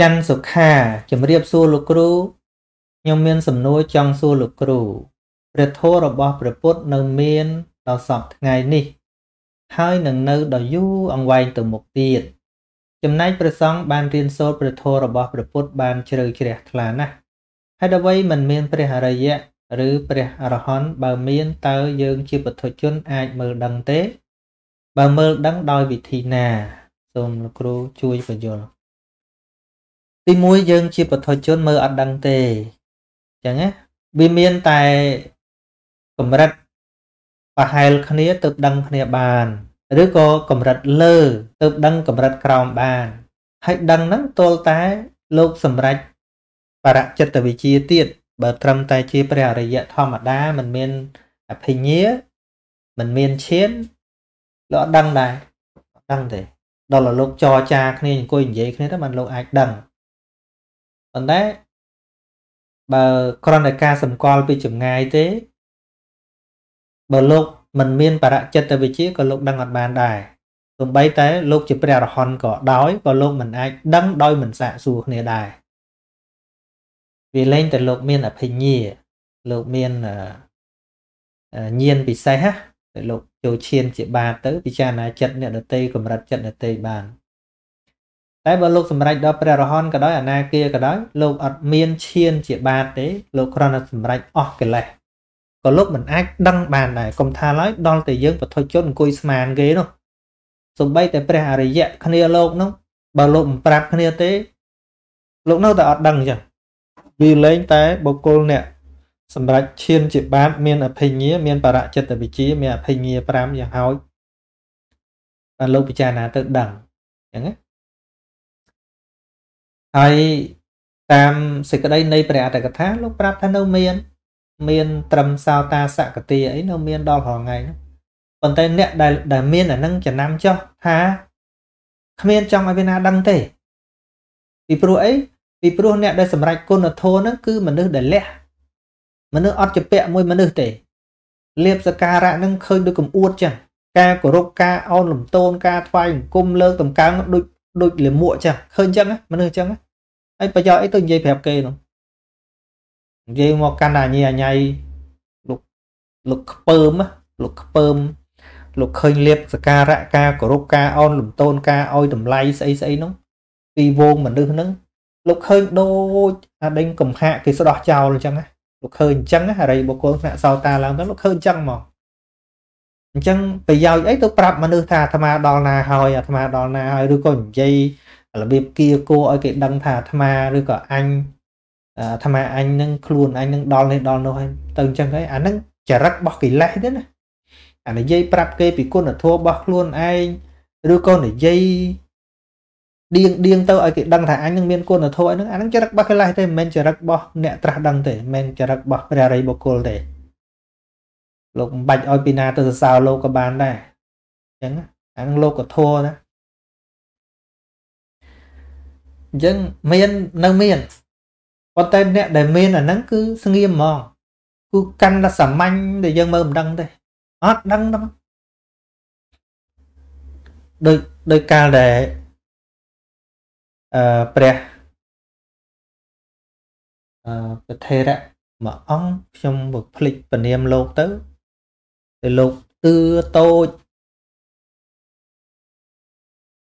ច័ន្ទសុខាជំរាបសួរលោកគ្រូខ្ញុំមានសំណួរចង់សួរលោកគ្រូព្រះធម៌របស់ព្រះពុទ្ធនៅមានដល់សពថ្ងៃនេះ ហើយនឹងនៅដល់យូរអង្វែងទៅមុខទៀតចំណែកព្រះសង្ឃបានរៀនសូត្រព្រះធម៌របស់ព្រះពុទ្ធបានជ្រៅជ្រះថ្លាណាស់ហេតុអ្វីមិនមានព្រះអរិយៈឬព្រះអរហន្តបើមានតើយើងជាពុទ្ធជនអាចមើលដឹងទេ បើមើលដឹងដោយវិធីណា សូមលោកគ្រូជួយបញ្យល់ ទី1យើងជាពុទ្ធជនមើលអត់ដឹងទេអញ្ចឹងណាវាមានតែកម្រិតប្រហែលគ្នាទៅដឹងគ្នាបាន ឬក៏កម្រិតលើទៅដឹងកម្រិតក្រោមបាន ហើយដឹងហ្នឹងទល់តែលោកសម្រេចបរចិត្តវិជាទៀតបើត្រឹមតែជាព្រះអរិយធម្មតាមិនមានអភិញ្ញាមិនមានឈានលោកអត់ដឹងដែរអត់ដឹងទេដល់លោកចរចាគ្នាអង្គុយនិយាយគ្នាទៅបានលោកអាចដឹង ប៉ុន្តែបើគ្រាន់តែការសម្គាល់ពីចម្ងាយទេបើលោកមិនមានបរចិត្តវិជាក៏លោកដឹងអត់បានដែរទោះបីតែលោកជាព្រះអរហន្តក៏ដោយក៏លោកមិនអាចដឹងដោយមិនសាកសួរគ្នាដែរវាលែងតែលោកមានអភិញ្ញាលោកមានញាណពិសេសណាលោកចូលឈានជាបាតទៅពិចារណាចិត្តអ្នកដតីកម្រិតចិត្តអ្នកដតីបាន តែបើលោកសម្រេចដល់ព្រះរហន្តក៏ដោយអនាគាក៏ដោយលោកអត់មានឈានជាបាតទេលោកគ្រាន់តែសម្រេចអស់កិលេសក៏លោកមិនអាចដឹងបានដែរកុំថាឡើយដល់តែយើងពុទ្ធជនអង្គុយស្មានគេនោះសំបីតែព្រះអរិយៈគ្នាលោកនោះបើលោកមិនប្រាប់គ្នាទេ លោកនៅតែអត់ដឹងចឹងវាលែងតែបុគ្គលអ្នកសម្រាប់ឈានជាបាតមានអភិញ្ញាមានបរចិត្តវិជាមានអភិញ្ញា5យ៉ាងហោចបានលោកពិចារណាទៅដឹងអញ្ចឹងណា ហើយតាមសេចក្តីនៃព្រះអត្តកថាលោកប្រាប់ថានៅមាន មាន ត្រឹមសោតាសកតិអីនៅមានដល់រហងៃហ្នឹងប៉ុន្តែអ្នកដែលដែលមានអានឹងចំណាំចោះថាគ្មានចង់ឲ្យវាណាដឹងទេពីព្រោះអីពីព្រោះអ្នកដែលសម្រេចគុណធម៌ហ្នឹងគឺមនុស្សដែលលះមនុស្សអត់ជាពាក់មួយមនុស្សទេលៀបសការៈហ្នឹងឃើញដូចកំអួតចឹងការគោរពការអោនលំទោនការថ្វាយបង្គំលើកតម្កើងដូច ដូចលិមួកចឹងឃើញចឹងមនុស្សចឹងហើយប្រយោជន៍អីទៅនិយាយប្រាប់គេនោះនិយាយមកកាន់តែញីអញៃលោកលោកខ្ពើមលោកខ្ពើមលោកឃើញលៀបសការៈការគោរពការអោនលំទោនការអោយតម្លៃស្អីស្អីនោះពីវងមនុស្សហ្នឹងលោកឃើញដូចអាដេញកំហាក់គេស្ដោះចោលអញ្ចឹងណាលោកឃើញអញ្ចឹងអរិយបុគ្គលថ្នាក់សោតាឡើងទៅលោកឃើញអញ្ចឹងមក អញ្ចឹងប្រយោជន៍អីទៅប្រាប់មនុស្សថាអាត្មាដល់ណាហើយអាត្មាដល់ណាហើយឬក៏និយាយរបៀបគៀគោឲ្យគេដឹងថាអាត្មាឬក៏អញអាត្មាអញនឹងខ្លួនអញនឹងដល់នេះដល់នោះហើយទៅអញ្ចឹងហើយអានឹងចរិតរបស់កិលេសទេណាអានិយាយប្រាប់គេពីគុណធម៌របស់ខ្លួនឯងឬក៏និយាយដៀងដៀងទៅឲ្យគេដឹងថាអញនឹងមានគុណធម៌ហ្នឹងអានឹងចរិតរបស់កិលេសទេមិនមែនចរិតរបស់អ្នកត្រាស់ដឹងទេមិនមែនចរិតរបស់ព្រះរិយបុគ្គលទេ លោកមិនបាច់ឲ្យពីណាទៅសរសើរលោកក៏បានដែរអញ្ចឹងអានឹងលោកក៏ធម៌ណាអញ្ចឹងមាននៅមានប៉ុន្តែអ្នកដែលមានអាហ្នឹងគឺស្ងៀមហ្មងគឺកាន់តែសាមញ្ញដែលយើងមើលមិនដឹងទេអត់ដឹងទេដោយដោយកាលដែលអឺព្រះអឺប្រធេរៈមួយអង្គខ្ញុំមកភ្លេចពនាមលោកទៅ ទៅលោកទឿតូច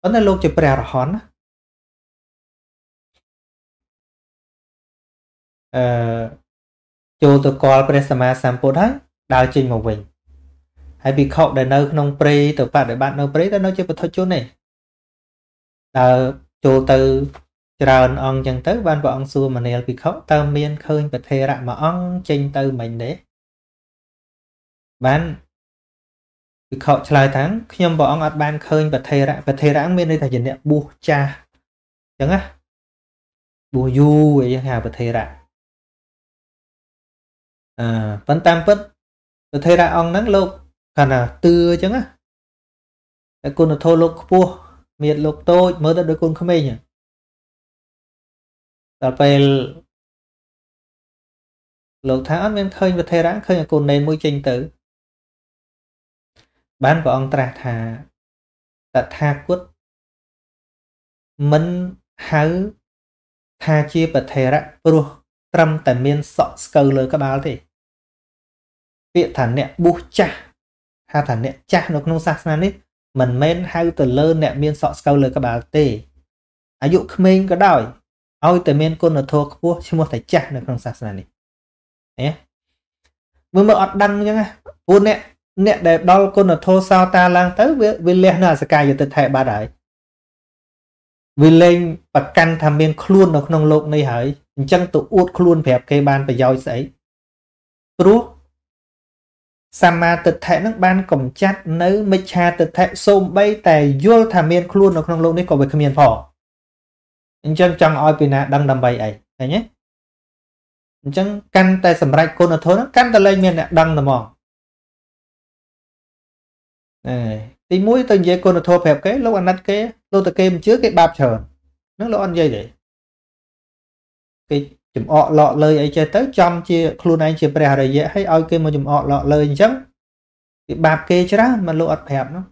ប៉ុន្តែលោកជាព្រះអរហន្តណាអឺចូលទៅកល់ព្រះសម្មាសម្ពុទ្ធហើយដើរចេញមកវិញហើយភិក្ខុដែលនៅក្នុងព្រៃទៅបដិបត្តិនៅព្រៃទៅនៅជាពុទ្ធជនទេដើរចូលទៅច្រើនអង្គចឹងទៅបានព្រះអង្គសួរមនាលភិក្ខុតើមានឃើញប្រធេរៈមួយអង្គចេញទៅមិញទេ បានភិក្ខុឆ្លើយថាខ្ញុំព្រះអង្គអត់បានឃើញប្រធេរៈប្រធេរៈមានន័យថាជាអ្នកបួសចាស់ចឹងណាបួសយូរអីហៅប្រធេរៈអឺប៉ុន្តែតាមពិតប្រធេរៈអង្គហ្នឹងលោកគាត់ថាទឿអញ្ចឹងណាតែគុណធម៌លោកខ្ពស់មានលោកតូចមើលទៅដូចគុណក្មេងដល់ពេលលោកថាអត់មានឃើញវធេរៈឃើញគុណនេនមួយចេញទៅ បានព្រះអង្គត្រាស់ថាតថាគតមិនហៅថាជាប្រធេរៈព្រោះត្រឹមតែមានសក់ស្កូវលើក្បាលទេពាក្យថាអ្នកបុះចាស់ហៅថាអ្នកចាស់នៅក្នុងសាសនានេះមិនមែនហៅទៅលើអ្នកមានសក់ស្កូវលើក្បាលទេអាយុក្មេងក៏ដោយឲ្យតែមានគុណធម៌ខ្ពស់ឈ្មោះតែចាស់នៅក្នុងសាសនានេះណាមើលមើលអត់ដឹងអញ្ចឹងព្រោះអ្នក អ្នកដែលដល់គុណធម៌សោតាឡើងទៅវាវាលះនៅអសកាយទិដ្ឋិបាត់ហើយវាលែងប្រកាន់ថាមានខ្លួននៅក្នុងโลกនេះហើយអញ្ចឹងទៅអួតខ្លួនប្រាប់គេបានប្រយោជន៍ស្អីព្រោះសម្មាទិដ្ឋិនឹងបានកំចាត់នៅមិច្ឆាទិដ្ឋិសូម្បីតែយល់ថាមានខ្លួននៅក្នុងโลกនេះក៏វាគ្មានផងអញ្ចឹងចង់ឲ្យពីណាដឹងដើម្បីអីឃើញទេអញ្ចឹងកាន់តែសម្រេចគុណធម៌ហ្នឹងកាន់តែលែងមានអ្នកដឹងតែមក អេទី1ទៅនិយាយគុណធម៌ប្រាប់គេលោកអាណិតគេលោកតែគេមិនជឿគេបាបច្រើនហ្នឹងលោកអត់និយាយទេគេចំអកលក់លើអីចេះទៅចំជាខ្លួនឯងជាព្រះរយៈហើយឲ្យគេមកចំអកលក់លើអញ្ចឹងគេបាបគេច្រើនមិនលោកអត់ប្រាប់នោះ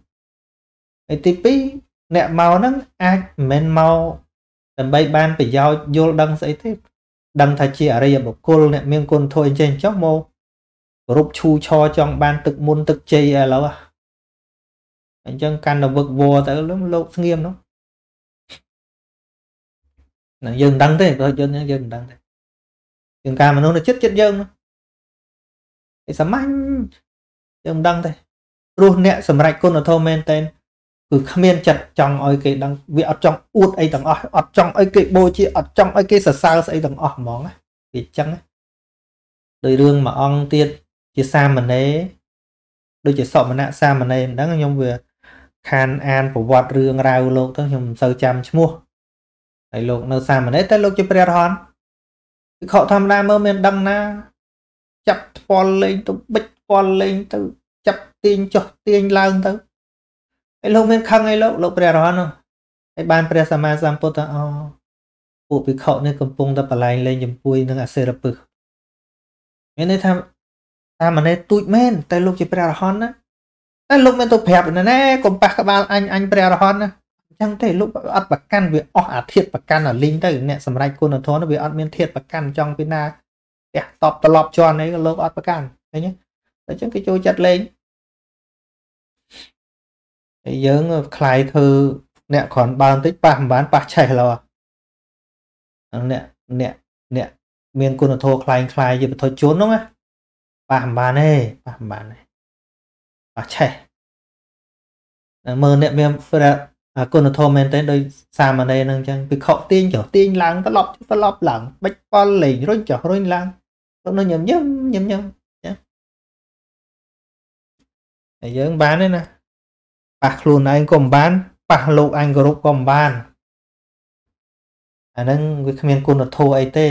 ហើយទី2អ្នកមកហ្នឹងអាចមិនមែនមកដើម្បីបានប្រយោជន៍យល់ដឹងស្អីទេដឹងថាជាអរិយបុគ្គលអ្នកមានគុណធម៌អញ្ចឹងចុះមករូបឈូឆចង់បានទឹកមុនទឹកជ័យឥឡូវ អញ្ចឹងកាន់តែវឹកវរទៅលោកស្ងៀមនោះណាយើងមិនដឹងទេព្រោះយើងយើងមិនដឹងទេជាងការមនុស្សនៅចិត្តចិត្តយើងឯសាមញ្ញយើងមិនដឹងទេព្រោះអ្នកសម្រេចគុណធម៌មែនតែនគឺគ្មានចិត្តចង់ឲ្យគេដឹងវាអត់ចង់អួតអីទាំងអស់អត់ចង់ឲ្យគេបូជាអត់ចង់ឲ្យគេសរសើរស្អីទាំងអស់ហ្មងណាវាចឹងដោយរឿងមួយអង្គទៀតជាសាមណេរដូចជាសមណៈសាមណេរហ្នឹងខ្ញុំវា ខានអានប្រវត្តិរឿងរ៉ាវលោកទៅខ្ញុំមិនសូវចាំឈ្មោះហើយលោកនៅសាមណេរតែលោកជាព្រះរហន្តវិខធម្មតាមើលមានដឹងណា ចាប់ថ្ពាល់លេងទៅបិចថ្ពាល់លេងទៅចាប់ទាញចុះទាញឡើងទៅហើយលោកមានខឹងអីលោកលោកព្រះរហន្តនោះហើយបានព្រះសម្មាសម្ពុទ្ធថាអូពួកភិក្ខុនេះកំពុងតែបលែងលេងចំពួយនឹងអសេរពឹសមានន័យថាតាមមនេទូចមែនតែលោកជាព្រះរហន្តណា តែលោកមានទៅប្រាប់ណាណាកុំប៉ះក្បាលអញអញព្រះរហន្តណាអញ្ចឹងទេលោកអត់ប្រកាន់វាអស់អាធិធប្រកាន់អាលីងទៅអ្នកសម្រេចគុណធម៌នោះវាអត់មានធិធប្រកាន់ចង់ពីណាផ្ទះតបត្រឡប់ជន់អីក៏លោកអត់ប្រកាន់ឃើញទេអញ្ចឹងគេចូលចិត្តលេងហើយយើងខ្លាយធ្វើអ្នកគ្រាន់បើបន្តិចប៉ះមិនបានប៉ះឆេះឡោអ្នកអ្នកអ្នកមានគុណធម៌ខ្លាំងខ្លាយជាបុត្រជនហ្នឹងណាប៉ះមិនបានទេប៉ះមិនបានទេ ប៉ះឆេះមើលអ្នកមានព្រះគុណធម៌មែនទែនដោយសាមណេរហ្នឹងអញ្ចឹងពិខុទាញចុះទាញឡើងត្រឡប់ត្រឡប់ឡើងបិចប៉លលេងរុញចុះរុញឡើងទៅនៅញឹមញឹមញឹមញឹមចាហើយយើងបានទេណាប៉ះខ្លួនឯងក៏មិនបានប៉ះលោកអញគោរពក៏មិនបានអាហ្នឹងវាគ្មានគុណធម៌អីទេ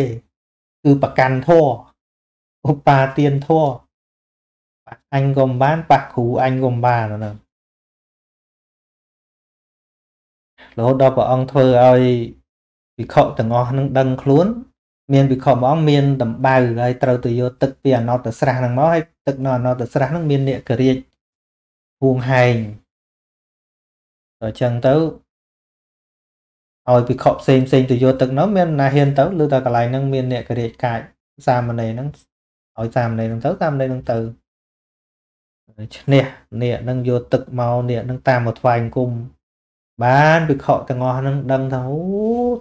គឺប្រកាន់ធម៌ឧបាទានធម៌ប៉ះ អញក៏មិនបានប៉ះគ្រូអញក៏មិនបានហ្នឹងរហូតដល់ព្រះអង្គធ្វើឲ្យវិខទាំងអស់នឹងដឹងខ្លួន មានវិខមួយអង្គមានដំបៅហើយត្រូវទៅយកទឹកពីអណតស្រះហ្នឹងមកហើយទឹកនៅអណតស្រះហ្នឹងមានអ្នកករាជហួងហែងអញ្ចឹងទៅឲ្យភិក្ខុផ្សេងផ្សេងទៅយកទឹកនោះមានណាហ៊ានទៅឬតែកន្លែងហ្នឹងមានអ្នកករាជកាចសាមណេរហ្នឹងឲ្យសាមណេរហ្នឹងទៅសាមណេរហ្នឹងទៅ ឈ្នះអ្នកហ្នឹងយកទឹកមកអ្នកហ្នឹងតាមមកថ្វាយអង្គមបានភិក្ខុទាំងអស់ហ្នឹងដឹងថាអូ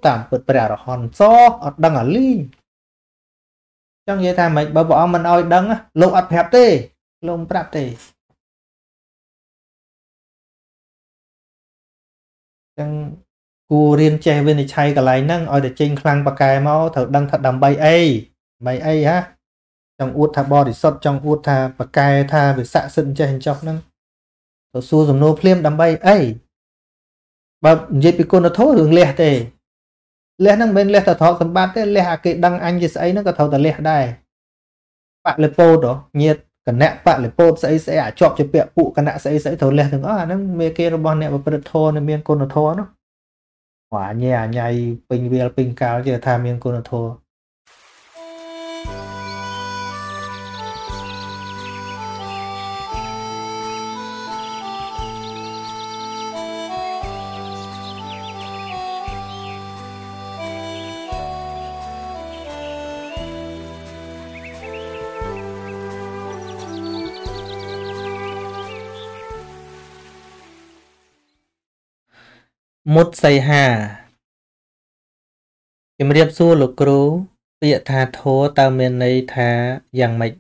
តាមពុតព្រះអរហន្តសអត់ដឹងអាលីងចង់និយាយថាម៉េចបើព្រះអង្គមិនឲ្យដឹងលោកអត់ប្រាប់ទេលោកប្រាប់ទេចឹងគួររៀនចេះវិនិច្ឆ័យកន្លែងហ្នឹងឲ្យតែចេញខ្លាំងបកែមកត្រូវដឹងថាដើម្បីអីដើម្បីអីហ៎ ចង់អួតថាបរិសុទ្ធចង់អួតថាបកែថាវាស័ក្តិសិទ្ធិចេះអញ្ចោះហ្នឹងទៅសួរសំណួរភ្លាមដើម្បីអីបើនិយាយពីគុណធម៌រឿងលះទេលះហ្នឹងមិនមែនលះតែទ្រព្យសម្បត្តិទេលះអាគេដឹងអញជាស្អីហ្នឹងក៏ត្រូវតែលះដែរបលិពោតញាតគណៈបលិពោតស្អីស្អីអាចប់ជាពាក់ពួកគណៈស្អីស្អីត្រូវលះទាំងអស់អាហ្នឹងមេគេរបស់អ្នកប្រព្រឹត្តធម៌និងមានគុណធម៌នោះអាញ៉ែអាញ៉ៃពេញវាលពេញកាលជាថាមានគុណធម៌ មុតសីហាជំរាបសួរលោកគ្រូពាក្យថាធัวតើមានន័យថាយ៉ាងម៉េច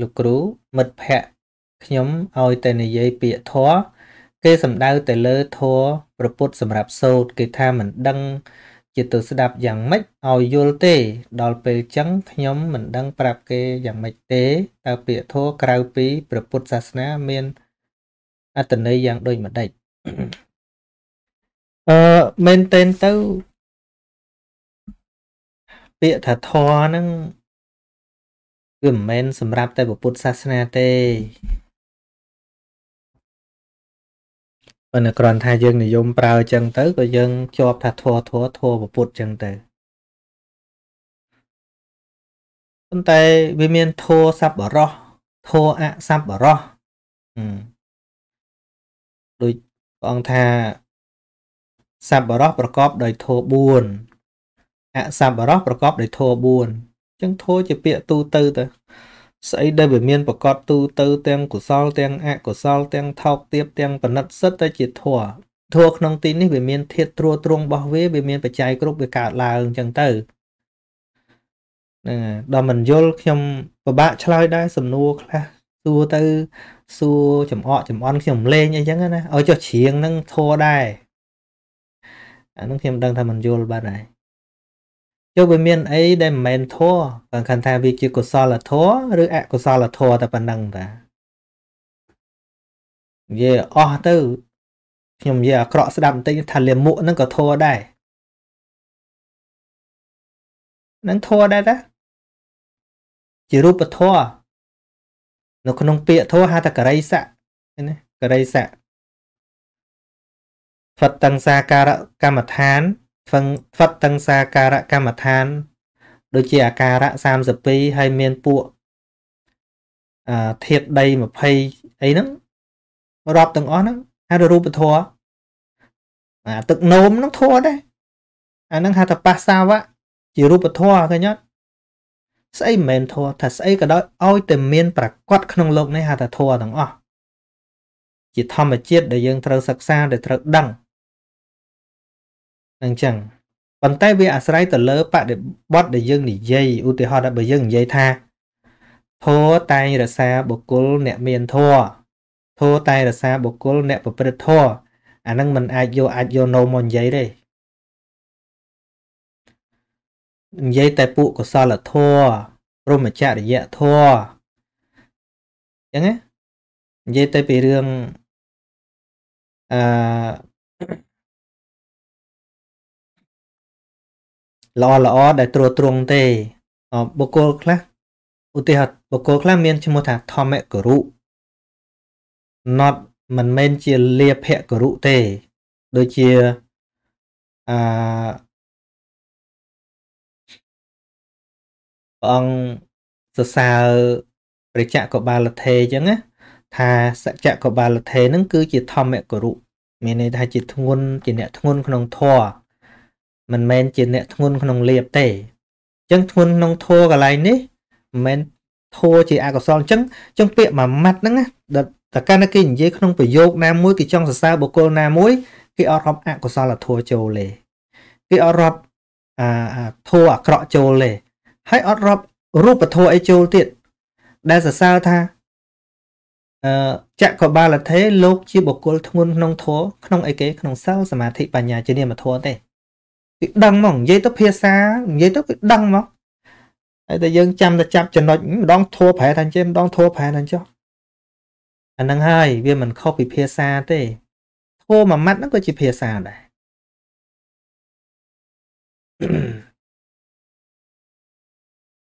លោកគ្រូមិត្តភ័ក្តិខ្ញុំឲ្យតែនិយាយពាក្យធัวគេសំដៅទៅលើធัวប្រពុតសម្រាប់សូត្រគេថាមិនដឹងជាទៅស្ដាប់យ៉ាងម៉េចឲ្យយល់ទេ ដល់ពេលចឹងខ្ញុំមិនដឹងប្រាប់គេយ៉ាងម៉េចទេតើពាក្យធัวក្រៅពីព្រះពុទ្ធសាសនាមានអត្តន័យយ៉ាងដូចម្ដេច អឺមែនទែនទៅពាក្យថាធរហ្នឹងវាមិនមែនសម្រាប់តែពុទ្ធសាសនាទេប៉ុន្តែគ្រាន់ថាយើងនិយមប្រើអញ្ចឹងទៅក៏យើងជាប់ថាធរធរធរពុទ្ធអញ្ចឹងទៅប៉ុន្តែវាមានធរសัพបរោះធរអសัพបរោះដូចព្រះអង្គថា សប្បរោះប្រកបដោយធម៌4អសប្បរោះប្រកបដោយធម៌4អញ្ចឹងធម៌ជាពាក្យទូទៅទៅស្អីដែលវាមានប្រកបទូទៅទាំងកុសលទាំងអកុសលទាំងថោកទាបទាំងបណិតសិតទៅជាធម៌ធម៌ក្នុងទីនេះវាមានធាតត្រួត្រងរបស់វាវាមានបច្ច័យគ្រប់វាកើតឡើងអញ្ចឹងទៅហ្នឹងដល់មិនយល់ខ្ញុំពិបាកឆ្លើយដែរសំណួរខ្លះសួរទៅសួរចំអកចំអន់ខ្ញុំលេងអីចឹងណាឲ្យចុះជ្រៀងហ្នឹងធัวដែរ អានោះខ្ញុំដឹងថាមិនយល់បាត់ហើយចុះវាមានអីដែលមិនមែនធัวគាត់ខណ្ឌថាវាជាកុសលធัวឬអកុសលធัวតែប៉ុណ្ណឹងតានិយាយអស់ទៅខ្ញុំនិយាយអាក្រក់ស្ដាប់បន្តិចថាលាមុខហ្នឹងក៏ធัวដែរនឹងធัวដែរតាជារូបធัวនៅក្នុងពាក្យធម៌ហៅថាករិស័កណាករិស័កហ្ ្វិតតង្សាការកម្មដ្ឋាន្វឹងហ្វិតតង្សាការកម្មដ្ឋាន ដូចជាអាការៈ32ហើយមានពួកអធាតដី20អីហ្នឹងរាប់ទាំងអស់ហ្នឹងហៅរូបធម៌អាទឹកនោមហ្នឹងធម៌ដែរអាហ្នឹងហៅថាបាសាវៈជារូបធម៌ឃើញអត់ស្អីមិនមែនធម៌ថាស្អីក៏ដោយឲ្យតែមានប្រកបក្នុងលោកនេះហៅថាធម៌ទាំងអស់ជាធម្មជាតិដែលយើងត្រូវសិក្សាដែលត្រូវដឹង ហ្នឹងចឹងប៉ុន្តែវាអាស្រ័យទៅលើបដិបត្តិដែលយើងនិយាយឧទាហរណ៍ថាបើយើងនិយាយថាធោតែងរសាបុគ្គលអ្នកមានធោធោតែងរសាបុគ្គលអ្នកប្រព្រឹត្តធោអាហ្នឹងมันអាចយកអាចយកនោមមកនិយាយទេនិយាយតែពួកកុសលធម៌ព្រមចរិយធម៌អញ្ចឹងណានិយាយតែពីរឿងអឺ ល្អល្អដែលត្រួតត្រងទេបុគ្គលខ្លះឧទាហរណ៍បុគ្គលខ្លះមានឈ្មោះថាធម្មគរុ not មិនមែនជាលាភគរុទេ ដូចជាអឺព្រះអង្គសរសើរព្រះចក្របាលថេអញ្ចឹងណាថាសច្ចកបាលថេនឹងគឺជាធម្មគរុមានន័យថាជាធ្ងន់ជាអ្នកធ្ងន់ក្នុងធម៌ មិនមែនជាអ្នកធ្ងន់ក្នុងលៀបទេអញ្ចឹងធ្ងន់ក្នុងធម៌កន្លែងនេះមិនមែនធម៌ជាអកុសលអញ្ចឹងអញ្ចឹងពាក្យមួយម៉ាត់ហ្នឹងណាតែកាលណាគេនិយាយក្នុងប្រយោគណាមួយគេចង់សរសើរបុគ្គលណាមួយគេអត់រាប់អកុសលធម៌ចូលទេគេអត់រាប់អាធម៌អាក្រក់ចូលទេហើយអត់រាប់រូបធម៌អីចូលទៀតដែលសរសើរថាអឺចក្របាលថេលោកជាបុគ្គលធ្ងន់ក្នុងធម៌ក្នុងអីគេក្នុងសិលសមាធិបញ្ញាជានាមធម៌ទេ គឺដឹងមកនិយាយទៅភាសានិយាយទៅគឺដឹងមកហើយតែយើងចាំតែចាប់ចំណុចម្ដងធัวប្រែថាអញ្ចឹងម្ដងធัวប្រែថាអញ្ចឹងអាហ្នឹងហើយវាមិនខុសពីភាសាទេធัวមួយម៉ាត់ហ្នឹងក៏ជាភាសាដែរ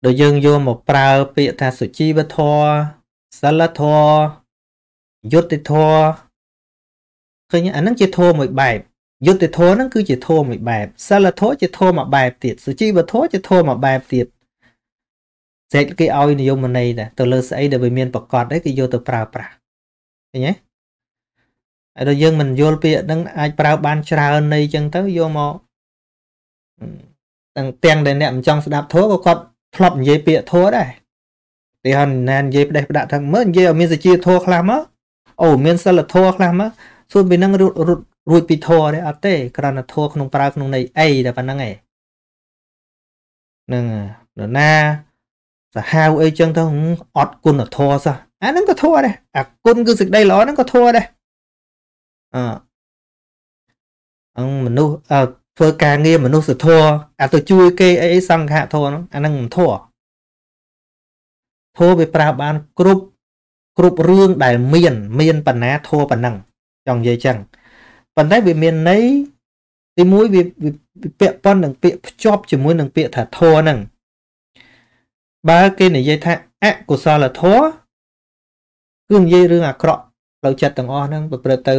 ដោយយើងយកមកប្រើពាក្យថាសុជីវធម៌សិលធម៌យុត្តិធម៌ឃើញអាហ្នឹងជាធម៌មួយបែប យុទ្ធធម៌ហ្នឹងគឺជាធម៌មួយបែបសិលធម៌ជាធម៌មួយបែបទៀតសុជីវធម៌ជាធម៌មួយបែបទៀតសេចគេឲ្យនិយមន័យដែរទៅលើស្អីដែលវាមានប្រកបដែរគេយកទៅប្រើប្រាស់ឃើញទេហើយដល់យើងមិនយល់ពាក្យហ្នឹងអាចប្រើបានច្រើននៃអញ្ចឹងទៅយកមកទាំងទាំងដែលអ្នកមិនចង់ស្ដាប់ធម៌ក៏គាត់ធ្លាប់និយាយពាក្យធម៌ដែរទីហនណាននិយាយផ្ដេសផ្ដាក់ថាមើលនិយាយឲ្យមានសជាធម៌ខ្លះមកអូមានសិលធម៌ខ្លះមកសួនពីនឹងរត់រត់ រួចពីធរទេអត់ទេគ្រាន់តែធរក្នុងប្រើក្នុងន័យអីតែប៉ុណ្្នឹងឯងហ្នឹងនរណាសាហាវអីចឹងទៅអត់គុណធម៌សោះអាហ្នឹងក៏ធម៌ដែរអាគុណគឺសេចក្តីល្អហ្នឹងក៏ធម៌ដែរអអងមនុស្សធ្វើការងារមនុស្សធម៌អាទៅជួយគេអីអីសង្ឃៈធម៌ហ្នឹងអាហ្នឹងមិនធម៌ធម៌វាប្រើបានគ្រប់គ្រប់រឿងដែលមាន មានបណ្ណាធម៌ប៉ុណ្ណឹងចង់និយាយចឹង ប៉ុន្តែវាមានន័យទីមួយវាពាក់ព័ន្ធនឹងពាក្យភ្ជាប់ជាមួយនឹងពាក្យថាធម៌ហ្នឹងបើគេនិយាយថាអកុសលធម៌គឺនិយាយរឿងអាក្រក់ផ្លូវចិត្តទាំងអស់ហ្នឹងប្រព្រឹត្តទៅ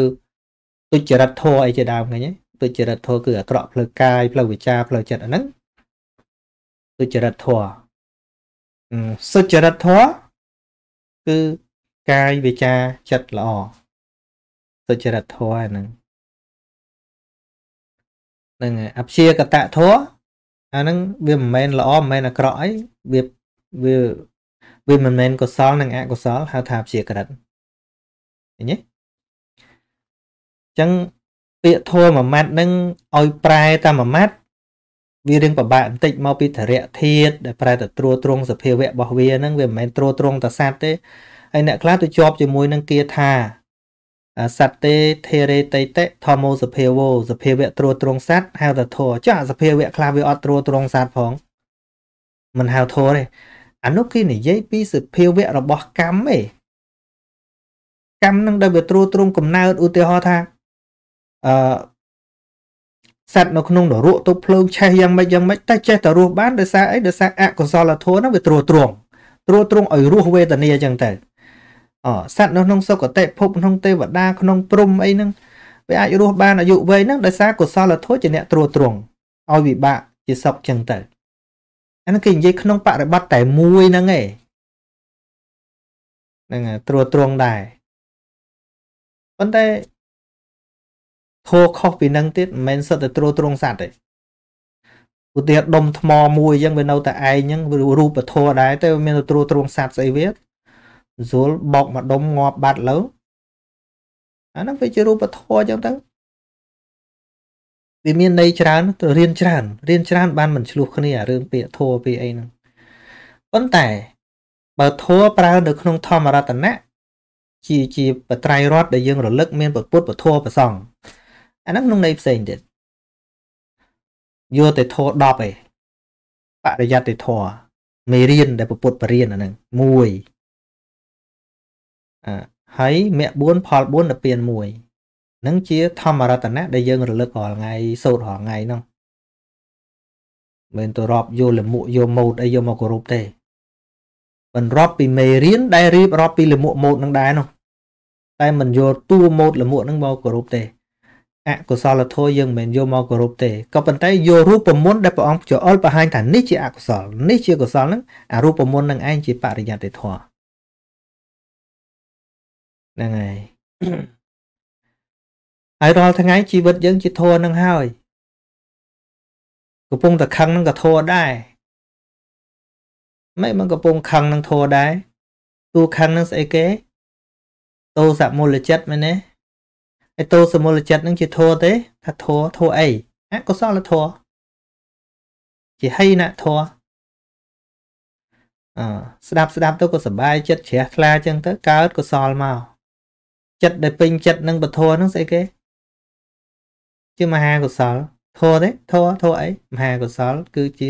ទុច្ចរិតធម៌អីជាដើមឃើញទេទុច្ចរិតធម៌គឺអាក្រក់ផ្លូវកាយផ្លូវវិចារផ្លូវចិត្តអាហ្នឹងទុច្ចរិតធម៌សុចរិតធម៌គឺកាយវិចារចិត្តល្អសុចរិតធម៌ហ្នឹង ហ្នឹងអព្យាកតធម៌អាហ្នឹងវាមិនមែនល្អមិនមែនអាក្រក់អីវាវាវាមិនមែនកុសលនិងអកុសលហៅថាព្យាក្រិតឃើញទេអញ្ចឹងពាក្យធម៌មួយម៉ាត់ហ្នឹងឲ្យប្រែតាមមួយម៉ាត់វារឿងពិបាកបន្តិចមកពីធរៈធាតដែលប្រែទៅត្រួតត្រងសភាវៈរបស់វាហ្នឹងវាមិនមែនត្រួតត្រងតែសត្វទេហើយអ្នកខ្លះទៅជាប់ជាមួយនឹងគាថា សត្វទេធេរេតៃតេធម្មោសភាវោសភាវៈត្រួតត្រងសត្វហៅថាធរចាសភាវៈខ្លះវាអត់ត្រួតត្រងសត្វផងមិនហៅធរទេអានោះគេនិយាយពីសភាវៈរបស់កម្មឯងកម្មនឹងដែលវាត្រួតត្រងកំណើតឧទាហរណ៍ថាអឺសត្វនៅក្នុងនរកទៅភ្លើងឆេះយ៉ាងម៉េចយ៉ាងម៉េចតែចេះតែរស់បានដោយសារអីដោយសារអកុសលធម៌ហ្នឹងវាត្រួតត្រងត្រួតត្រងឲ្យរស់វេទនាអញ្ចឹងទៅ អសត្វនៅក្នុងសុគតិភពក្នុងទេវតាក្នុងព្រំអីហ្នឹងវាអាចរស់បានអាយុវែងហ្នឹងដោយសារកុសលធម៌ជាអ្នកត្រួតត្រងឲ្យវិបាកជាសុខចឹងទៅអានឹងគេនិយាយក្នុងបរិបត្តិតែមួយហ្នឹងឯងហ្នឹងត្រួតត្រងដែរប៉ុន្តែធោខុសពីនឹងទៀតមិនមែនសិតតែត្រួតត្រងសត្វទេឧទាហរណ៍ដុំថ្មមួយអញ្ចឹងវានៅតែឯងអញ្ចឹងរូបធម៌ដែរតែមានត្រួតត្រងសត្វស្អីវា ស្រួលបោកមកដុំងាប់បាត់លើអាហ្នឹងវាជារូបធម៌អញ្ចឹងទៅវាមានន័យច្រើនទៅរៀនច្រើនរៀនច្រើនបានមិនឆ្លោះគ្នារឿងពាក្យធម៌ពាក្យអីហ្នឹងប៉ុន្តែបើធម៌ប្រើនៅក្នុងធម្មរតនៈជាជាបត្រៃរដ្ឋដែលយើងរលឹកមានពុទ្ធពធប្រសងអាហ្នឹងក្នុងន័យផ្សេងទៀតយកតែធម៌10ឯងបរិយត្តិធម៌មេរៀនដែលពុទ្ធបរៀនអាហ្នឹង1 ហើយមគ្គ4ផល4ទៅពៀន1នឹងជាធម្មរតនៈដែលយើងរលឹករាល់ថ្ងៃសូត្ររាល់ថ្ងៃហ្នឹងមិនទៅរាប់យកលមុខយកម៉ូតអីយកមកគោរពទេមិនរាប់ពីមេរៀនដែលរៀបរាប់ពីលមុខម៉ូតនឹងដែរនោះតែមិនយកតួម៉ូតលមុខនឹងមកគោរពទេអកុសលធម៌យើងមិនមែនយកមកគោរពទេក៏ប៉ុន្តែយករូបមន្តដែលព្រះអង្គចអល់បង្ហាញថានេះជាអកុសលនេះជាកុសលហ្នឹងអារូបមន្តនឹងឯងជាបរិយត្តិធម៌ ហ្នឹងហើយហើយរាល់ថ្ងៃជីវិតយើងជាធัวនឹងហើយកំពុងតែខឹងនឹងក៏ធัวដែរមិនមិនកំពុងខឹងនឹងធัวដែរតួខឹងនឹងស្អីគេតោសមូលចិត្តមែនទេហើយតោសមូលចិត្តនឹងជាធัวទេថាធัวធัวអីអកុសលធัวជាហីណធัวអស្ដាប់ស្ដាប់ទៅក៏សบายចិត្តជ្រះថ្លាចឹងទៅកើតកុសលមក ចិត្តដែលពេញចិត្តនឹងពធហ្នឹងស្អីគេជាមហាកុសលធម៌ទេធម៌ធម៌អីមហាកុសល គឺជា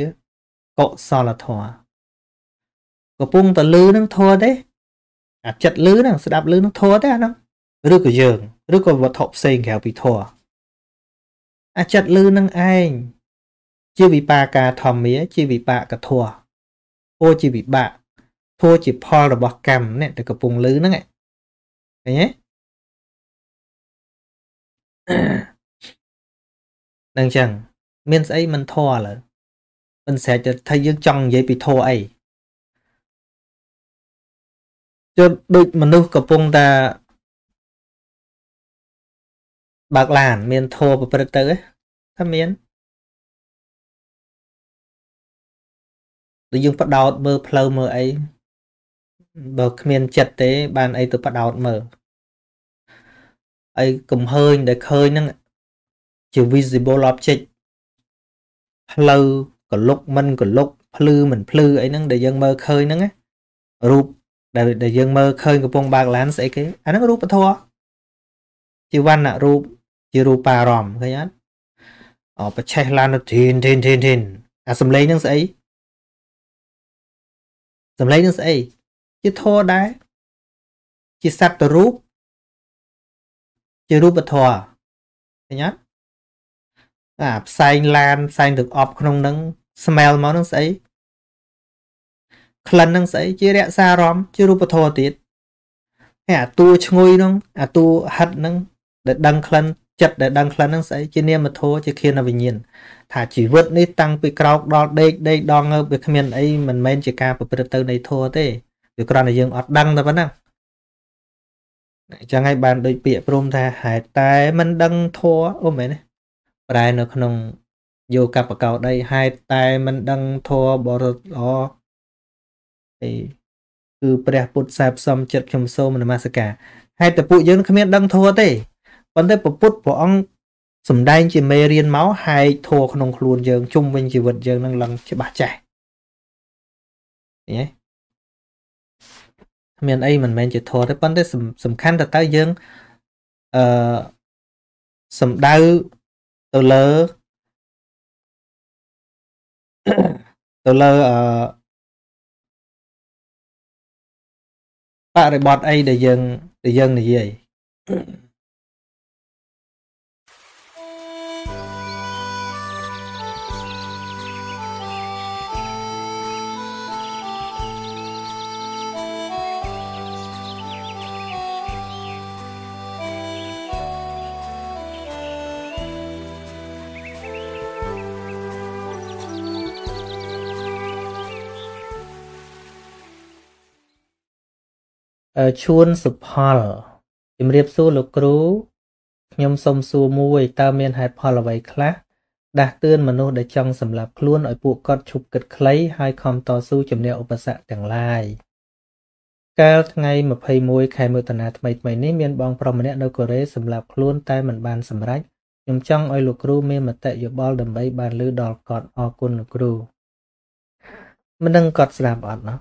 កុសលធម៌កំពុងតលឺនឹងធម៌ទេអាចិត្តលឺហ្នឹងស្ដាប់លឺនឹងធម៌ទេអាហ្នឹងឬក៏យើងឬក៏វត្ថុផ្សេងក្រៅពីធម៌អាចិត្តលឺនឹងឯងជាវិបាកាធម្មាជាវិបាកធម៌អូជាវិបាកធម៌ជាផលរបស់កម្មនេះតែកំពុងលឺហ្នឹងឃើញទេ នឹងចឹងមានស្អីមិនធေါ်ឡើយមិនស្រេចទៅថាយើងចង់និយាយពីធေါ်អីចុះដូចមនុស្សកំពុងតែបើកឡាន មានធေါ်ប្រព្រឹត្តទៅថាមានដូចយើងបដោតមើលផ្លូវមើលអីបើគ្មានចិត្តទេ បានអីទៅបដោតមើល អីកំហើញដែលឃើញហ្នឹងជា visible object ផ្លូវកលុកមិនកលុកភ្លឺមិនភ្លឺអីហ្នឹងដែលយើងមើលឃើញហ្នឹងណារូបដែលដែលយើងមើលឃើញកំពុងបើកឡានស្អីគេអាហ្នឹងរូបធម៌ជាវណ្ណរូបជារូបារម្មណ៍ឃើញអត់អបច្ឆេះឡានធីនធីនធីនធីនអាសំឡេងហ្នឹងស្អីសំឡេងហ្នឹងស្អីជាធម៌ដែរជាសត្វរូប ជារូបធម៌ឃើញអត់អាផ្សែងឡានផ្សែងទឹកអប់ក្នុងហ្នឹង smell មកហ្នឹងស្អីក្លិនហ្នឹងស្អីជារក្សាអារម្មណ៍ជារូបធម៌ទៀតហើយអាតួឈ្ងុយហ្នឹងអាតួហិតហ្នឹងដែលដឹងក្លិនចិត្តដែលដឹងក្លិនហ្នឹងស្អីជានាមធម៌ជាខៀនវិញ្ញាណថាជីវិតនេះតាំងពីក្រោកដល់ដេកដេកដល់ងើបវាគ្មានអីមិនមែនជាការប្រព្រឹត្តទៅនៃធម៌ទេវាគ្រាន់តែយើងអត់ដឹងតែប៉ុណ្ណឹង អញ្ចឹងហើយបានដូចពាក្យព្រមថាហេតុតែមិនដឹងធัวអូមែនទេប្រែនៅក្នុងយោកបកោដីហេតុតែមិនដឹងធัวបរិសុទ្ធល្អអីគឺព្រះពុទ្ធសាផ្សំចិត្តខ្ញុំសូមនមស្ការហេតុតែពួកយើងគ្មានដឹងធัวទេប៉ុន្តែពុទ្ធព្រះអង្គសំដែងជាមេរៀនមកហែកធัวក្នុងខ្លួនយើងជុំវិញជីវិតយើងនឹងឡើងច្បាស់ចាស់ឃើញទេ មានអីមិនមែនជាធម៌ទេប៉ុន្តែសំខាន់តើតើយើងអឺសំដៅទៅលើទៅលើអឺបរិបត្តិអីដែលយើងដែលយើងនិយាយ ឈួនសុផលជំរាបសួរលោកគ្រូខ្ញុំសូមសួរមួយតើមានហេតុផលអ្វីខ្លះដាស់តឿនមនុស្សដែលចង់សម្លាប់ខ្លួនឲ្យពួកគាត់ឈប់គិតខ្លីហើយខំតស៊ូជំនះឧបសគ្គទាំងឡាយកាលថ្ងៃ21ខែមិថុនាថ្មីថ្មីនេះមានបងប្រុសម្នាក់នៅកូរ៉េសម្លាប់ខ្លួនតែមិនបានសម្រេចខ្ញុំចង់ឲ្យលោកគ្រូមានមតិយោបល់ដើម្បីបានលើដល់គាត់អរគុណលោកគ្រូមិនដឹងគាត់ស្ដាប់អត់ណោះ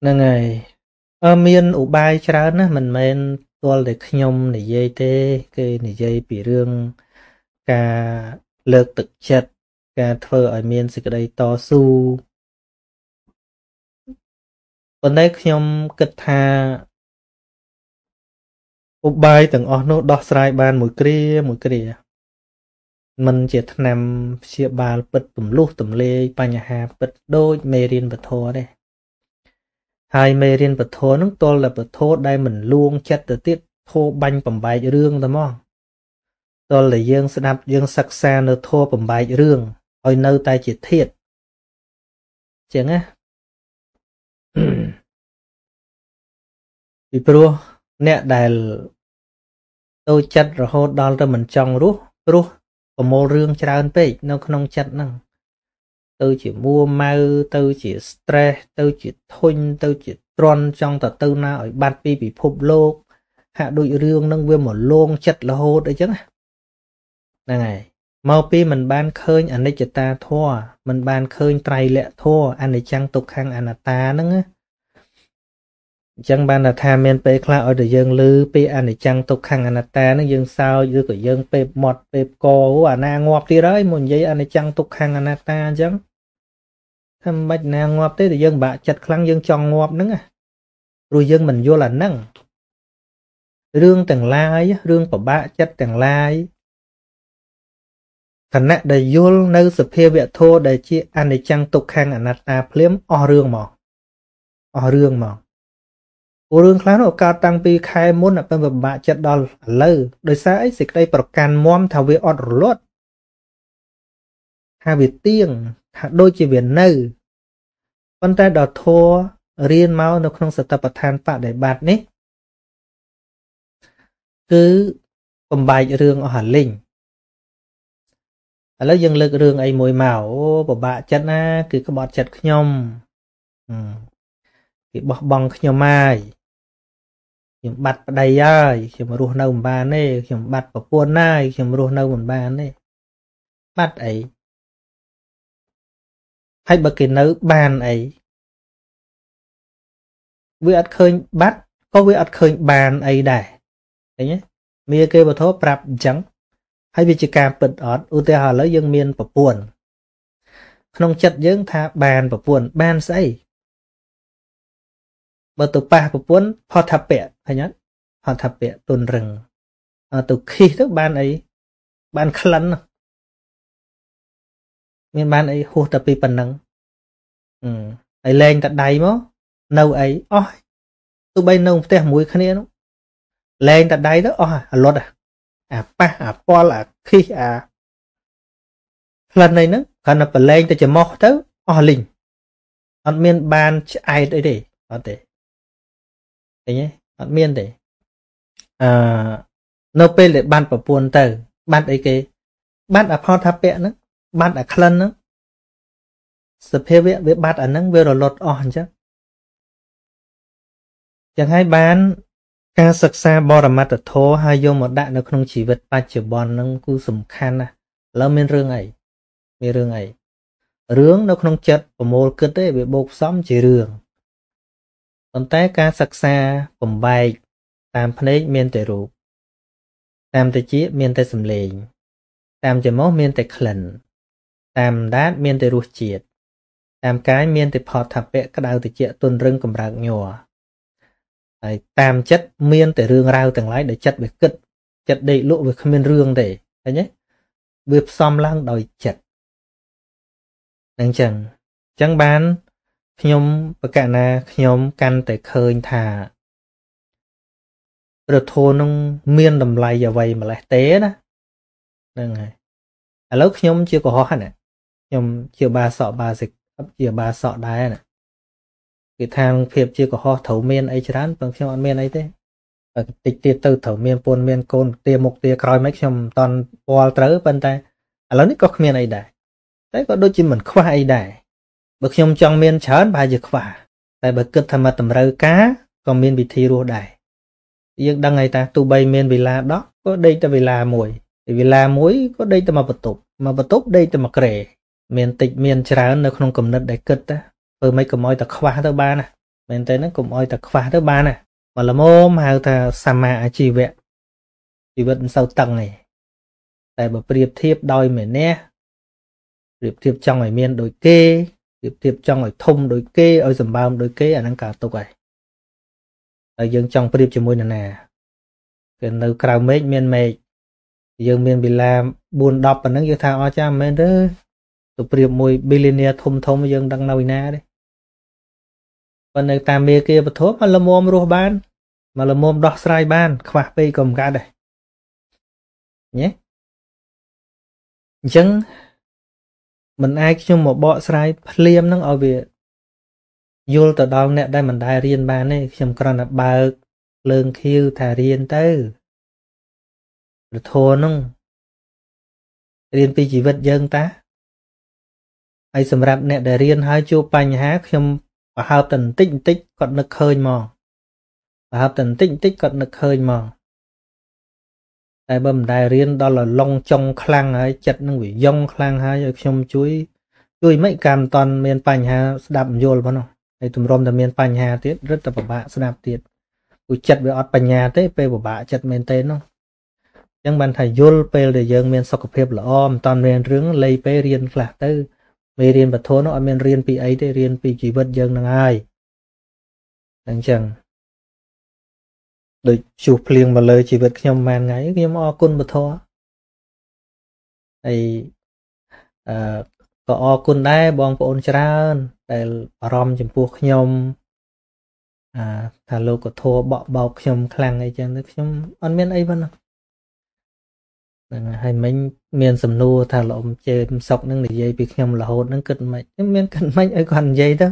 ហ្នឹងហើយអឺមានឧបាយច្រើនណាស់មិនមែនទាល់តែខ្ញុំនិយាយទេ គេនិយាយពីរឿងការលើកទឹកចិត្តការធ្វើឲ្យមានសេចក្តីតស៊ូប៉ុន្តែខ្ញុំគិតថាឧបាយទាំងអស់នោះដោះស្រាយបានមួយគ្រាមួយគ្រាมันជាថ្នាំព្យាបាលពិតទម្លុះទម្លាយបញ្ហាពិតដូចមេរៀនពធទេ ហើយមេរៀនពធនឹងទល់តែពធដែលមិនលួងចិត្តទៅទៀតធោបាញ់បំបែករឿងតែមកទល់តែយើងស្ដាប់យើងសិក្សានៅធោបំបែករឿងឲ្យនៅតែជាធាតចឹងណាពីព្រោះអ្នកដែលទៅចិត្តរហូតដល់ទៅមិនចង់រស់ព្រោះប្រមូលរឿងច្រើនពេកនៅក្នុងចិត្តហ្នឹង ទៅជាមួម៉ៅទៅជា stress ទៅជាធុញទៅជាទ្រន់ចង់ទៅទៅណាឲ្យបាត់ពីពិភពលោកហាក់ដូចរឿងនឹងវាមកលងចិត្តរហូតអីចឹងហ្នឹងហើយមកពីមិនបានឃើញអនិច្ចតាធម៌មិនបានឃើញត្រៃលក្ខធម៌អនិច្ចំទុក្ខំអនត្តាហ្នឹងណាអញ្ចឹងបានថាមានពេលខ្លះឲ្យតែយើងឮពីអនិច្ចំទុក្ខំអនត្តានឹងយើងសើចឬក៏យើងពេបមត់ពេបកអូអាណាងាប់ទៀតហើយមកនិយាយអនិច្ចំទុក្ខំអនត្តាអញ្ចឹង ថាមិនបាច់ណាងាប់ទេតែយើងបាក់ចិត្តខ្លាំងយើងចង់ងាប់ហ្នឹងព្រោះយើងមិនយល់អាហ្នឹងរឿងទាំងឡាយរឿងពិបាកចិត្តទាំងឡាយខណៈដែលយល់នៅសភាវៈធម៌ដែលជាអនិច្ចំទុក្ខំអនត្តាភ្លាមអស់រឿងមកអស់រឿងមកព្រោះរឿងខ្លះនោះកើតតាំងពីខែមុនតែពិបាកចិត្តដល់ឥឡូវដោយសារអីសេចក្តីប្រកាន់មមថាវាអត់រលត់ថាវាទៀង ថាដូចជាវានៅប៉ុន្តែដល់ធัวរៀនមកនៅក្នុងសតបដ្ឋានបដិបត្តិនេះគឺបំបែករឿងអស់អាលិញឥឡូវយើងលើករឿងអីមួយមកអូពិបាកចិត្តណា គឺក្បត់ចិត្តខ្ញុំគេបោះបង់ខ្ញុំហើយខ្ញុំបាត់ប្តីហើយខ្ញុំរស់នៅមិនបានទេខ្ញុំបាត់ប្រពន្ធហើយខ្ញុំរស់នៅមិនបានទេបាត់អី ហើយបើគេនៅបានអីវាអត់ឃើញបាត់ក៏វាអត់ឃើញបានអីដែរឃើញទេមាគេបធរប្រាប់អញ្ចឹងហើយវាជាការពិតអត់ឧទាហរណ៍ឥឡូវយើងមានប្រពន្ធក្នុងចិត្តយើងថាបានប្រពន្ធបានស្អីបើទៅប៉ះប្រពន្ធផតថាពៈឃើញអត់ផតថាពៈទុនរឹងទៅខិះទៅបានអីបានក្លិន មានបានអីហួសតែពីប៉ុណ្ណឹងហើយលែងតែដៃមកនៅអីអស់ទោះបីនៅផ្ទះមួយគ្នានោះលែងតែដៃទៅអស់អាលុតអាប៉ះអាប៉ល់អាខិះអាផ្លិនអីហ្នឹងគ្រាន់តែប្រឡែងទៅច្រមុះទៅអស់លីងអត់មានបានឆ្អែតអីទេអត់ទេឃើញទេអត់មានទេអឺនៅពេលដែលបានប្រពន្ធទៅ បានអីគេបានអផលថាពៈហ្នឹង បានអាក្លិនហ្នឹងសភាវៈវាបាត់អាហ្នឹងវារលត់អស់អញ្ចឹងចឹងហើយបានការសិក្សាបរមត្តធម៌ហើយយកមកដាក់នៅក្នុងជីវិតបច្ចុប្បន្នហ្នឹងគឺសំខាន់ណាស់ឥឡូវមានរឿងអីមានរឿងអីរឿងនៅក្នុងចិត្តប្រមូលគិតទេវាបូកផ្សំជារឿងប៉ុន្តែការសិក្សាបំបែកតាមភ្នែកមានតែរូបតាមតិចមានតែសម្លេងតាមច្រមុះមានតែក្លិន តាមដាតមានតែរសជាតិតាមកាយមានតែផតថាពៈក្តៅតិចទុនរឹងកម្រើកញ័រហើយតាមចិត្តមានតែរឿងរ៉ាវទាំងឡាយដែលចិត្តវាគិតចិត្តដេកលក់វាគ្មានរឿងទេឃើញទេវាផ្សំឡើងដោយចិត្តនឹងចឹងចឹងបានខ្ញុំប្រកាសណាខ្ញុំកាន់តែឃើញថាព្រះធម៌នឹងមានតម្លៃអ្វីម្លេះទេណាហ្នឹងហើយឥឡូវខ្ញុំជាកុហកណា ខ្ញុំជាបាសកបាសិកជាបាសកដែរណាគេថាភាពជាកុហកត្រូវមានអីច្រើនប៉ុន្តែខ្ញុំអត់មានអីទេតិចទៀតទៅត្រូវមានពូនមានកូនទាមុខទាក្រោយមិនខ្ញុំមិនតន់ពាល់ត្រូវប៉ុន្តែឥឡូវនេះក៏គ្មានអីដែរតែក៏ដូចជាមិនខ្វះអីដែរបើខ្ញុំចង់មានច្រើនប្រហែលជាខ្វះតែបើគិតថាមកតម្រូវការក៏មានវិធីរស់ដែរយើងដឹងហើយតាទោះបីមានវេលា10ក៏ដេកតែវេលាមួយវេលាមួយក៏ដេកតែមកបន្ទប់មកបន្ទប់ដេកតែមកក្រែ មានតិចមានច្រើននៅក្នុងគំនិតដែលគិតតាធ្វើម៉េចកុំឲ្យតែខ្វះទៅបានណាមែនទេហ្នឹងកុំឲ្យតែខ្វះទៅបានណាមកល្មមហៅថាសម្មាអាជីវៈជីវិតមិនសូវតឹងទេតែបើប្រៀបធៀបដោយមេនះប្រៀបធៀបចង់ឲ្យមានដូចគេប្រៀបធៀបចង់ឲ្យធំដូចគេឲ្យសម្បើមដូចគេអាហ្នឹងការទុកហើយហើយយើងចង់ប្រៀបជាមួយនរណាគេនៅក្រៅមេឃមានមេឃយើងមានវិឡា4 10ប៉ុណ្ណឹងយើងថាអស់ចាមិនមែនទេ ទៅប្រៀបមួយ billionaire ធំធំយើងដឹងនៅឯណាទេប៉ុន្តែតាមមេគាពធមកលមមរស់បានមកលមមដោះស្រាយបាន ខ្វះពេកក៏មិនកើតដែរញ៉េអញ្ចឹងមិនអាចខ្ញុំមកបកស្រាយភ្លាមនឹងឲ្យវាយល់ទៅដល់អ្នកដែលមិនដែលរៀនបានទេខ្ញុំគ្រាន់តែបើកលើងខៀវថារៀនទៅប្រធននឹងរៀនពីជីវិតយើងតា ហើយសម្រាប់អ្នកដែលរៀនហើយជួបបញ្ហាខ្ញុំប្រហើបតែបន្តិចបន្តិចគាត់នឹកឃើញមកប្រហើបតែបន្តិចបន្តិចគាត់នឹកឃើញមកតែបើមិនដែលរៀនដល់ឡងចុងខ្លាំងហើយចិត្តនឹងវាយ៉ងខ្លាំងហើយឲ្យខ្ញុំជួយជួយមិនកាន់តន់មានបញ្ហាស្ដាប់យល់ប៉ុណ្ណោះហើយទម្រាំតែមានបញ្ហាទៀតរឹតតែពិបាកស្ដាប់ទៀតព្រោះចិត្តវាអត់បញ្ញាទេពេលពិបាកចិត្តមែនទេនោះអញ្ចឹងបានថាយល់ពេលដែលយើងមានសុខភាពល្អមិនតន់រៀនរឿងលៃពេលរៀនខ្លះទៅ មេរៀនពធនោះអត់មានរៀនពីអីទេរៀនពីជីវិតយើងនឹងហើយអញ្ចឹងដូចជួសភ្លៀងមកលើជីវិតខ្ញុំប៉ុន្មានថ្ងៃខ្ញុំអរគុណពធហើយអឺក៏អរគុណដែរបងប្អូនច្រើនដែលបារម្ភចំពោះខ្ញុំអាថាលោកកធបក់បោកខ្ញុំខ្លាំងអីចឹងទៅខ្ញុំអត់មានអីប៉ុណ្ណោះ ហ្នឹងហើយមិញមានសំណួរថាលោកអ៊ំជេមសុកនឹងនិយាយពីខ្ញុំរហូតនឹងគិតមិនខ្ញុំមានគិតមិនឲ្យគាត់និយាយទៅ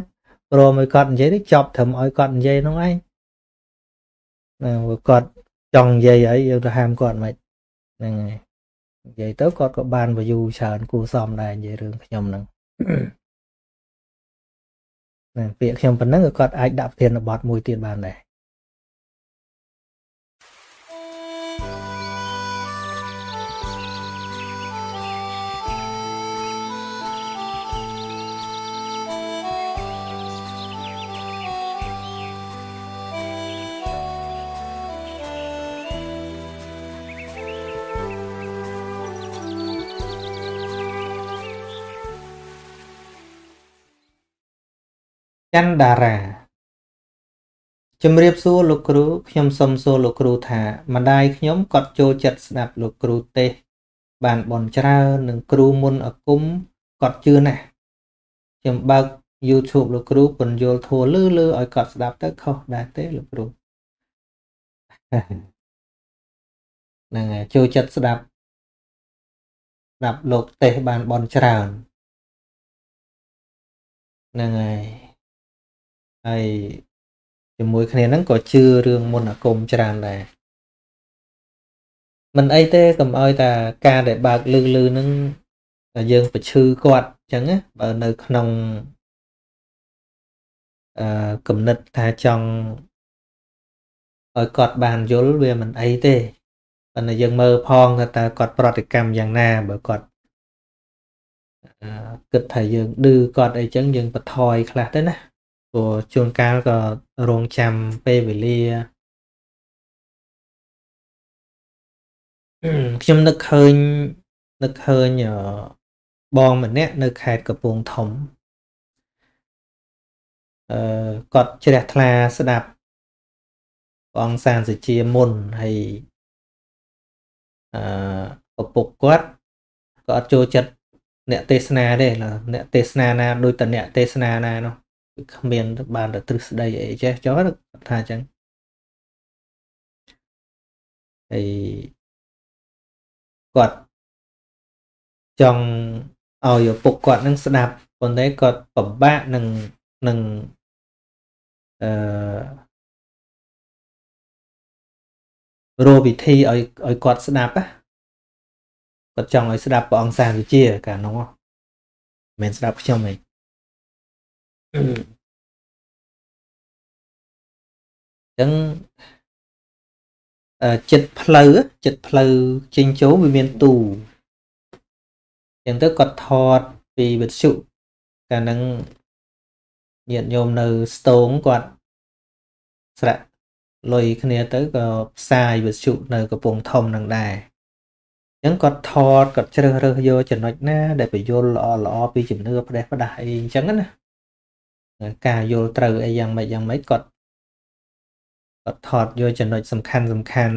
ព្រមឲ្យគាត់និយាយទៅចប់ត្រឹមឲ្យគាត់និយាយហ្នឹងឯងណាគាត់ចង់និយាយហើយយើងទៅហាមគាត់មិនហ្នឹងហើយនិយាយទៅគាត់ក៏បាន view ច្រើនគួសមដែរនិយាយរឿងខ្ញុំហ្នឹងណាពាក្យខ្ញុំប៉ុណ្ណឹងក៏គាត់អាចដាក់ប្រធានបទមួយទៀតបានដែរ ចន្ទដារាជំរាបសួរលោកគ្រូខ្ញុំសូមសួរលោកគ្រូថាម្ដាយខ្ញុំគាត់ចូលចិត្តស្ដាប់លោកគ្រូទេសបានបនច្រើននឹងគ្រូមុនអគុំគាត់ជឿណាស់ខ្ញុំបើក YouTube លោកគ្រូពន្យល់ធัวលឺលឺឲ្យគាត់ស្ដាប់ទៅខុសដែរទេលោកគ្រូហ្នឹងហើយចូលចិត្តស្ដាប់ស្ដាប់លោកទេសបានបនច្រើនហ្នឹងហើយ ហើយជាមួយគ្នាហ្នឹងក៏ជឿរឿងមុនអាគមច្រើនដែរមិនអីទេកុំឲ្យតែការដែលបើកលឺលឺហ្នឹងយើងប្រឈឺគាត់អញ្ចឹងណាបើនៅក្នុងអឺគំនិតថាចង់ឲ្យគាត់បានយល់វាមិនអីទេប៉ុន្តែយើងមើលផងថាតើគាត់ប្រតិកម្មយ៉ាងណាបើគាត់គិតថាយើងឌឺគាត់អីចឹងយើងបន្ថយខ្លះទៅណា ព្រោះជួនកាលក៏រងចាំពេលវេលាខ្ញុំនឹកឃើញនឹកឃើញបងម្នាក់នៅខេត្តកំពង់ធំអឺគាត់ជ្រះថ្លាស្ដាប់ព្រះអង្គសានសុជាមុនហើយអឺឪពុកគាត់ក៏អត់ចូលចិត្តអ្នកទេសនាទេអ្នកទេសនាណាដូចតអ្នកទេសនាណានោះ គ្មានបានទៅទ្រឹស្ដីអីចេះចុះថាអញ្ចឹងហើយគាត់ចង់ឲ្យឪពុកគាត់នឹងស្ដាប់ប៉ុន្តែគាត់ពិបាកនឹងនឹងអឺរកវិធីឲ្យឲ្យគាត់ស្ដាប់ណាគាត់ចង់ឲ្យស្ដាប់ព្រះអង្គសាវិជាកាលនោះមិនមែនស្ដាប់ខ្ញុំទេ ចឹងចិត្តផ្លូវចិត្តផ្លូវចេញចូលវាមានទូចឹងទៅគាត់ថតពីវិទ្យុកាលហ្នឹងញាតិញោមនៅស្ទងគាត់ស្រាក់លុយគ្នាទៅក៏ផ្សាយវិទ្យុនៅកំពង់ធំនឹងដែរអញ្ចឹងគាត់ថតគាត់ជ្រើសរើសយកចំណុចណា ដែលបញ្យលល្អល្អពីជំនឿផ្ដេសផ្ដាស់អីអញ្ចឹងណា ការយល់ត្រូវអីយ៉ាងម៉េចយ៉ាងម៉េចគាត់គាត់ថតយកចំណុចសំខាន់សំខាន់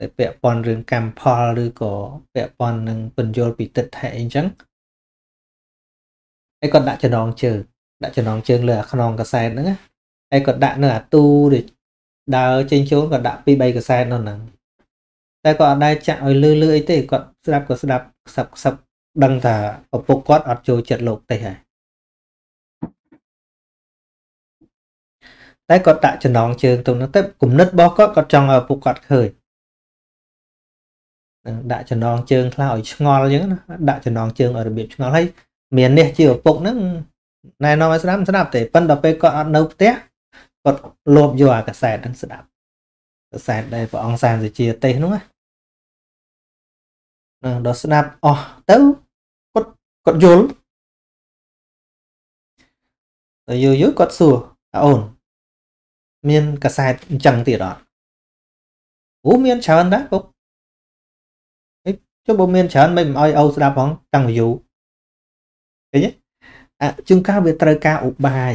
ដែលពាក់ព័ន្ធរឿងកម្មផលឬក៏ពាក់ព័ន្ធនឹងពន្យល់ពីទិដ្ឋិអីចឹងហើយគាត់ដាក់ចំណងជើងដាក់ចំណងជើងលើអាខ្នងកសែតហ្នឹងហើយគាត់ដាក់នៅអាទូដែលដើរចេញចូលគាត់ដាក់ពី3កសែតនោះហ្នឹងតែគាត់អត់ដែរចាក់ឲ្យលឺលឺអីទេគាត់ស្ដាប់ក៏ស្ដាប់ខ្សឹបខ្សឹបដឹងថាឪពុកគាត់អត់ចូលចិត្តលោកទេហើយ តែគាត់ដាក់ចំណងជើងទៅនោះទៅគំនិតរបស់គាត់គាត់ចង់ឲ្យឪពុកគាត់ឃើញដាក់ចំណងជើងខ្លះឲ្យឆ្ងល់អញ្ចឹងណាដាក់ចំណងជើងឲ្យរបៀបឆ្ងល់ហើយមាននេះជាឪពុកហ្នឹងណែនាំឲ្យស្ដាប់ស្ដាប់ទេប៉ុន្តែដល់ពេលគាត់អត់នៅផ្ទះគាត់លបយកអាកាសែតហ្នឹងស្ដាប់កាសែតដែលព្រះអង្គសានសុជាទេសហ្នឹងណាដល់ស្ដាប់អស់ទៅគាត់គាត់យល់ទៅយូរយូរគាត់សួរអូន មានកសែតអញ្ចឹងទៀតអត់អូមានច្រើនដែរពុកចុះបើមានច្រើនមិនឲ្យអូស្ដាប់ផងតាំងពីយូរឃើញទេអាជួនកាលវាត្រូវការឧបាយ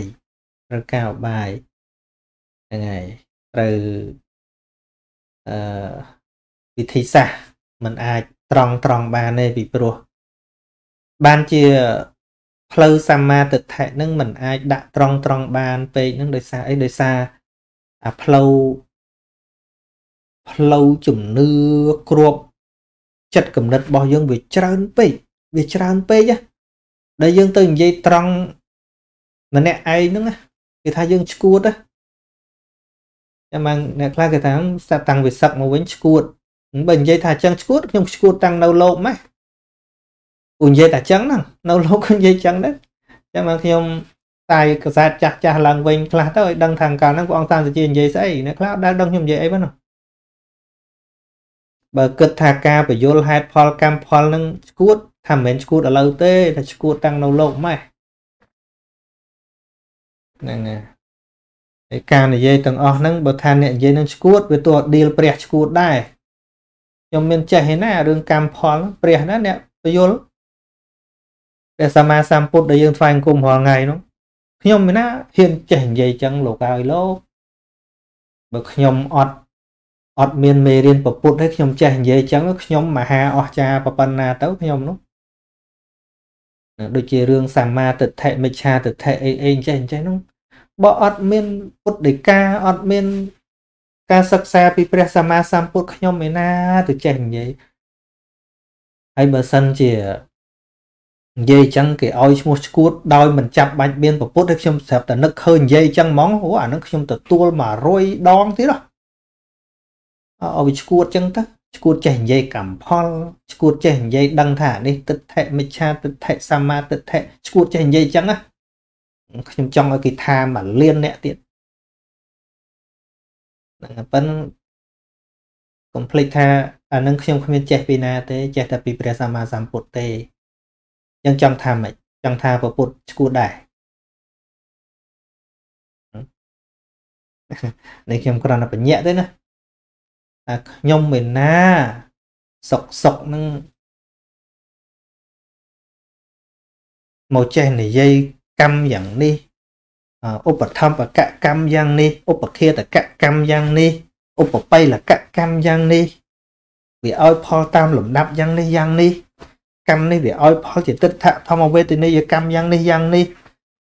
ត្រូវការឧបាយហ្នឹងហើយត្រូវអឺវិធីសាស្ត្រมันអាចត្រង់ត្រង់បានទេពីព្រោះបានជាផ្លូវសម្មាទិដ្ឋិហ្នឹងมันអាចដាក់ត្រង់ត្រង់បានពេកហ្នឹងដោយសារអីដោយសារ អាផ្លូវផ្លូវជំនឿគ្របចិត្តគំនិតរបស់យើងវាច្រើនពេកវាច្រើនពេកណាដែលយើងទៅនិយាយត្រង់ម្នាក់ឯងហ្នឹងគេថាយើងឈួតណាចាំមកអ្នកខ្លះគេថាស្ដាប់តាំងវិសឹកមកវិញឈួតបើនិយាយថាអញ្ចឹងឈួតខ្ញុំឈួតតាំងនៅលោកម៉េះពួកនិយាយតែអញ្ចឹងហ្នឹងនៅលោកខ្ញុំនិយាយអញ្ចឹងដែរចាំមកខ្ញុំ តែកសែតចាស់ចាស់ឡើងវិញខ្លះទៅឲ្យដឹងថាកាលហ្នឹងព្រះអង្គតាមសាជានិយាយស្អីអ្នកខ្លះដែលដឹងខ្ញុំនិយាយអីហ្នឹងបើគិតថាការបញ្យលហេតុផលកម្មផលនឹងឈួតថាមិនមែនឈួតឥឡូវទេតែឈួតតាំងនៅលោកម៉េះហ្នឹងហើយហើយការនិយាយទាំងអស់ហ្នឹងបើថាអ្នកនិយាយនឹងឈួតវាទោះឌីលព្រះឈួតដែរខ្ញុំមានចេះឯណារឿងកម្មផលព្រះណាអ្នកបញ្យលព្រះសម្មាសម្ពុទ្ធដែលយើងថ្វាយអង្គមរាល់ថ្ងៃនោះ ខ្ញុំមិនណាហ៊ានចេះនិយាយចឹងលោកហើយលោកបើខ្ញុំអត់អត់មានមេរៀនពពុទ្ធឲ្យខ្ញុំចេះនិយាយចឹងខ្ញុំមហាអស្ចារ្យប៉ុណ្ណាទៅខ្ញុំនោះដូចជារឿងសម្មាទិដ្ឋិមិច្ឆាទិដ្ឋិអីអីចេះចេះនោះបើអត់មានពុទ្ធដីកាអត់មាន ការសិក្សាពីព្រះសម្មាសម្ពុទ្ធខ្ញុំឯណាទៅចេះនិយាយហើយបើសិនជា និយាយចឹងគេឲ្យឈ្មោះឈួតដោយមិនចាប់បាច់មានពពុទ្ធឲ្យខ្ញុំស្រាប់តែនឹកឃើញនិយាយចឹងហ្មងអូអានឹងខ្ញុំទទួល100ដងទៀតហ៎ឲ្យវាឈួតចឹងទៅឈួតចេះនិយាយកម្មផលឈួតចេះនិយាយដឹងថានេះទិដ្ឋិមិច្ឆាទិដ្ឋិសម្មាទិដ្ឋិឈួតចេះនិយាយចឹងណាខ្ញុំចង់ឲ្យគេថាមួយលានអ្នកទៀតហ្នឹងប៉ុន្តែកុំភ្លេចថាអានឹងខ្ញុំគ្មានចេះពីណាទេចេះតែពីព្រះសម្មាសម្ពុទ្ធទេ យើងចង់ថាម៉េចចង់ថាពពុទ្ធឈួតដែរនេះខ្ញុំគ្រាន់តែបញ្ជាក់ទេណាថាខ្ញុំមិនណាសុកសុកនឹងមកចេះនិយាយកម្មយ៉ាងនេះឧបធម្មកកម្មយ៉ាងនេះឧបឃាតកកម្មយ៉ាងនេះឧបបៃលកកម្មយ៉ាងនេះវាឲ្យផលតាមលំដាប់យ៉ាងនេះយ៉ាងនេះ កម្មនេះវាឲ្យផលជាទិដ្ឋធម្មវេទនីយកម្មយ៉ាងនេះយ៉ាងនេះ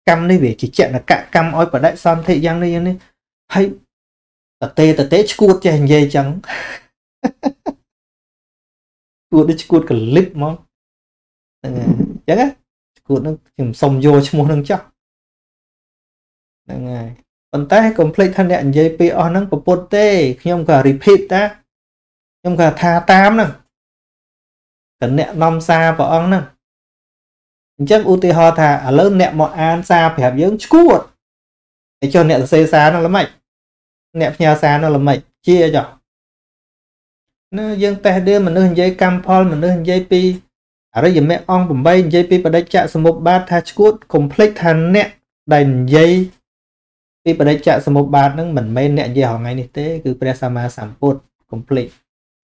កម្មនេះវាជាចនកកម្មឲ្យបដិសន្ធិយ៉ាងនេះយ៉ាងនេះហើយតទេតទេឈួតចេះនិយាយចឹងឈួតដូចឈួតកលិបហ្មងហ្នឹងអញ្ចឹងឈួតនឹងខ្ញុំសុំយកឈ្មោះនឹងចោះហ្នឹងហើយប៉ុន្តែកុំភ្លេចថាអ្នកនិយាយពីអស់ហ្នឹងប្រពុតទេខ្ញុំក៏ repeat តាខ្ញុំក៏ថាតាមហ្នឹង កអ្នកនាំសារព្រះអង្គហ្នឹងអញ្ចឹងឧទាហរណ៍ថាឥឡូវអ្នកមកអានសារប្រាប់យើងឈួតហើយចុះអ្នកសរសេរសារហ្នឹងល្មិចអ្នកផ្ញើសារនោះល្មិចជាចុះណាយើងតេះដៀមនុស្សនិយាយកម្មផលមនុស្សនិយាយពីអរិយមគ្គអង្គ8និយាយពីបដិច្ចសមុបបាទថាឈួតកុំភ្លេចថាអ្នកដែលនិយាយពីបដិច្ចសមុបបាទនឹងមិនមែនអ្នកនិយាយហងៃនេះទេគឺព្រះសម្មាសម្ពុទ្ធកុំភ្លេច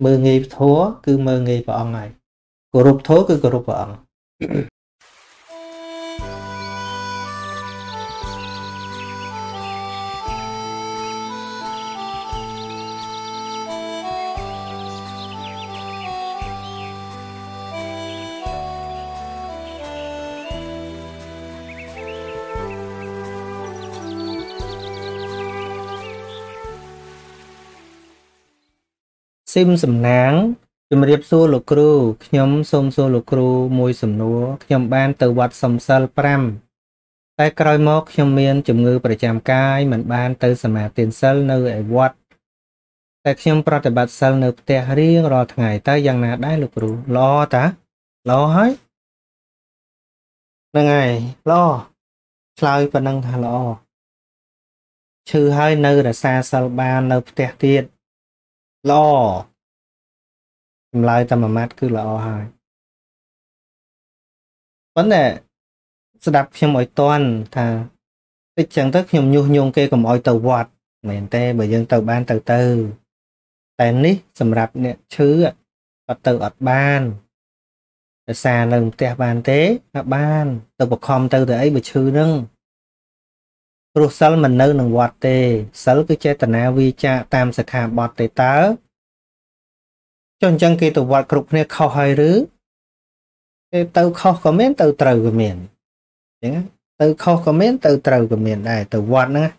មើងងាយធัวគឺមើងងាយព្រះអង្គហើយ គោរពធัวគឺគោរពព្រះអង្គស៊ីមសំណាង ជំរាបសួរលោកគ្រូ ខ្ញុំសូមសួរលោកគ្រូមួយសំណួរ ខ្ញុំបានទៅវត្តសំសិល5តែក្រោយមកខ្ញុំមានជំងឺប្រចាំកាយមិនបានទៅសមាទានសិលនៅឯវត្តតែខ្ញុំប្រតិបត្តិសិលនៅផ្ទះរៀងរាល់ថ្ងៃតើយ៉ាងណាដែរលោកគ្រូល្អតាល្អហើយហ្នឹងហើយល្អឆ្លើយប៉ុណ្ណឹងថាល្អឈឺហើយនៅរសាសិលបាននៅផ្ទះទៀតល្អ ចម្លើយតែមួយម៉ាត់គឺល្អហើយប៉ុន្តែស្ដាប់ខ្ញុំឲ្យតន់ថាតិចចឹងទៅខ្ញុំញុះញង់គេកុំឲ្យទៅវត្តមែនទេបើយើងទៅបានទៅទៅតែនេះសម្រាប់អ្នកឈឺអត់ទៅអត់បានភាសានៅផ្ទះបានទេអត់បាន ទៅបខំទៅទៅអីបើឈឺនឹងព្រោះសិលមិននៅនឹងវត្តទេសិលគឺចេតនាវាចាតាមសិក្ខាបទទេតើ ចុះអញ្ចឹងគេទៅវត្តគ្រប់គ្នាខុសហើយឬគេទៅខុសក៏មានទៅត្រូវក៏មានអញ្ចឹងទៅខុសក៏មានទៅត្រូវក៏មានដែរទៅវត្តហ្នឹង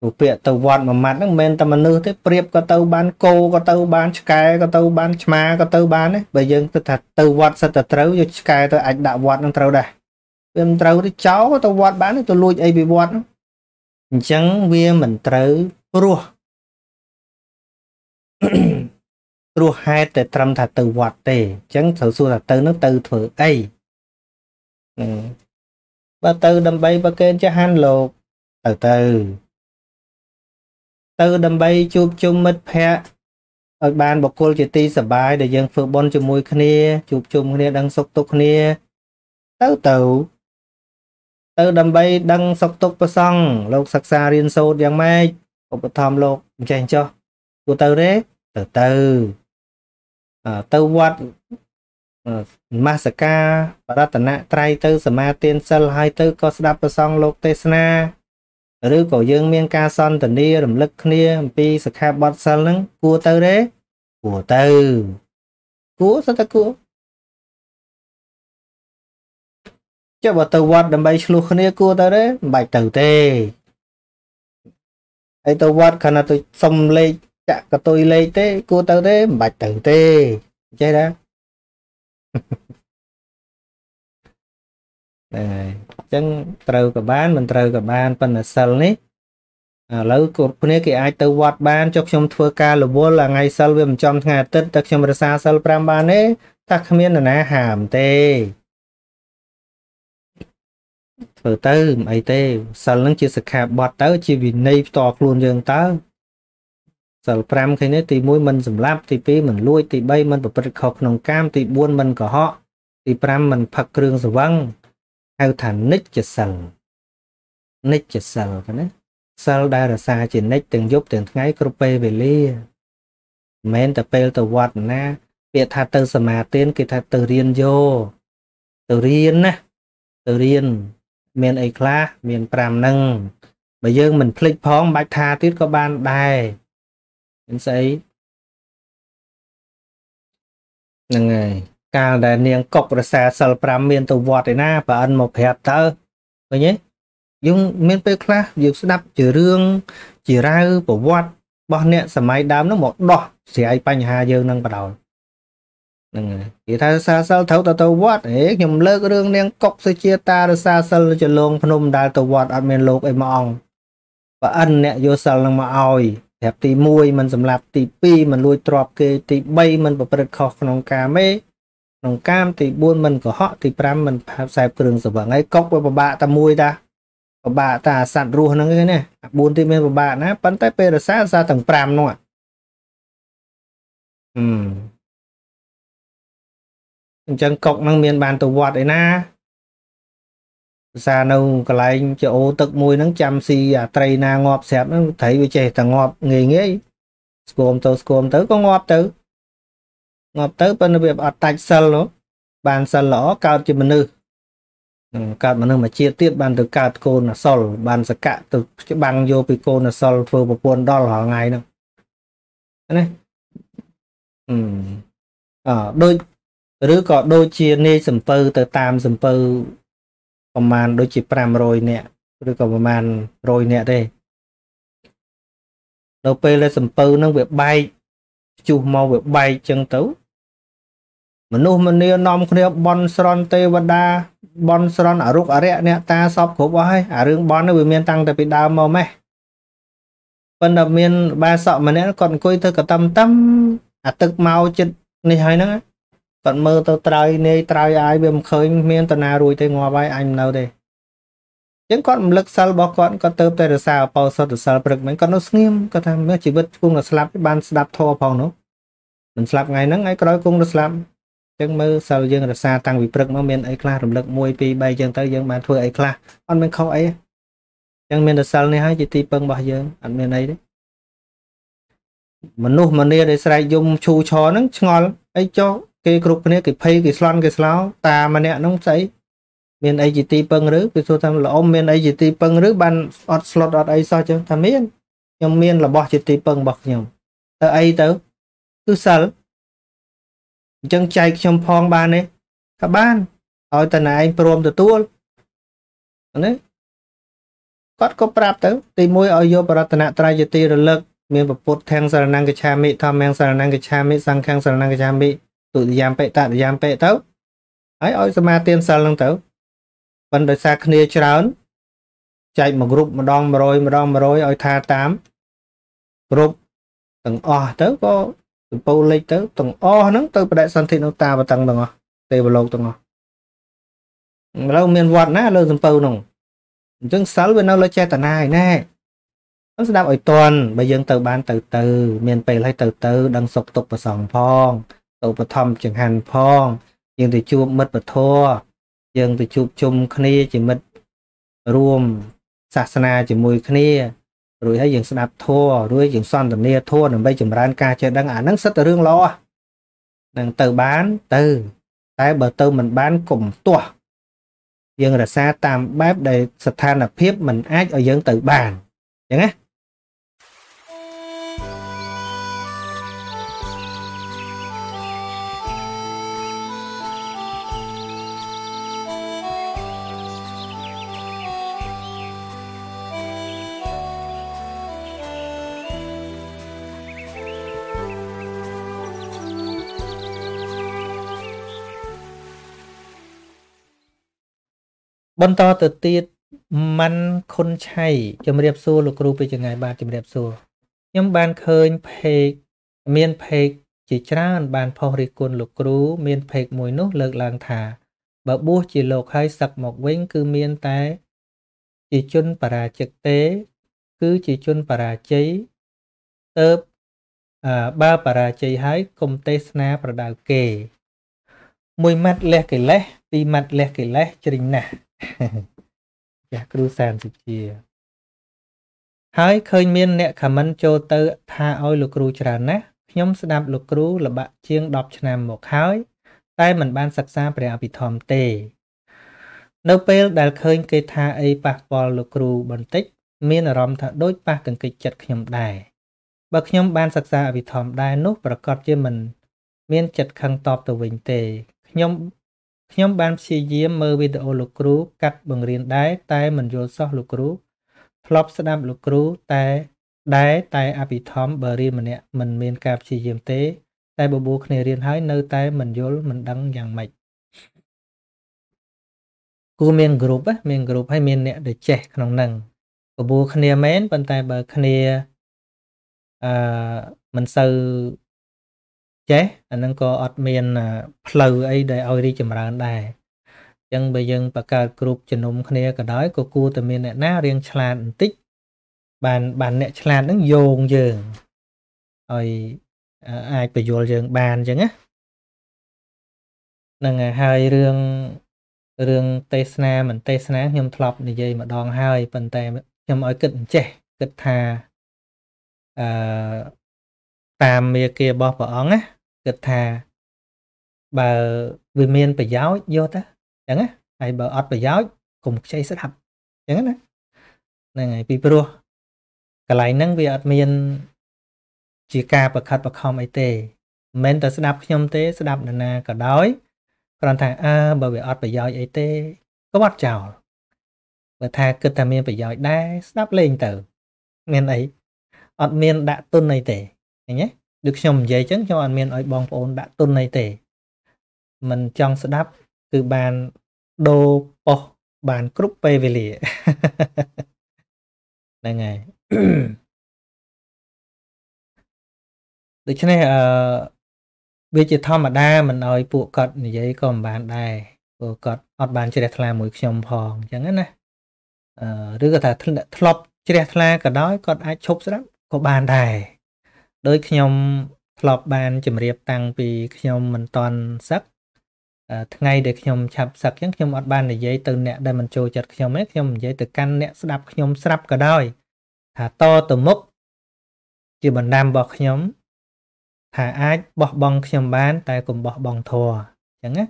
ព្រោះពាក្យទៅវត្តមួយម៉ាត់ហ្នឹងមិនមែនតែមនុស្សទេព្រៀបក៏ទៅបានគោក៏ទៅបានឆ្កែក៏ទៅបានឆ្មាក៏ទៅបានដែរបើយើងគិតថាទៅវត្តសិតតែត្រូវយកឆ្កែទៅអាចដាក់វត្តហ្នឹងត្រូវដែរវាមិនត្រូវទេចោលទៅវត្តបានទៅលួចអីពីវត្តអញ្ចឹងវាមិនត្រូវព្រោះ ព្រោះហេតុតែត្រឹមថាទៅវត្តទេអញ្ចឹងត្រូវសួរថាទៅនឹងទៅធ្វើអីបើទៅដើម្បីប្រកេនចាហានលោកទៅទៅទៅដើម្បីជួបជុំមិត្តភ័ក្តិឲ្យបានបកគលជាទីសបាយដែលយើងធ្វើបុណ្យជាមួយគ្នាជួបជុំគ្នាដឹងសុខទុក្ខគ្នា ទៅទៅទៅដើម្បីដឹងសុខទុក្ខប្រសង់លោកសិក្សារៀនសូត្រយ៉ាងម៉េចឧបត្ថម្ភលោកអញ្ចេះចុះគួរទៅទេទៅទៅ ទៅវត្តមាសកាបរតនៈត្រៃទៅសមាទានសិលហើយទៅក៏ស្ដាប់ប្រសងលោកទេសនាឬក៏យើងមានការសន្ទនារំលឹកគ្នាអំពីសិក្ខាបទសិលហ្នឹងគួរទៅទេគួរទៅគួរសតើគួរចុះបើទៅវត្តដើម្បីឆ្លោះគ្នាគួរទៅទេមិនបាច់ទៅទេហើយទៅវត្តគ្រាន់តែទៅសុំលេខ ចាក់កតុយលេខទេគួរទៅទេមិនបាច់ទៅទេចេះទេហ្នឹងហើយអញ្ចឹងត្រូវក៏បានមិនត្រូវក៏បានប៉ុន្តែសិលនេះឥឡូវគ្រប់គ្នាគេអាចទៅវត្តបានចុះខ្ញុំធ្វើការរវល់ថ្ងៃសិលវាមិនចំថ្ងៃអាទិត្យតែខ្ញុំរសាសិល5បានទេថាគ្មាននរណាហាមទេធ្វើទៅមិនអីទេសិលនឹងជាសិក្ខាបទទៅ ជាវិន័យផ្ទាល់ខ្លួនយើងតើ សិល5ឃើញទេទី1មិនសម្លាប់ទី2មិនលួចទី3មិនប្រព្រឹត្តខុសក្នុងកាមទី4មិនកុហកទី5មិនផឹកគ្រឿងស្រវឹងហៅថានិច្ចសិលនិច្ចសិលណាសិលដែលរសាជានិច្ចទាំងយប់ទាំងថ្ងៃគ្រប់ពេលវេលាមិនមែនតែពេលទៅវត្តណាពាក្យថាទៅសមាទានគេថាទៅរៀនយោទៅរៀនណាទៅរៀនមានអីខ្លះមាន5ហ្នឹងបើយើងមិនភ្លេចផងបាច់ថាទៀតក៏បានដែរ មានស្អីហ្នឹងហើយកាលដែលនាងកុករសាសិល5មានទៅវត្តឯណាប្រអិនមកប្រាប់តើឃើញទេយើងមានពេលខ្លះយើងស្ដាប់ជារឿងជារាវប្រវត្តិរបស់អ្នកសម័យដើមនោះមកដោះស្រាយបញ្ហាយើងនឹងបដ ாய் ហ្នឹងហើយគេថាសាសិលត្រូវទៅទៅវត្តហេខ្ញុំលើករឿងនាងកុកសុជាតារសាសិលចលងភ្នំដែលទៅវត្តអត់មានលោកអីមួយអង្គប្រអិនអ្នកយកសិលនឹងមកឲ្យ ប្រាប់ទី1មិនសម្លាប់ទី2មិនលួចទ្រព្យគេទី3មិនប្រព្រឹត្តខុសក្នុងកាមេក្នុងកាមទី4មិនកុហកទី5មិនផាបផ្សែបគ្រឿងសង្វឹងហើយកុកវាពិបាកតែមួយតាពិបាកតែអាសัตว์រស់ហ្នឹងឯណា4ទីមានពិបាកណាប៉ុន្តែពេលរសារសាទាំង5នោះអឺអញ្ចឹងកុកហ្នឹងមានបានទៅវត្តឯណា សារនៅកន្លែងចោទឹកមួយហ្នឹងចាំស៊ីអាត្រីណាងាប់ស្រាប់ហ្នឹងត្រីវាចេះតែងាប់ងាយងាយស្គមទៅស្គមទៅក៏ងាប់ទៅងាប់ទៅប៉ុន្តែវាអត់តាច់សិលបានសិលល្អកើតជាមនុស្សកើតមនុស្សមួយជាតិទៀតបានទៅកើតកូនអសល បានសកៈទៅច្បាំងយកពីកូនអសលធ្វើប្រពន្ធដល់រាល់ថ្ងៃហ្នឹងណាអឺអដូចឬក៏ដូចជានាយសំពៅទៅតាមសំពៅ ប្រមាណដូចជា500នាក់ឬក៏ប្រមាណ100នាក់ទេដល់ពេលដែលសំពៅនឹងវាបែកជុះមកវាបែកចឹងទៅ មនុស្សម្នានាំគ្នាបន់ស្រន់ទេវតាបន់ស្រន់អរុកអរិយអ្នកតាសពគ្រប់អស់ហើយអារឿងបន់នេះវាមានតាំងតែពីដើមមកម៉េះប៉ុន្តែមានបាសកម្នាក់គាត់អង្គុយទៅកតំតំអាទឹកមកចិត្តនេះហើយហ្នឹង គាត់មើលទៅត្រើយនាយត្រើយអាយវាមិនឃើញមានតាណារួយទេងាប់ហើយអញមិននៅទេអញ្ចឹងគាត់រំលឹកសិលរបស់គាត់គាត់ទៅតែរសាអបោសុទ្ធសិលព្រឹកមិនគាត់នៅស្ងៀមគាត់ថាមើលជីវិតគង់តែស្លាប់បានស្ដាប់ធម៌ផងនោះមិនស្លាប់ថ្ងៃហ្នឹងថ្ងៃក្រោយគង់តែស្លាប់អញ្ចឹងមើលសិលយើងរសាតាំងពីព្រឹកមកមានអីខ្លះរំលឹក1 2 3អញ្ចឹងទៅយើងបានធ្វើអីខ្លះអត់មានខុសអីអញ្ចឹងមានតែសិលនេះហើយជាទីពឹងរបស់យើងអត់មានអីទេមនុស្សម្នាដែលស្រែកយំឈូឆហ្នឹងឆ្ងល់អីចុះ គេគ្រប់គ្នាគេភ័យគេស្លន់គេស្លោតាម្នាក់ហ្នឹងស្អីមានអីជាទីពឹងឬគេសួរថាល្អមានអីជាទីពឹងឬបានអត់ស្លុតអត់អីសោះចឹងថាមានខ្ញុំមានរបស់ជាទីពឹងរបស់ខ្ញុំទៅអីទៅគឺសិលអញ្ចឹងចែកខ្ញុំផងបានទេថាបានឲ្យតណឯងព្រមទទួលណាគាត់ក៏ប្រាប់ទៅទី1ឲ្យយកបរតនត្រ័យជាទីរលឹកមានពុទ្ធទាំងសរណង្គច្ឆាមិធម្មងសរណង្គច្ឆាមិសង្ឃងសរណង្គច្ឆាមិ ទុតិយាមបេតតិយាមបេទៅហើយឲ្យសមាទានសិលហ្នឹងទៅប៉ុន្តែដោយសារគ្នាច្រើនចែកមកគ្រប់ម្ដង100ម្ដង100ឲ្យថាតាមគ្រប់ទាំងអស់ទៅក៏សំពៅលេខទៅទាំងអស់ហ្នឹងទៅបដិសន្ធិនៅតាបតឹងទាំងអស់ទេវលោកទាំងអស់ឥឡូវមានវត្តណាលើសំពៅហ្នឹងអញ្ចឹងសិលវានៅលើចេតនាឯណែស្ដាប់ឲ្យតន់បើយើងទៅបានទៅទៅ មានពេលឲ្យទៅទៅ ដឹងសុខទុក្ខប្រសងផង ទៅបឋមចង្ហាន់ផង យើងទៅជួបមិត្តពធយើងទៅជួបជុំគ្នាជាមិត្តរួមសាសនាជាមួយគ្នារួចហើយយើងស្ដាប់ធម៌រួចយើងសន្ទនាធម៌ដើម្បីចម្រើនការចេះដឹងអាហ្នឹងសិតតែរឿងល្អហ្នឹងទៅបានទៅ តែបើទៅមិនបានកុំទាស់យើងរក្សាតាមបែបដែលស្ថានភាពមិនអាចឲ្យយើងទៅបានអញ្ចឹងណា បន្តទៅទៀតម៉ាន់ខុនឆៃជំរាបសួរលោកគ្រូពីចងាយបាទជំរាបសួរខ្ញុំបានឃើញเพจមានเพจជាច្រើនបានផុសរិះគន់លោកគ្រូ មានเพจមួយនោះលើកឡើងថាបើបួសជាលោកហើយសឹកមកវិញគឺមានតែជាជនបរាជិកទេ គឺជាជនបរាជ័យទៅបើបរាជ័យហើយគុំទេសនាប្រដៅគេមួយម៉ាត់លះកិលេសពីរម៉ាត់លះកិលេសជ្រិញណាស់ ចាស់គ្រូសានសុជា ហើយឃើញមានអ្នកខមមិនចូលទៅ ថាឲ្យលោកគ្រូច្រើនណាស់ខ្ញុំស្ដាប់លោកគ្រូលបាក់ជាង10ឆ្នាំមកហើយ តែមិនបានសិក្សាព្រះអភិធម្មទេ នៅពេលដែលឃើញគេថាអីប៉ះពាល់លោកគ្រូបន្តិច មានអារម្មណ៍ថាដូចប៉ះកង្កិចចិត្តខ្ញុំដែរបើខ្ញុំបានសិក្សាអភិធម្មដែរនោះប្រកាសជាមិន មានចិត្តខឹងតបទៅវិញទេ ខ្ញុំ ខ្ញុំបានព្យាយាមមើលវីដេអូលោកគ្រូកាត់បង្រៀនដែរតែមិនយល់សោះលោកគ្រូធ្លាប់ស្ដាប់លោកគ្រូតែដែរតែអភិធម្មបើរៀនម្នាក់មិនមានការព្យាយាមទេ តែបបួលគ្នារៀនហើយនៅតែមិនយល់មិនដឹងយ៉ាងម៉េចគួរមានក្រុមមានក្រុមហើយមានអ្នកដែលចេះក្នុងហ្នឹងបបួលគ្នាមែនប៉ុន្តែបើគ្នាអឺមិនសូវ ចេះអានឹងក៏អត់មានផ្លូវអីដែលឲ្យរីចម្រើនដែរអញ្ចឹងបើយើងបង្កើតគ្រប់ជំនុំគ្នាក៏ដោយក៏គួរតែមានអ្នកណារៀងឆ្លាតបន្តិចបានបានអ្នកឆ្លាតហ្នឹងយោងយើងឲ្យអាចបញ្យល់យើងបានអញ្ចឹងណាហ្នឹងហើយរឿងរឿងទេសនាមិនទេសនាខ្ញុំធ្លាប់និយាយម្ដងហើយប៉ុន្តែខ្ញុំឲ្យគិតអញ្ចេះគិតថាអឺតាមមេគារបស់ព្រះអង្គណា គិតថាបើវាមានប្រយោជន៍យកទៅអញ្ចឹងណាហើយបើអត់ប្រយោជន៍កុំខ្ចីស្ដាប់អញ្ចឹងណាហ្នឹងហើយពីព្រោះកន្លែងហ្នឹងវាអត់មាន ជាការប្រខិតប្រខំអីទេមិនមែនតែស្ដាប់ខ្ញុំទេ ស្ដាប់នរណាក៏ដោយគ្រាន់តែអើបើវាអត់ប្រយោជន៍អីទេក៏បាត់ចោលបើថាគិតថាមានប្រយោជន៍ដែរស្ដាប់លេងទៅ មានអីអត់មានដាក់ទុនអីទេឃើញទេ ដូចខ្ញុំនិយាយចឹងខ្ញុំអត់មានឲ្យបងប្អូនដាក់ទុនអីទេមិនចង់ស្ដាប់គឺបានដូរប៉ុសបានគ្រប់ពេលវេលាហ្នឹងហើយដូច្នេះអឺវាជាធម្មតាមិនឲ្យពួកគាត់និយាយក៏មិនបានដែរព្រោះគាត់អត់បានជ្រះថ្លាមួយខ្ញុំផងអញ្ចឹងណាអឺឬក៏ថាធ្លាប់ជ្រះថ្លាក៏ដោយគាត់អាចឈប់ស្ដាប់ក៏បានដែរ ដោយខ្ញុំធ្លាប់បានជម្រាបតាំងពីខ្ញុំមិនតន់សឹកថ្ងៃដែលខ្ញុំឆាប់សឹកអញ្ចឹងខ្ញុំអត់បាននិយាយទៅអ្នកដែលមិនចូលចិត្តខ្ញុំទេខ្ញុំនិយាយទៅកាន់អ្នកស្ដាប់ខ្ញុំស្រាប់ក៏ដោយថាតទៅមុខជាបណ្ដាំរបស់ខ្ញុំថាអាចបោះបង់ខ្ញុំបាន តែកុំបោះបង់ធัวអញ្ចឹងណា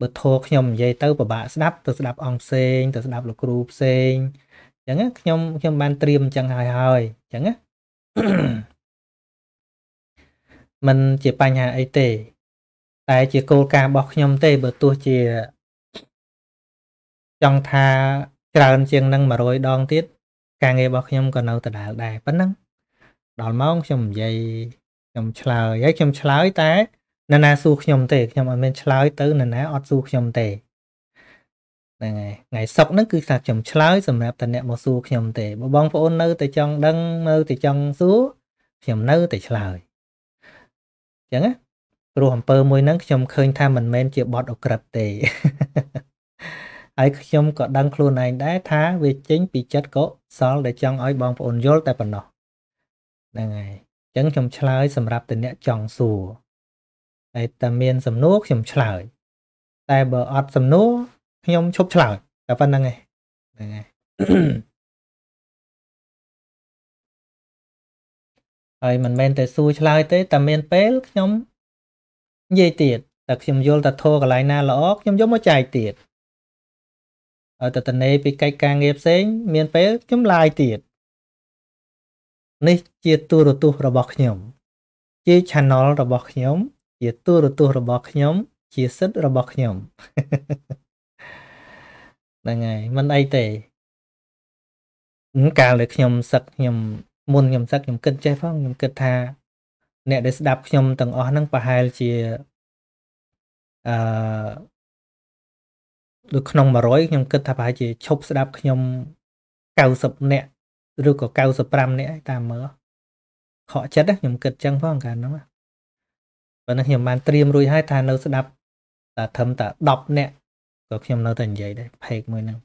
បើធัวខ្ញុំនិយាយទៅពិបាកស្ដាប់ទៅស្ដាប់អង្គផ្សេងទៅស្ដាប់លោកគ្រូផ្សេងអញ្ចឹងខ្ញុំខ្ញុំបានត្រៀមអញ្ចឹងហើយហើយអញ្ចឹងណា មិនជាបញ្ហាអីទេ តែជាគោលការណ៍របស់ខ្ញុំទេបើទោះជាចង់ថាច្រើនជាងនឹង100ដងទៀតការងាររបស់ខ្ញុំក៏នៅដដែលដែរប៉ុណ្ណឹងដល់ម៉ោងខ្ញុំនិយាយខ្ញុំឆ្លើយហើយខ្ញុំឆ្លើយតែនរណាសួរខ្ញុំទេខ្ញុំអត់មានឆ្លើយទៅនរណាអត់សួរខ្ញុំទេហ្នឹងហើយថ្ងៃសុកហ្នឹងគឺថាខ្ញុំឆ្លើយសម្រាប់តែអ្នកមកសួរខ្ញុំទេបើបងប្អូននៅតែចង់ដឹងនៅតែចង់សួរខ្ញុំនៅតែឆ្លើយ ចឹងណាព្រោះអំពើមួយហ្នឹងខ្ញុំឃើញថាមិនមែនជាបទអក្រិតទេហើយខ្ញុំក៏ដឹងខ្លួនឯងដែរថាវាចេញពីចិត្តកុសលដែលចង់ឲ្យបងប្អូនយល់តែប៉ុណ្ណោះហ្នឹងហើយអញ្ចឹងខ្ញុំឆ្លើយសម្រាប់តែអ្នកចង់សួរហើយតែមានសំណួរខ្ញុំឆ្លើយតែបើអត់សំណួរខ្ញុំឈប់ឆ្លើយតែប៉ុណ្្នឹងឯងហ្នឹងហើយ ហើយមិនមែនតែសួរឆ្លើយទេតែមានពេលខ្ញុំនិយាយទៀតតែខ្ញុំយល់ថាធោកន្លែងណាល្អខ្ញុំយកមកចែកទៀតឲ្យតតនេពីកិច្ចការងារផ្សេង មានពេលខ្ញុំឡាយទៀតនេះជាទូរទស្សន៍របស់ខ្ញុំ ជា channel របស់ខ្ញុំ ជាទូរទស្សន៍របស់ខ្ញុំ ជាសិទ្ធិរបស់ខ្ញុំហ្នឹងហើយមិនអីទេកាលដែលខ្ញុំសឹកខ្ញុំ មុនខ្ញុំសឹកខ្ញុំគិតចេះផងខ្ញុំគិតថាអ្នកដែលស្ដាប់ខ្ញុំទាំងអស់ហ្នឹងប្រហែលជាអឺដូចក្នុង100ខ្ញុំគិតថាប្រហែលជាឈប់ស្ដាប់ខ្ញុំ90នាក់ឬក៏95នាក់តាមមើលខកចិត្តខ្ញុំគិតចឹងផងកាលហ្នឹងប៉ុន្តែខ្ញុំបានត្រៀមរួចហើយថានៅស្ដាប់តែត្រឹមតែ10នាក់ក៏ខ្ញុំនៅតែនិយាយដែរផេកមួយហ្នឹង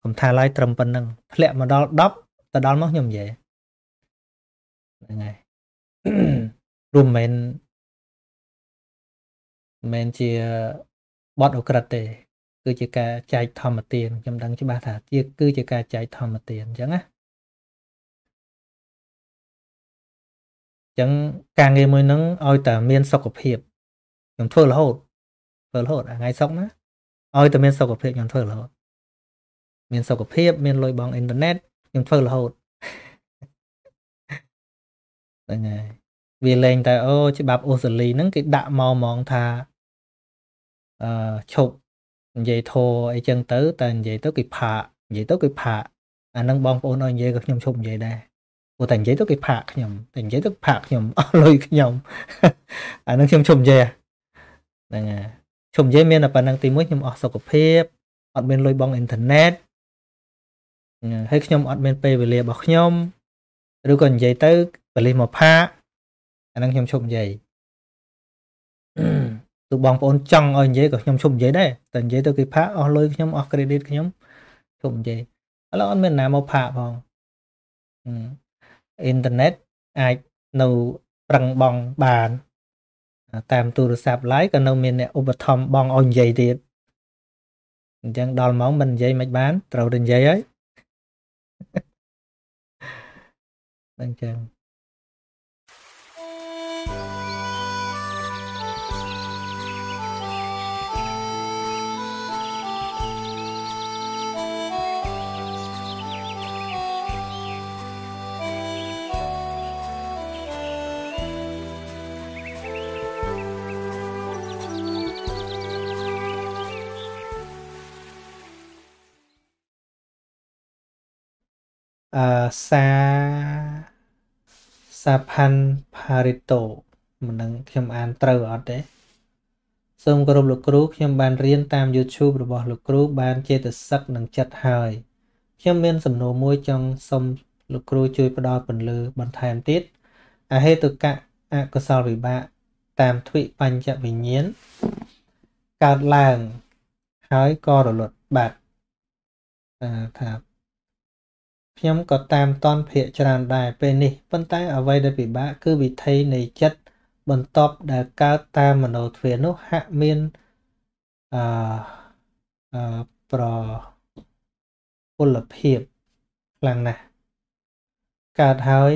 ខ្ញុំថាឡើយត្រឹមប៉ុណ្្នឹងធ្លាក់មកដល់10ទៅដល់មកខ្ញុំនិយាយ ហ្នឹងហើយរួមមិនមិនជាបត់អក្រិតទេ គឺជាការចែកធម្មទានខ្ញុំដឹងច្បាស់ថាជាគឺជាការចែកធម្មទានអញ្ចឹងណាអញ្ចឹងការងារមួយហ្នឹងឲ្យតែមានសុខភាពខ្ញុំធ្វើរហូតធ្វើរហូតថ្ងៃសុកណាឲ្យតែមានសុខភាពខ្ញុំធ្វើរហូត មានសុខភាព មានលុយបងអ៊ីនធឺណិតខ្ញុំធ្វើរហូត ហ្នឹងហើយវាលែងតែអូច្បាប់អូស្ត្រាលីហ្នឹងគេដាក់មកហ្មងថាអឺឈប់និយាយធោអីចឹងទៅតែនិយាយទៅគេផាកនិយាយទៅគេផាកអានឹងបងប្អូនឲ្យនិយាយក៏ខ្ញុំឈប់និយាយដែរព្រោះតែនិយាយទៅគេផាកខ្ញុំតែនិយាយទៅផាកខ្ញុំអស់លុយខ្ញុំអានឹងខ្ញុំឈប់និយាយហ្នឹងហើយឈប់និយាយមានតែប៉ុណ្្នឹងទីមួយខ្ញុំអស់សុខភាពអត់មានលុយបងអ៊ីនធឺណិតហើយខ្ញុំអត់មានពេលវេលារបស់ខ្ញុំឬក៏និយាយទៅ បលិសមកផាកអានឹងខ្ញុំឈប់និយាយទោះបងប្អូនចង់ឲ្យនិយាយក៏ខ្ញុំឈប់និយាយដែរតែនិយាយទៅគេផាកអស់លុយខ្ញុំអស់ credit ខ្ញុំឈប់និយាយឥឡូវអត់មានណាមកផាកផងអ៊ីនធឺណិតអាចនៅប្រឹងបងបានតាមទូរស័ព្ទ Live ក៏នៅមានអ្នកឧបត្ថម្ភបងឲ្យនិយាយទៀតអញ្ចឹងដល់ម៉ោងមិននិយាយមិនបានត្រូវតែនិយាយហើយអញ្ចឹង អឺសាសាផាន់ផារីតូមិនដឹងខ្ញុំអានត្រូវអត់ទេសូមគោរពលោកគ្រូខ្ញុំបានរៀនតាម YouTube របស់លោកគ្រូបានចេតសិកនិងចិត្តហើយខ្ញុំមានសំណួរមួយចង់សុំលោកគ្រូជួយផ្ដល់ពន្លឺបន្ថែមទៀតអហេតុកៈអកុសលវិបាកតាមទ្វិបញ្ចវិញ្ញាណកើតឡើងហើយក៏រលត់បាត់ថា ខ្ញុំក៏តាមតនភាកច្រើនដែរពេលនេះប៉ុន្តែអ្វីដែលពិបាកគឺវិធីនៃចិត្តបន្ទាប់ដែលកើតតាមមโนទ្វានោះហាក់មានអឺអឺប្រពលភាពខ្លាំងណាស់កើតហើយ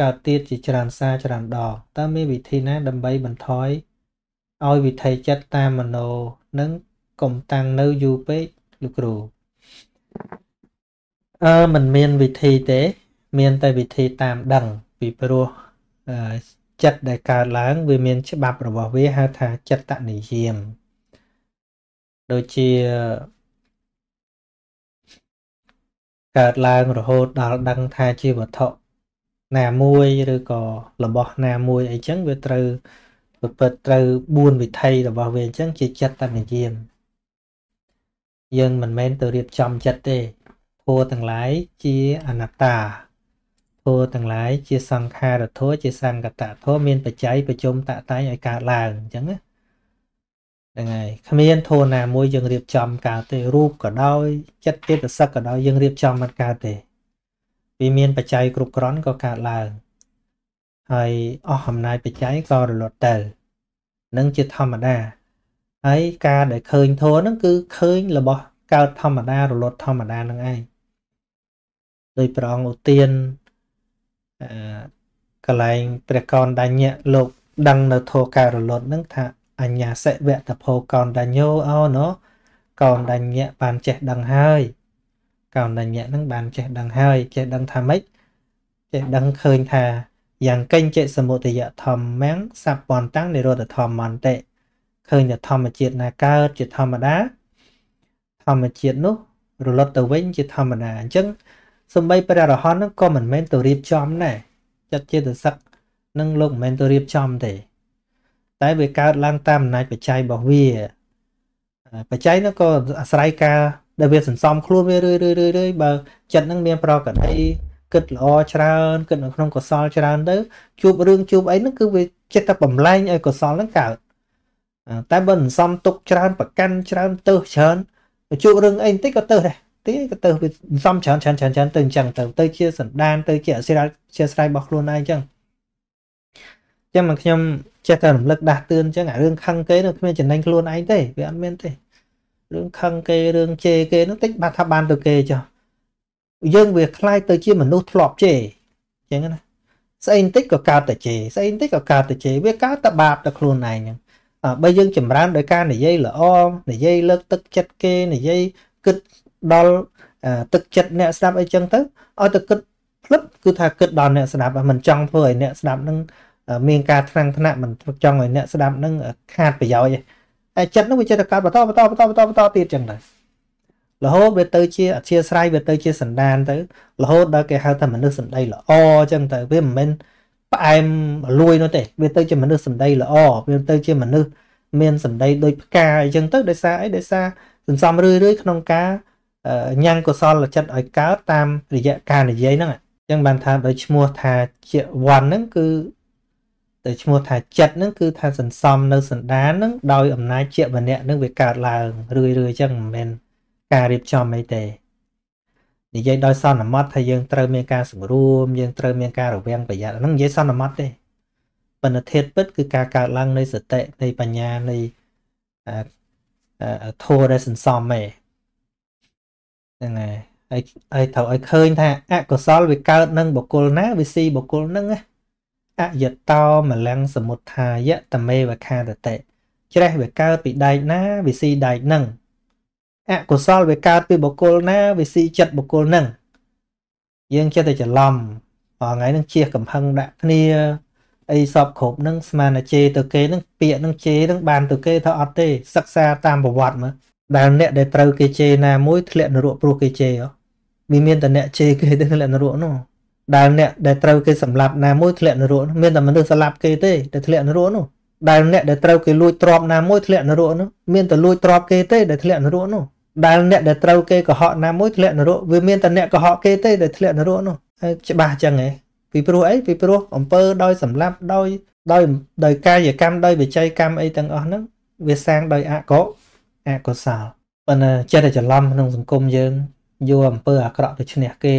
កើតទៀតជាច្រើនសារច្រើនដងតើមានវិធីណាដើម្បីបន្ថយឲ្យវិធីចិត្តតាមមโนនឹងកុំតាំងនៅយូរពេកលោកគ្រូ អឺมันមានវិធីទេ មានតែវិធីតាមដឹង ពីព្រោះចិត្តដែលកើតឡើងវាមានច្បាប់របស់វាហៅថាចិត្តនិយមដូចជាកើតឡើងរហូតដល់ដឹងថាជាវត្ថុណាមួយឬក៏របស់ណាមួយអីចឹងវាត្រូវប្រព្រឹត្តត្រូវ4វិធីរបស់វាអញ្ចឹងជាចិត្តនិយមយើងមិនមែនទៅរៀបចំចិត្តទេ ធัวទាំងឡាយជាអនត្តាធัวទាំងឡាយជាសង្ខារធัวជាសង្កតធัวមានបច្ច័យប្រជុំតតែងឲ្យកើតឡើងអញ្ចឹងណាហ្នឹងហើយគ្មានធัวណាមួយយើងរៀបចំកើតទេរូបក៏ដោយចិត្តទេពសឹកក៏ដោយយើងរៀបចំមិនកើតទេវាមានបច្ច័យគ្រប់គ្រាន់ក៏កើតឡើងហើយអស់អំណាចបច្ច័យក៏រលត់ទៅនឹងជាធម្មតាហើយការដែលឃើញធัวហ្នឹងគឺឃើញរបស់កើតធម្មតារលត់ធម្មតានឹងឯង ដោយព្រះអង្គឧទានអឺកលែងព្រះកោនដញ្ញៈលោកដឹងនៅធោការរលត់នឹងថាអញ្ញាសិវៈតភោកោនដញ្ញោអោណោកោនដញ្ញៈបានចេះដឹងហើយកោនដញ្ញៈនឹងបានចេះដឹងហើយចេះដឹងថាម៉េចចេះដឹងឃើញថាយ៉ាងកេញចេសមុទយធម្មំសัพពន្តាំងនិរោធធម្មន្តិឃើញតែធម្មជាតិណាកើតជាធម្មតាធម្មជាតិនោះរលត់ទៅវិញជាធម្មតាអញ្ចឹង សំបីព្រះអរហន្តហ្នឹងក៏មិនមែនទៅរៀបចំដែរចិត្តចេតសិកនឹងលោកមិនមែនទៅរៀបចំទេ តែវាកើតឡើងតាមអំណាចបច្ច័យរបស់វាបច្ច័យនោះក៏អាស្រ័យការដែលវាសន្សំខ្លួនវារឿយរឿយរឿយរឿយបើចិត្តនឹងមានប្រកដីគិតល្អច្រើនគិតនៅក្នុងកុសលច្រើនទៅជួបរឿងជួបអីហ្នឹងគឺវាចិត្តតែបំលែងឲ្យកុសលហ្នឹងកើតតែបើសន្សំទុកច្រើនប្រកាន់ច្រើនទៅច្រើនជួបរឿងអីបន្តិចក៏ទៅដែរ ទីក៏ទៅវាសំច្រើនច្រើនច្រើនច្រើនទៅអញ្ចឹងទៅទៅជាសណ្ដានទៅជាអសិរជាស្រ័យរបស់ខ្លួនឯងអញ្ចឹងចឹងមកខ្ញុំចេះតែរំលឹកដាស់តឿនអញ្ចឹងអារឿងខឹងគេនោះគ្មានចំណេញខ្លួនឯងទេវាអត់មានទេរឿងខឹងគេរឿងជេរគេនោះតិចបាត់ថាបានទៅគេចុះយើងវាคล้ายទៅជាមនុស្សធ្លាប់ជេរអញ្ចឹងណាស្អីបន្តិចក៏កើតតែជេរស្អីបន្តិចក៏កើតតែជេរវាកើតតែបាបតែខ្លួនឯងអញ្ចឹងបើយើងចម្រើនដោយការនិយាយល្អនិយាយលើកទឹកចិត្តគេនិយាយគិត ដល់ទឹកចិត្តអ្នកស្ដាប់អីចឹងទៅឲ្យទៅគិតផ្លឹបគឺថាគិតដល់អ្នកស្ដាប់មិនចង់ធ្វើឲ្យអ្នកស្ដាប់នឹងមានការថ្នាំងថ្នាក់មិនចង់ឲ្យអ្នកស្ដាប់នឹងខាតប្រយោជន៍ទេហើយចិត្តនឹងវាចិត្តកើតបន្តបន្តបន្តបន្តបន្តទៀតចឹងទៅរហូតវាទៅជាអធិស្រ័យវាទៅជាសន្តានទៅរហូតដល់គេហៅថាមនុស្សសម្ដីល្អចឹងទៅវាមិនមែនផ្អែមលួយនោះទេវាទៅជាមនុស្សសម្ដីល្អវាទៅជាមនុស្សមានសម្ដីដូចផ្កាអីចឹងទៅដោយសារអីដោយសារសន្សំរឿយរឿយក្នុងការ ញ៉ាំងកុសលចិត្តឲ្យកើតតាមរយៈការនិយាយហ្នឹងអញ្ចឹងបានថាដោយឈ្មោះថាជាវ័នហ្នឹងគឺតែឈ្មោះថាចិត្តហ្នឹងគឺថាសន្សំនៅសន្តានហ្នឹងដោយអំណាចជាវណៈហ្នឹងវាកើតឡើងរឿយរឿយអញ្ចឹងមិនមែនការរៀបចំអីទេនិយាយដោយសន្មត់ថាយើងត្រូវមានការសម្រួមយើងត្រូវមានការរវាងប្រយ័ត្នហ្នឹងនិយាយសន្មត់ទេប៉ុន្តែធាតពិតគឺការកើតឡើងនៃសតិនៃបញ្ញានៃធម៌ដែលសន្សំឯង ហ្នឹងហើយហើយត្រូវឲ្យឃើញថាអកុសលវាកើតនឹងបុគ្គលណាវាស៊ីបុគ្គលហ្នឹងណាអយតោមលំសមុទ្ធាយតមេវខាតតិច្រេះវាកើតពីដែកណាវាស៊ីដែកហ្នឹងអកុសលវាកើតពីបុគ្គលណាវាស៊ីចិត្តបុគ្គលហ្នឹងយើងចិត្តតែច្រឡំថ្ងៃហ្នឹងជៀសកំហឹងដាក់គ្នាអីសពគ្រប់ហ្នឹងស្មានតែជេរទៅគេហ្នឹងពាក្យហ្នឹងជេរហ្នឹងបានទៅគេថាអត់ទេសិក្សាតាមប្រវត្តិមើល ដែលអ្នកដែលត្រូវគេជេរណាមួយធ្លាក់នរកព្រោះគេជេរវាមានតែអ្នកជេរគេទេធ្លាក់នរកនោះដែលអ្នកដែលត្រូវគេសម្លាប់ណាមួយធ្លាក់នរកមានតែមនុស្សសម្លាប់គេទេដែលធ្លាក់នរកនោះដែលអ្នកដែលត្រូវគេលួចទ្រព្យណាមួយធ្លាក់នរកនោះមានតែលួចទ្រព្យគេទេដែលធ្លាក់នរកនោះដែលអ្នកដែលត្រូវគេកុហកណាមួយធ្លាក់នរកវាមានតែអ្នកកុហកគេទេដែលធ្លាក់នរកនោះហើយច្បាស់ចឹងហ៎ពីព្រោះអីពីព្រោះអំពើដោយសម្លាប់ដោយដោយដោយកាយកម្មដោយវិច័យកម្មអីទាំងអស់ហ្នឹងវាសាងដោយអកុ អកុសលប៉ុន្តែចិត្តតែច្រឡំក្នុងសង្គមយើងយកអំពើអាក្រក់ទៅឈ្នះគេ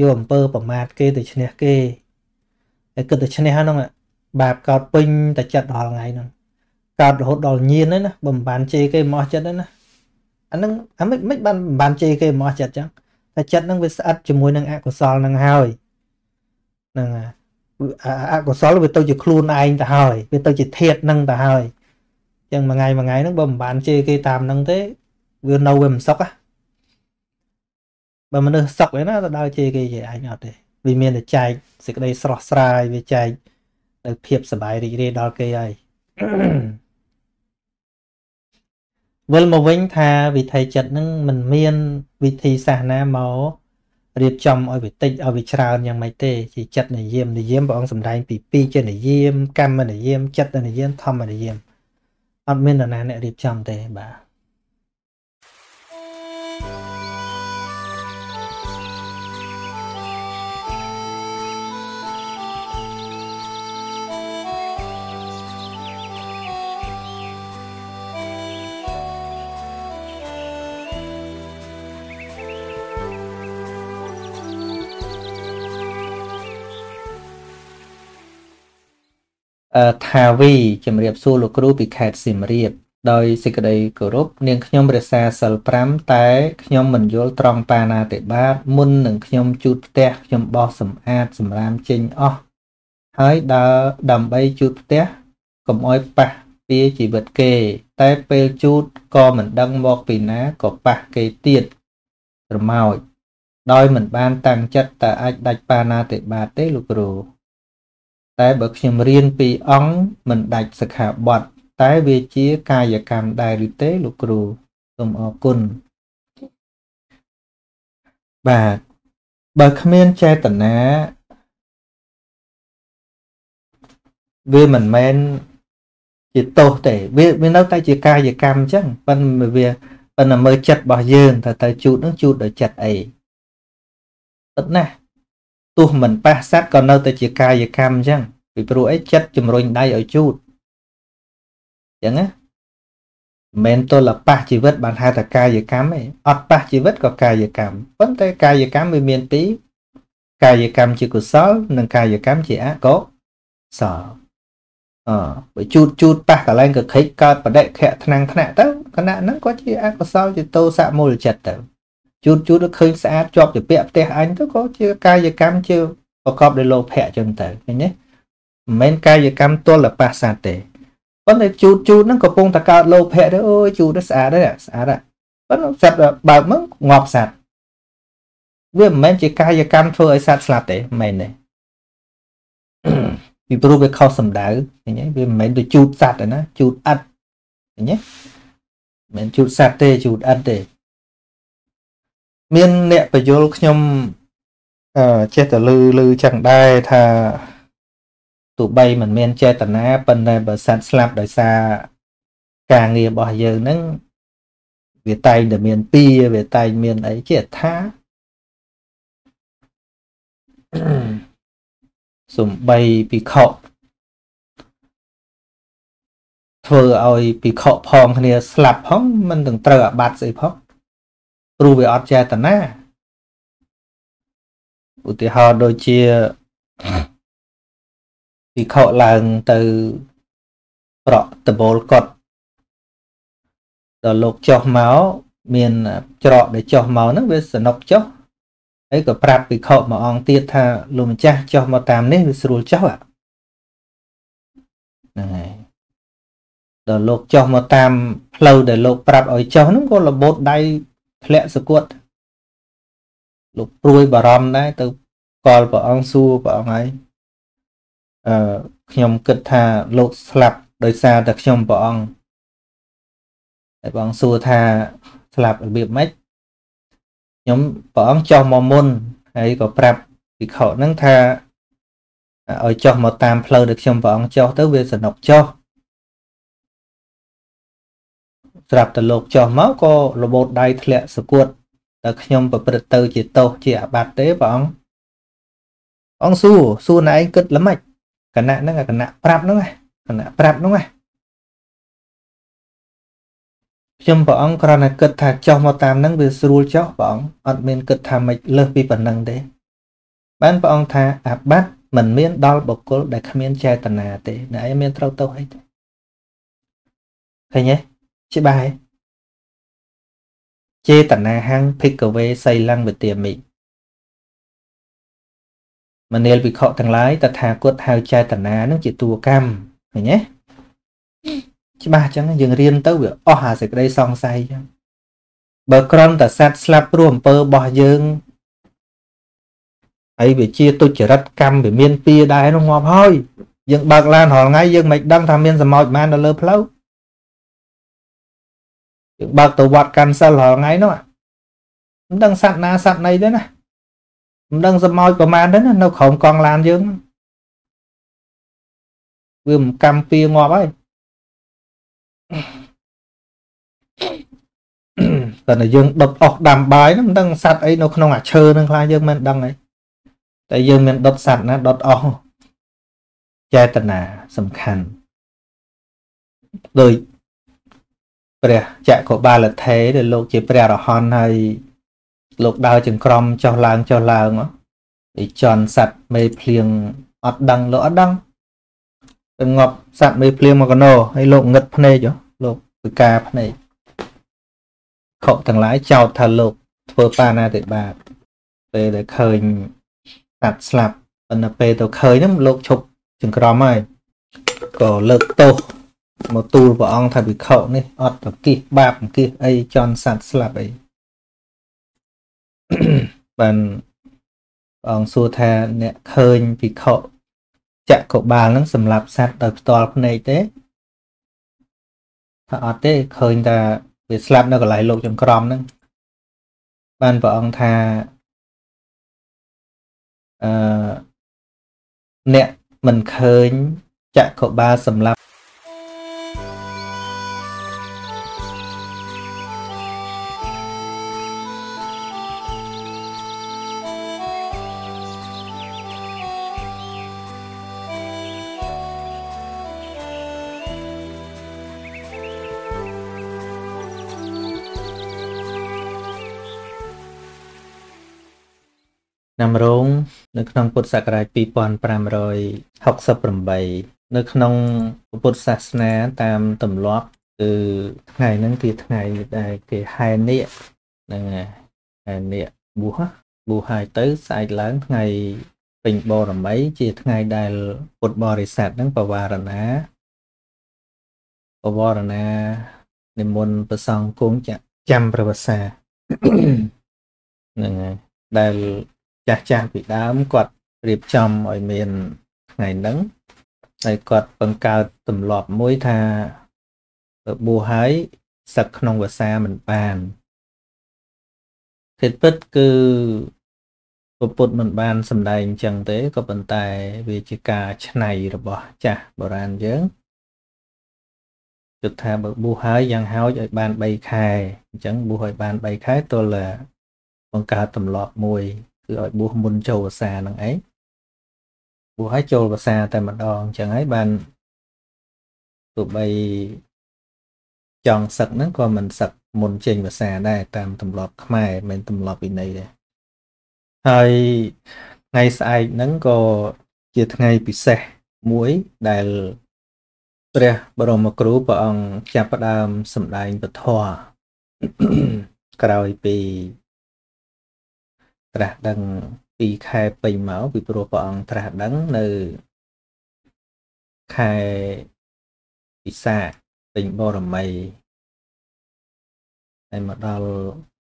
យកអំពើប្រមាថគេទៅឈ្នះគេហើយគិតទៅឈ្នះហ្នឹងបាបកោតពេញតែចិត្តដល់ថ្ងៃហ្នឹងកើតរហូតដល់ញៀនហ្នឹងណាបើមិនបានជេរគេមកចិត្តហ្នឹងណាអាហ្នឹងអាមិនមិនបានបានជេរគេមកចិត្តចឹងតែចិត្តហ្នឹងវាស្អិតជាមួយនឹងអកុសលហ្នឹងហើយហ្នឹងអកុសលវាទៅជាខ្លួនឯងទៅហើយវាទៅជាធាតហ្នឹងទៅហើយ ចឹងមួយថ្ងៃមួយថ្ងៃហ្នឹងបើមិនបានជេរគេតាមហ្នឹងទេវានៅវាមិនសុខណាបើមនុស្សសុខឯណាទៅដើរជេរគេជេរអញអត់ទេវាមានតែចែកសេចក្តីស្រស់ស្រាយវាចែកនៅភាពសบายរីករាយដល់គេហើយវិលមកវិញថាវិធីចិត្តនឹងមិនមានវិធីសាសនាមករៀបចំឲ្យវាតិចឲ្យវាច្រើនយ៉ាងម៉េចទេជាចិត្តនិយមនិយមព្រះអង្គសម្ដែងពីពីរជានិយមកម្មនិយមចិត្តនិយមធម្មនិយម អត់មាននរណាអ្នករៀបចំទេបាទ ថាវីជំរាបសួរលោកគ្រូពីខេត្តសៀមរាបដោយសេចក្តីគោរពនាងខ្ញុំរសាសិល5តែខ្ញុំមិនយល់ត្រង់បាណាតិបាតមុននឹងខ្ញុំជូតផ្ទះខ្ញុំបោះសម្អាតសម្រាមចេញអស់ហើយដើរដើម្បីជូតផ្ទះកុំអោយប៉ះពារជីវិតគេ តែពេលជូតក៏មិនដឹងមកពីណាក៏ប៉ះគេទៀតប្រមោចដោយមិនបានតាំងចិត្តតើអាចដាច់បាណាតិបាតទេលោកគ្រូ តែបើខ្ញុំរៀនពីអង្គមិនដាច់សិក្ខាបទតែវាជាកាយកម្មដែរឬទេលោកគ្រូសូមអរគុណបាទបើគ្មានចេតនាវាមិនមែនជាទោសទេវាវានៅតែជាកាយកម្មអញ្ចឹងប៉ុន្តែវាប៉ុន្តែមើលចិត្តរបស់យើងតើទៅជូតនឹងជូតដោយចិត្តអីពិតណាស់ ទោះមិនប៉ះសัตว์ក៏នៅតែជាកាយកម្មអញ្ចឹងពីព្រោះអីចិត្តជំរុញដៃឲ្យជូតអញ្ចឹងណាមិនទល់ប៉ះជីវិតបានហៅថាកាយកម្មទេអត់ប៉ះជីវិតក៏កាយកម្មប៉ុន្តែកាយកម្មវាមានពីរកាយកម្មជាកុសល និងកាយកម្មជាអកុសលអបើជូតជូតប៉ះកន្លែងកខិចកើតបដិខៈថ្នាំងថ្នាក់ទៅគណៈហ្នឹងក៏ជាអកុសលជាតោសៈមូលចិត្តទៅ ជូតជូតឃើញស្អាតជាប់ជាពាក់ផ្ទះអញទៅក៏ជាកាយកម្មជាប្រកបដោយលោភៈចឹងទៅឃើញទេមិនមែនកាយកម្មទល់ប៉ះសាទេប៉ុន្តែជូតជូតហ្នឹងកំពុងតែកើតលោភៈទៅអូយជូតទៅស្អាតទេស្អាតហ่ะប៉ុន្តែសត្វបើកមកងាប់សត្វវាមិនមែនជាកាយកម្មធ្វើឲ្យសត្វស្លាប់ទេមិនមែនទេពីព្រោះវាខុសសម្ដៅឃើញទេវាមិនមែនទៅជូតសត្វទេណាជូតឥតឃើញទេមិនមែនជូតសត្វទេជូតឥតទេ មានអ្នកបញ្យលខ្ញុំអឺចេះតែលឺលឺចឹងដែរថាទោះបីមិនមានចេតនាប៉ុន្តែបើសត្វស្លាប់ដោយសារការងាររបស់យើងហ្នឹងវាតែងតែមានពីវាតែងមានអីជាថាសំបីពិខុធ្វើឲ្យពិខុផងគ្នាស្លាប់ផងមិនទាំងត្រូវអាបត្តិស្អីផង ព្រោះវាអត់ចេតនាឧទាហរណ៍ដូចជាពិខុឡើងទៅប្រក់ដបូលកត់ដល់លោកចុះមកមានច្រកដែលចុះមកហ្នឹងវាសនុកចុះហើយក៏ប្រាប់ពិខុមួយអង្គទៀតថាលោកម្ចាស់ចុះមកតាមនេះវាស្រួលចុះហ្នឹងហើយដល់លោកចុះមកតាមផ្លូវដែលលោកប្រាប់ឲ្យចុះហ្នឹងក៏របូតដៃ ធ្លាក់សគត់លោកព្រួយបារម្ភដែរទៅកលព្រះអង្គសួរព្រះអង្គហើយអឺខ្ញុំគិតថាលោកស្លាប់ដោយសារតែខ្ញុំព្រះអង្គហើយព្រះអង្គសួរថាស្លាប់របៀបម៉េចខ្ញុំព្រះអង្គចុះមកមុនហើយក៏ប្រាប់ភិក្ខុហ្នឹងថាឲ្យចុះមកតាមផ្លូវដែលខ្ញុំព្រះអង្គចុះទៅវាសនុកចុះ ស្រាប់តែលោកចុះមកក៏របូតដៃធ្លាក់សគត់តែខ្ញុំប្រព្រឹត្តទៅជាទោសជាអាបត្តិទេព្រះអង្គអង្គសួរសួរណែឯងគិតល្មិចគណៈហ្នឹងគណៈប្រាប់ហ្នឹងគណៈប្រាប់ហ្នឹងខ្ញុំព្រះអង្គគ្រាន់តែគិតថាចុះមកតាមហ្នឹងវាស្រួលចុះព្រះអង្គអត់មានគិតថាម៉េចលើសពីប៉ុណ្ណឹងទេបានព្រះអង្គថាអាបត្តិមិនមានដល់បុគ្គលដែលគ្មានចេតនាទេអ្នកឯងមានត្រូវទោសអីទេឃើញទេ ច្បាស់ទេចេតនាហੰភិក្ខវេសីលੰវិទាមិមនាលវិខទាំងឡាយតថាគតហៅចេតនានឹងជាតួកម្មឃើញទេច្បាស់អញ្ចឹងយើងរៀនទៅវាអស់អាសេចក្តីសង្ស័យអញ្ចឹងបើក្រំតែសัตว์ស្លាប់ព្រោះអំពើរបស់យើងហើយវាជាទុច្ចរិតកម្មវាមានពីដែរនោះងាប់ហើយយើងបើកឡានរាល់ថ្ងៃយើងមិនដឹងថាមានសម្ោចបាននៅលើផ្លូវ យើងបើកទៅវត្តកាន់សិលរាល់ថ្ងៃនោះមិនដឹងសត្វណាសត្វណីទេណាមិនដឹងសមោចប្រមាណទេណានៅក្រោមកង់ឡានយើងវាមិនកម្មពីងាប់ហើយតែយើងដុតអស់ដាំបាយហ្នឹងមិនដឹងសត្វអីនៅក្នុងអាឈើហ្នឹងខ្លះយើងមិនដឹងអីតែយើងមានដុតសត្វណាដុតអស់ចេតនាសំខាន់ដូច ព្រះចក្របាលថេដែលលោកជាព្រះរហន្តហើយលោកដើរចង្ក្រមចុះឡើងចុះឡើងឯចន់សัตว์មេភ្លៀងអត់ដឹងលោកអត់ដឹងទៅងាប់សัตว์មេភ្លៀងមកកណោហើយលោកងឹតភ្នែកលោកពិការភ្នែកខកទាំងឡាយចោទថាលោកធ្វើបាណាតិបាតពេលដែលឃើញសัตว์ស្លាប់ប៉ុន្តែពេលទៅឃើញហ្នឹងលោកឈប់ចង្ក្រមហើយក៏លើកទោស មកទូលព្រះអង្គថាវិខុនេះអត់ប្រគិះបាបអង្គិះអីចន់សัตว์ស្លាប់អីបានព្រះអង្គសួរថាអ្នកឃើញវិខុចក្របាលនឹងសម្រាប់សัตว์ដោយផ្ទាល់ភ្នែកទេថាអត់ទេឃើញតែវាស្លាប់នៅកន្លែងលោកចង្ក្រមហ្នឹងបានព្រះអង្គថាអឺអ្នកមិនឃើញចក្របាលសម្រាប់ ណាំរងនៅក្នុងពុទ្ធសករាជ2568នៅក្នុងពុទ្ធសាសនាតាមទម្លាប់គឺថ្ងៃហ្នឹងជាថ្ងៃដែលគេហែនៀកហ្នឹងហែនៀកបួសបួសហើយទៅស្អែកឡើងថ្ងៃពេញបរមី ជាថ្ងៃដែលពុទ្ធបរិស័ទហ្នឹងបវារណាបវរណានិមន្តប្រសង់គង់ចាំប្រវសាហ្នឹងហើយដែល ចាស់ចាស់ពីដើមគាត់រៀបចំឲ្យមានថ្ងៃហ្នឹងហើយគាត់បង្កើតទម្លាប់មួយថាបួសហើយសឹកក្នុងភាសាមិនបានពិតពិតគឺពុទ្ធមិនបានសម្ដែងអញ្ចឹងទេក៏ប៉ុន្តែវាជាការច្នៃរបស់ចាស់បុរាណយើងគិតថាបើបួសហើយយ៉ាងហោចឲ្យបាន3ខែអញ្ចឹងបួសឲ្យបាន3ខែទល់បង្កើតទម្លាប់មួយ គឺឲ្យបួសមុនចូលភាសាហ្នឹងឯងបួសឲ្យចូលភាសាតែម្ដងអញ្ចឹងហើយបានទោះបីចង់សឹកហ្នឹងក៏មិនសឹកមុនចេញភាសាដែរតាមទម្លាប់ខ្មែរមិនទម្លាប់វិន័យទេហើយថ្ងៃស្អែកហ្នឹងក៏ជាថ្ងៃពិសេសមួយដែលព្រះបរមគ្រូព្រះអង្គចាប់ផ្ដើមសម្ដែងពធក្រោយពី ត្រាស់ដឹងពីខែពេញមកពីព្រោះព្រះអង្គត្រាស់ដឹងនៅខែពិសាពេញបរមីហើយមកដល់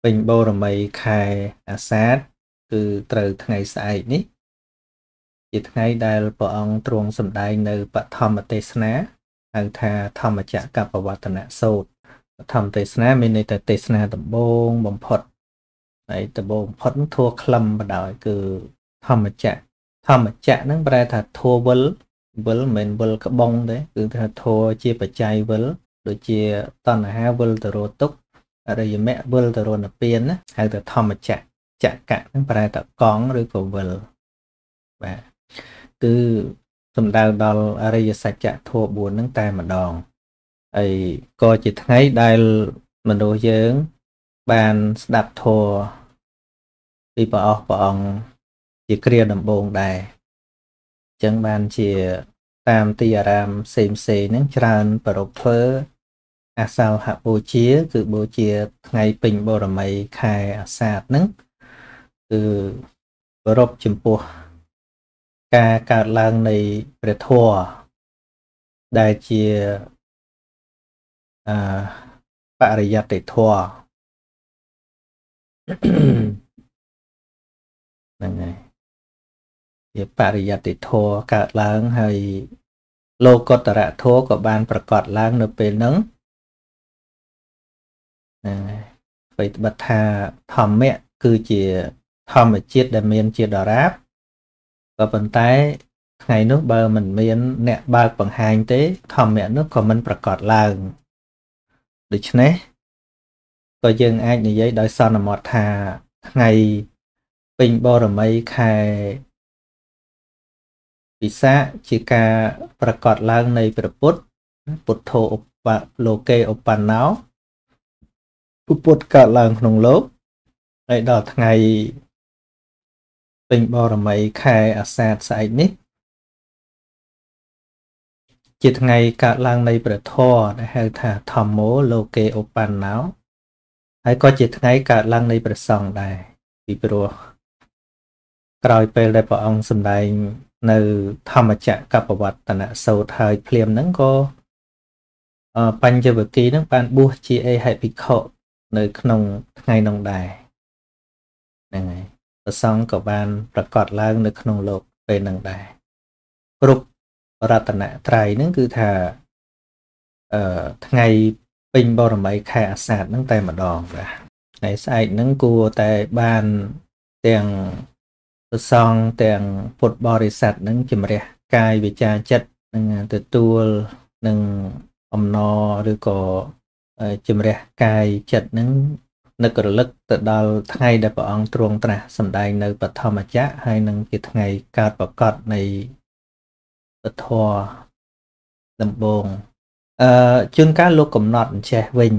ពេញបរមីខែអាសាឍគឺត្រូវថ្ងៃស្អែកនេះ ជាថ្ងៃដែលព្រះអង្គទ្រង់សម្ដែងនៅបឋមទេសនាហៅថាធម្មចក្រកបវត្តនសូត្របឋមទេសនាមានន័យថាទេសនាដំបូងបំផុត ហើយដំបូងផុតធัวក្លឹមបដ ாய் គឺធម្មចក្រធម្មចក្រហ្នឹងប្រែថាធัวវិលវិលមិនវិលក្បងទេគឺថាធัวជាបច្ច័យវិលដូចជាតណ្ហាវិលទៅរទុកអរិយមគ្គវិលទៅរនិព្វានណាហៅថាធម្មចក្រចក្រហ្នឹងប្រែថាកង់ឬក៏វិលបាទគឺសំដៅដល់អរិយសច្ចៈធัว4ហ្នឹងតែម្ដងហើយក៏ជាថ្ងៃដែលមនុស្សយើងបានស្ដាប់ធម៌ ពីព្រះអស់ព្រះអង្គជាគ្រាដំបូងដែរអញ្ចឹងបានជាតាមទីអារាមផ្សេងផ្សេងហ្នឹងច្រើនប្រពធ្វើអាសាលហបូជា គឺបូជាថ្ងៃពេញបរមីខែអាសាឍហ្នឹងគឺប្រពចំពោះការកើតឡើងនៃព្រះធម៌ដែលជាអបរិយត្តិធម៌ ហ្នឹងហើយជាបរិយត្តិធម៌កើតឡើងហើយលោកតរៈធម៌ក៏បានប្រកាសឡើងនៅពេលហ្នឹងហ្នឹងហើយអ្វីត្បិតថាធម្មៈគឺជាធម្មជាតិដែលមានជាដរាបក៏ប៉ុន្តែថ្ងៃនោះបើមិនមានអ្នកបើកបង្ហាញទេ ធម្មៈនោះក៏មិនប្រកាសឡើងដូច្នេះក៏យើងអាចនិយាយដោយសន្មតថាថ្ងៃ ពេញបរមីខែពិសាជាការប្រកាសឡើងនៃព្រះពុទ្ធពុទ្ធោឧបលោកេឧបណ្ណោពុទ្ធកើតឡើងក្នុងលោកហើយដល់ថ្ងៃពេញបរមីខែអាសាឍស្អែកនេះ ជាថ្ងៃកើតឡើងនៃព្រះធម៌ដែលហៅថាធម្មោលោកេឧបណ្ណោហើយក៏ជាថ្ងៃកើតឡើងនៃព្រះសង្ឃដែរពីព្រោះ ក្រោយពេលដែលព្រះអង្គសម្ដែងនៅធម្មចក្រកបវត្តនសូត្រហើយភ្លាមហ្នឹងក៏បញ្ចវគិនឹងបានបួសជាអេហិភិក្ខុនៅក្នុងថ្ងៃនោះដែរហ្នឹងហើយប្រសង្ឃក៏បានប្រកាសឡើងនៅក្នុងលោកពេលហ្នឹងដែរគ្រប់រតនត្រ័យហ្នឹងគឺថាអឺថ្ងៃពេញបរមីខែអាសាឍហ្នឹងតែម្ដងបាទថ្ងៃស្អែកហ្នឹងគួរតែបានទាំង ប្រសង់ទាំងពុទ្ធបរិស័ទនឹងជំរះកាយវិចាចិត្តនឹងទទួលនឹងអំណរឬក៏ជំរះកាយចិត្តនឹងនឹករលឹកទៅដល់ថ្ងៃដែលព្រះអង្គទ្រង់ត្រាស់សម្ដែងនៅបឋមចក្រហើយនឹងជាថ្ងៃកើតប្រកាសនៃពធដំបងអឺជួនកាលលោកកំណត់អញ្ចេះវិញ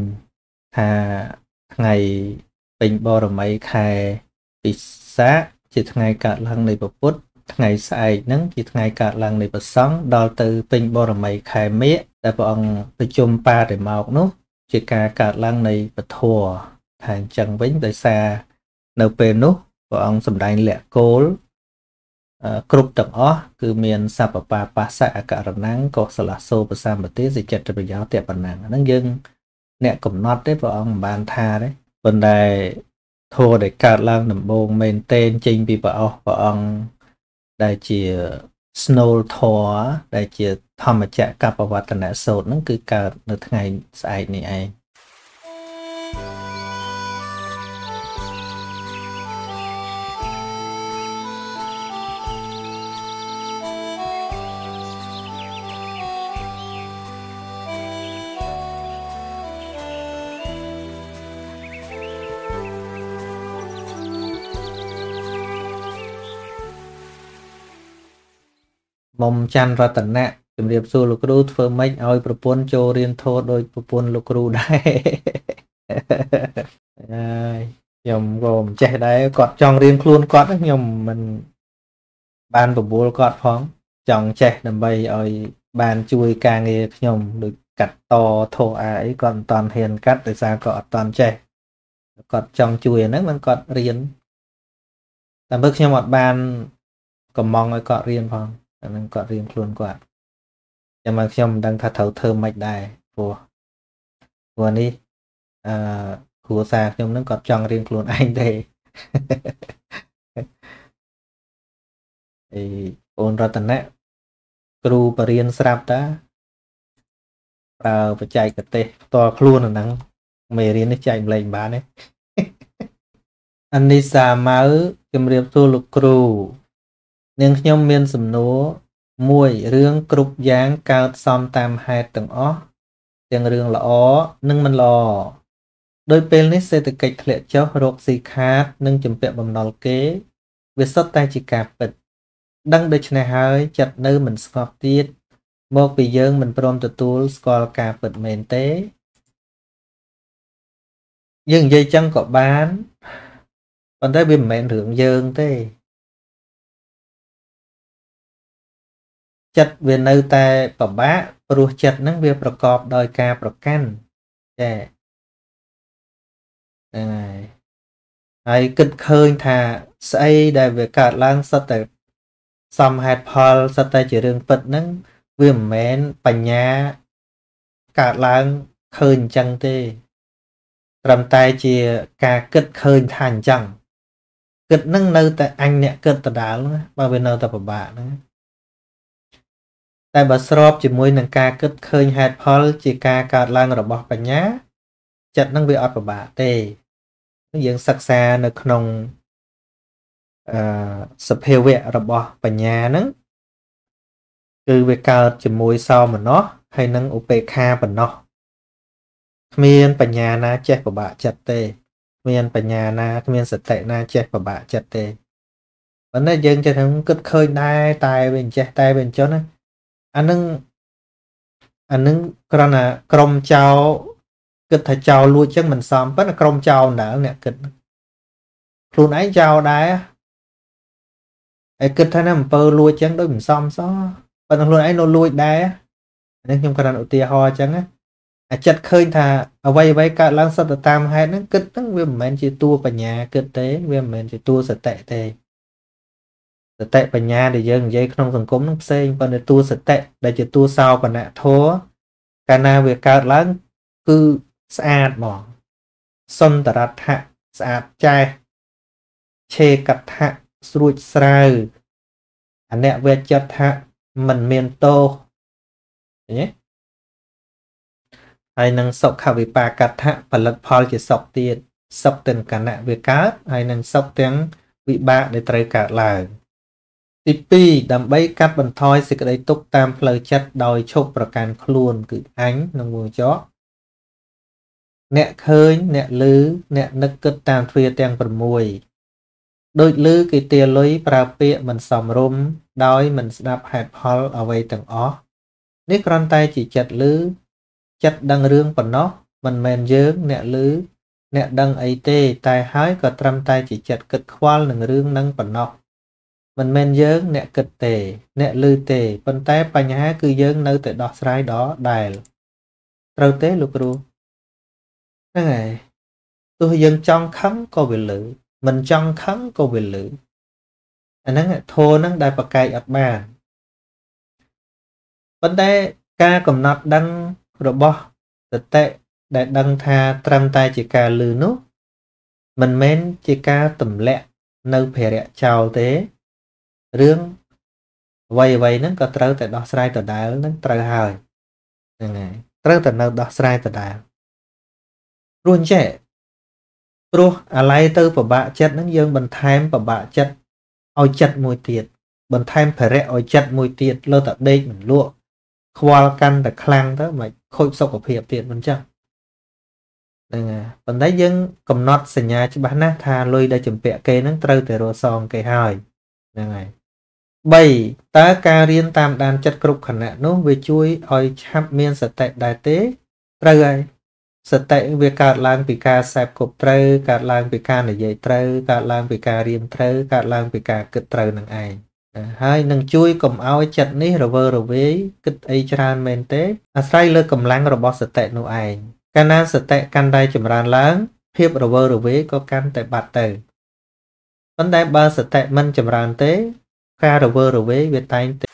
ថាថ្ងៃពេញបរមីខែពិសា ជាថ្ងៃកើតឡើងនៃពុទ្ធថ្ងៃស្អែកហ្នឹងជាថ្ងៃកើតឡើងនៃប្រសង់ដល់ទៅពេញបរមីខែមេដែលព្រះអង្គប្រជុំបារិមកនោះ ជាការកើតឡើងនៃពធថាអញ្ចឹងវិញដោយសារនៅពេលនោះព្រះអង្គសម្ដែងលក្ខគោលគ្រប់ទាំងអស់គឺមានសពបាបាសៈអករណੰកុសលសោបសម្បទាសិចិត្តប្រយោតៈប៉ុណ្ណឹងហ្នឹងយើង អ្នកកំណត់ទេព្រះអង្គមិនបានថាទេប៉ុន្តែ ធម៌ដែលកើតឡើងដំបូងមែនតេនចេញពីព្រះអស់ព្រះអង្គដែលជា Snow ធរដែលជាធម្មចក្រកបវត្តនៈសូត្រហ្នឹងគឺកើតនៅថ្ងៃស្អែកនេះឯង មុំច័ន្ទរតនៈជំរាបសួរលោកគ្រូធ្វើម៉េចឲ្យប្រពន្ធចូលរៀនធម៌ដោយប្រពន្ធលោកគ្រូដែរហើយខ្ញុំក៏មិនចេះដែរគាត់ចង់រៀនខ្លួនគាត់ខ្ញុំមិនបានបបួលគាត់ផងចង់ចេះដើម្បីឲ្យបានជួយការងារខ្ញុំដូចកាត់តធោអាអីគាត់មិនតាន់ហ៊ានកាត់ដោយសារគាត់អត់តាន់ចេះគាត់ចង់ជួយអាហ្នឹងមិនគាត់រៀនតែមើលខ្ញុំអត់បានកំងឲ្យគាត់រៀនផង អានឹងគាត់រៀនខ្លួនគាត់ចាំមកខ្ញុំមិនដឹងថាត្រូវធ្វើម៉េចដែរព្រោះព្រោះនេះអឺគ្រួសារខ្ញុំនឹងគាត់ចង់រៀនខ្លួនឯងទេអីអូនរតនៈគ្រូបរៀនស្រាប់តាប្រើបច្ចេកទេសផ្ទាល់ខ្លួនអាហ្នឹងមេរៀននេះចែកម្លែងបានទេអនិសាម៉ៅជំរាបសួរលោកគ្រូ នាងខ្ញុំមានសំណួរមួយរឿងគ្រប់យ៉ាងកើតសំតាមហេតុទាំងអស់ទាំងរឿងល្អនិងមិនល្អដោយពេលនេះសេដ្ឋកិច្ចធ្លាក់ចុះរោគស៊ីខាត និងជំពាក់បំណុលគេ វាសុទ្ធតែជាការពិត ដឹងដូច្នេះហើយចិត្តនៅមិនស្ងប់ទៀតមកពីយើងមិនព្រមទទួលស្គាល់ការពិតមែនទេ យើងនិយាយចឹងក៏បានប៉ុន្តែវាមិនមែនរឿងយើងទេ ចិត្តវានៅតែពិបាកព្រោះចិត្តហ្នឹងវាប្រកបដោយការប្រកាន់ចាហ្នឹងហើយហើយគិតឃើញថាស្អីដែលវាកើតឡើងសិតតែសមហេតុផលសិតតែជារឿងពិតហ្នឹងវាមិនមែនបញ្ញាកើតឡើងឃើញអញ្ចឹងទេត្រឹមតែជាការគិតឃើញថាអញ្ចឹងគិតនឹងនៅតែអញអ្នកគិតដដាលបើវានៅតែពិបាកហ្នឹង តែបើស្របជាមួយនឹងការគិតឃើញហេតុផលជាការកើតឡើងរបស់បញ្ញា ចិត្តនឹងវាអត់ពិបាកទេយើងសិក្សានៅក្នុងអឺសភាវៈរបស់បញ្ញាហ្នឹងគឺវាកើតជាមួយសោមនស្សហើយនឹងឧបេក្ខាបំណោះគ្មានបញ្ញាណាចេះពិបាកចិត្តទេគ្មានបញ្ញាណាគ្មានសតិណាចេះពិបាកចិត្តទេប៉ុន្តែយើងចេះថាគិតឃើញដែរតែវាចេះតែវាអញ្ចឹងណា អានឹងអានឹងគ្រាន់តែក្រុមចោលគិតថាចោលលួចចឹងមិនសមប៉ុន្តែក្រុមចោលណាអ្នកគិតខ្លួនឯងចោលដែរហើយគិតថាណាអំពើលួចចឹងដូចមិនសមសោះប៉ុន្តែខ្លួនឯងនៅលួចដែរនេះខ្ញុំគ្រាន់ឧទាហរណ៍ចឹងណាអាចិត្តឃើញថាអ្វីអ្វីកើតឡើងសុទ្ធតែតាមហេតុហ្នឹងគិតហ្នឹងវាមិនមែនជាតួបញ្ញាគិតទេវាមិនមែនជាតួសតិទេ សតិបញ្ញាដែលយើងនិយាយក្នុងសង្គមនឹងផ្សេងប៉ុន្តែតួសតិដែលជាតួសោបនៈធัวកាលណាវាកើតឡើងគឺស្អាតហ្មងសន្តរដ្ឋៈស្អាតចែសឆេកដ្ឋៈស្រួចស្រាវអនវេចិត្តៈមិនមានទោសឃើញទេហើយនឹងសុខវិបាកដ្ឋៈផលិតផលជាសុខទៀតសុខទាំងគណៈវាកើតហើយនឹងសុខទាំងវិបាកដែលត្រូវកើតឡើង ទី2ដើម្បីកាត់បន្ថយសេចក្តីទុក្ខតាមផ្លូវចិត្តដោយឈប់ប្រកាន់ខ្លួនគឺអញនឹងមួយចោអ្នកឃើញអ្នកឮអ្នកនឹកគិតតាមទ្វាទាំង6ដូចឮគេទាលុយប្រើពាក្យមិនសមរម្យដោយមិនស្ដាប់ហេតុផលអ្វីទាំងអស់នេះគ្រាន់តែជាចិត្តឮចិត្តដឹងរឿងប៉ុណ្ណោះមិនមែនយើងអ្នកឮអ្នកដឹងអីទេ តែហើយក៏ត្រឹមតែជាចិត្តគិតខ្វល់នឹងរឿងនឹងប៉ុណ្ណោះ មិនមែនយើងអ្នកគិតទេ អ្នកឮទេប៉ុន្តែបញ្ហាគឺយើងនៅតែដោះស្រាយដល់ដែលត្រូវទេលោកគ្រូហ្នឹងហើយទោះយើងចង់ខឹងក៏វាលឺមិនចង់ខឹងក៏វាលឺអាហ្នឹងធោហ្នឹងដែលប្រកែកអត់បានប៉ុន្តែការកំណត់ដឹងរបស់សតិដែលដឹងថាត្រឹមតែជាការលឺនោះ មិនមែនជាការទម្លាក់នៅភារៈចោលទេ រឿងអ្វីអ្វីហ្នឹងក៏ត្រូវតែដោះស្រាយដដែលហ្នឹងត្រូវហើយហ្នឹងហើយត្រូវតែនៅដោះស្រាយដដែលព្រោះអញ្ចេះព្រោះអាឡ័យទៅពិបាកចិត្តហ្នឹងយើងបន្ថែមពិបាកចិត្តឲ្យចិត្តមួយទៀតបន្ថែមភារៈឲ្យចិត្តមួយទៀតលើតែដេកមិនលក់ខ្វល់កាន់តែខ្លាំងទៅមិនខូចសុខភាពទៀតមិនចឹងហ្នឹងហើយប៉ុន្តែយើងកំណត់សញ្ញាច្បាស់ណាស់ថាលុយដែលចម្ពាក់គេហ្នឹងត្រូវតែរសងគេហើយហ្នឹងហើយ 3តើការរៀនតាមដានចិត្តគ្រប់ខណៈនោះវាជួយឲ្យឆាប់មានសតិដែរទេត្រូវហើយសតិវាកើតឡើងពីការសែបគប់ត្រូវកើតឡើងពីការនិយាយត្រូវកើតឡើងពីការរៀនត្រូវកើតឡើងពីការគិតត្រូវនឹងឯងហើយនឹងជួយកុំឲ្យចិត្តនេះរវើរវាយគិតអីច្រើនមែនទេ អាស្រ័យលើកម្លាំងរបស់សតិនោះឯងកាលណាសតិកាន់តែចម្រើនឡើង ភាពរវើរវាយក៏កាន់តែបាត់ទៅប៉ុន្តែបើសតិមិនចម្រើនទេ ការរវើរវាយវាតែងតែ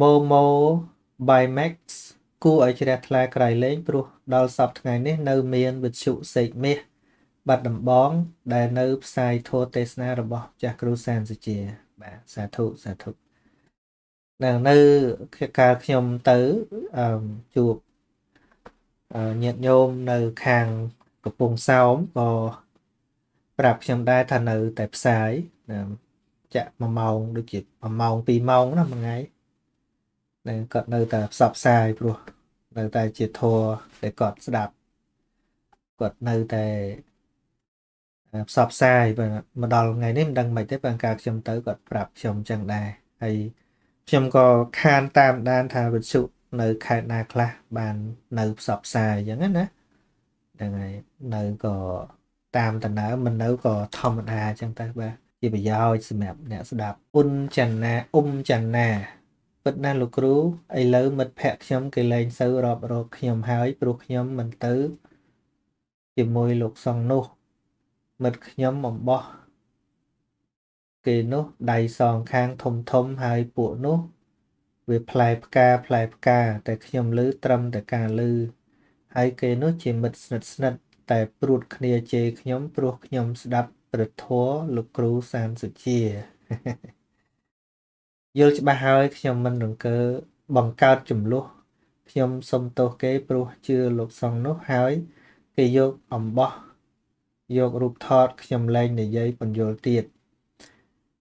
ម៉ូម៉ូ by Max គួរឲ្យជ្រះថ្លាក្រៃលែងព្រោះដល់សពថ្ងៃនេះនៅមានវិទ្យុសេកមាសបាត់ដំបងដែលនៅផ្សាយធម៌ទេសនារបស់ចាស់គ្រូសានសុជាបាទសាធុសាធុនៅនៅកាលខ្ញុំទៅអឺជួបញាតិញោមនៅខាងកំពង់សោមក៏ប្រាប់ខ្ញុំដែរថានៅតែផ្សាយចាក់1ម៉ោងដូចជា1ម៉ោង2ម៉ោងណាមួយថ្ងៃ ដែលគាត់នៅតែផ្សព្វផ្សាយព្រោះនៅតែជាធម៌ដែលគាត់ស្ដាប់គាត់នៅតែផ្សព្វផ្សាយបើមកដល់ថ្ងៃនេះមិនដឹងមិនទេបើការខ្ញុំទៅគាត់ប្រាប់ខ្ញុំចឹងដែរហើយខ្ញុំក៏ខានតាមដានថាវិទ្យុនៅខេត្តណាខ្លះបាននៅផ្សព្វផ្សាយចឹងណាហ្នឹងហើយនៅក៏តាមដំណើរមិននៅក៏ធម្មតាចឹងទៅបាទជាប្រយោជន៍សម្រាប់អ្នកស្ដាប់អ៊ុនចន្ទាអ៊ុំចន្ទា ពិតណាស់លោកគ្រូឥឡូវមិត្តភ័ក្ដិខ្ញុំគេលែងសូវរាប់រកខ្ញុំហើយព្រោះខ្ញុំមិនទៅជាមួយលោកសង្ឃនោះ មិត្តខ្ញុំអំបោះគេនោះដៃសងខាងធំធំហើយពួកនោះវាផ្លែផ្កាផ្លែផ្កា តែខ្ញុំលឺត្រឹមតែការលឺហើយគេនោះជាមិត្តស្និទ្ធស្និទ្ធតែព្រួតគ្នាជេរខ្ញុំព្រោះខ្ញុំស្ដាប់ព្រះធម៌លោកគ្រូសានសុជា យល់ច្បាស់ហើយខ្ញុំមិនរង្គើបង្កើតចំនួនខ្ញុំសុំទោសគេព្រោះជឿលោកសង្ឃនោះហើយ គេយកអំបោះយករូបថតខ្ញុំលែងនិយាយបញ្យលទៀត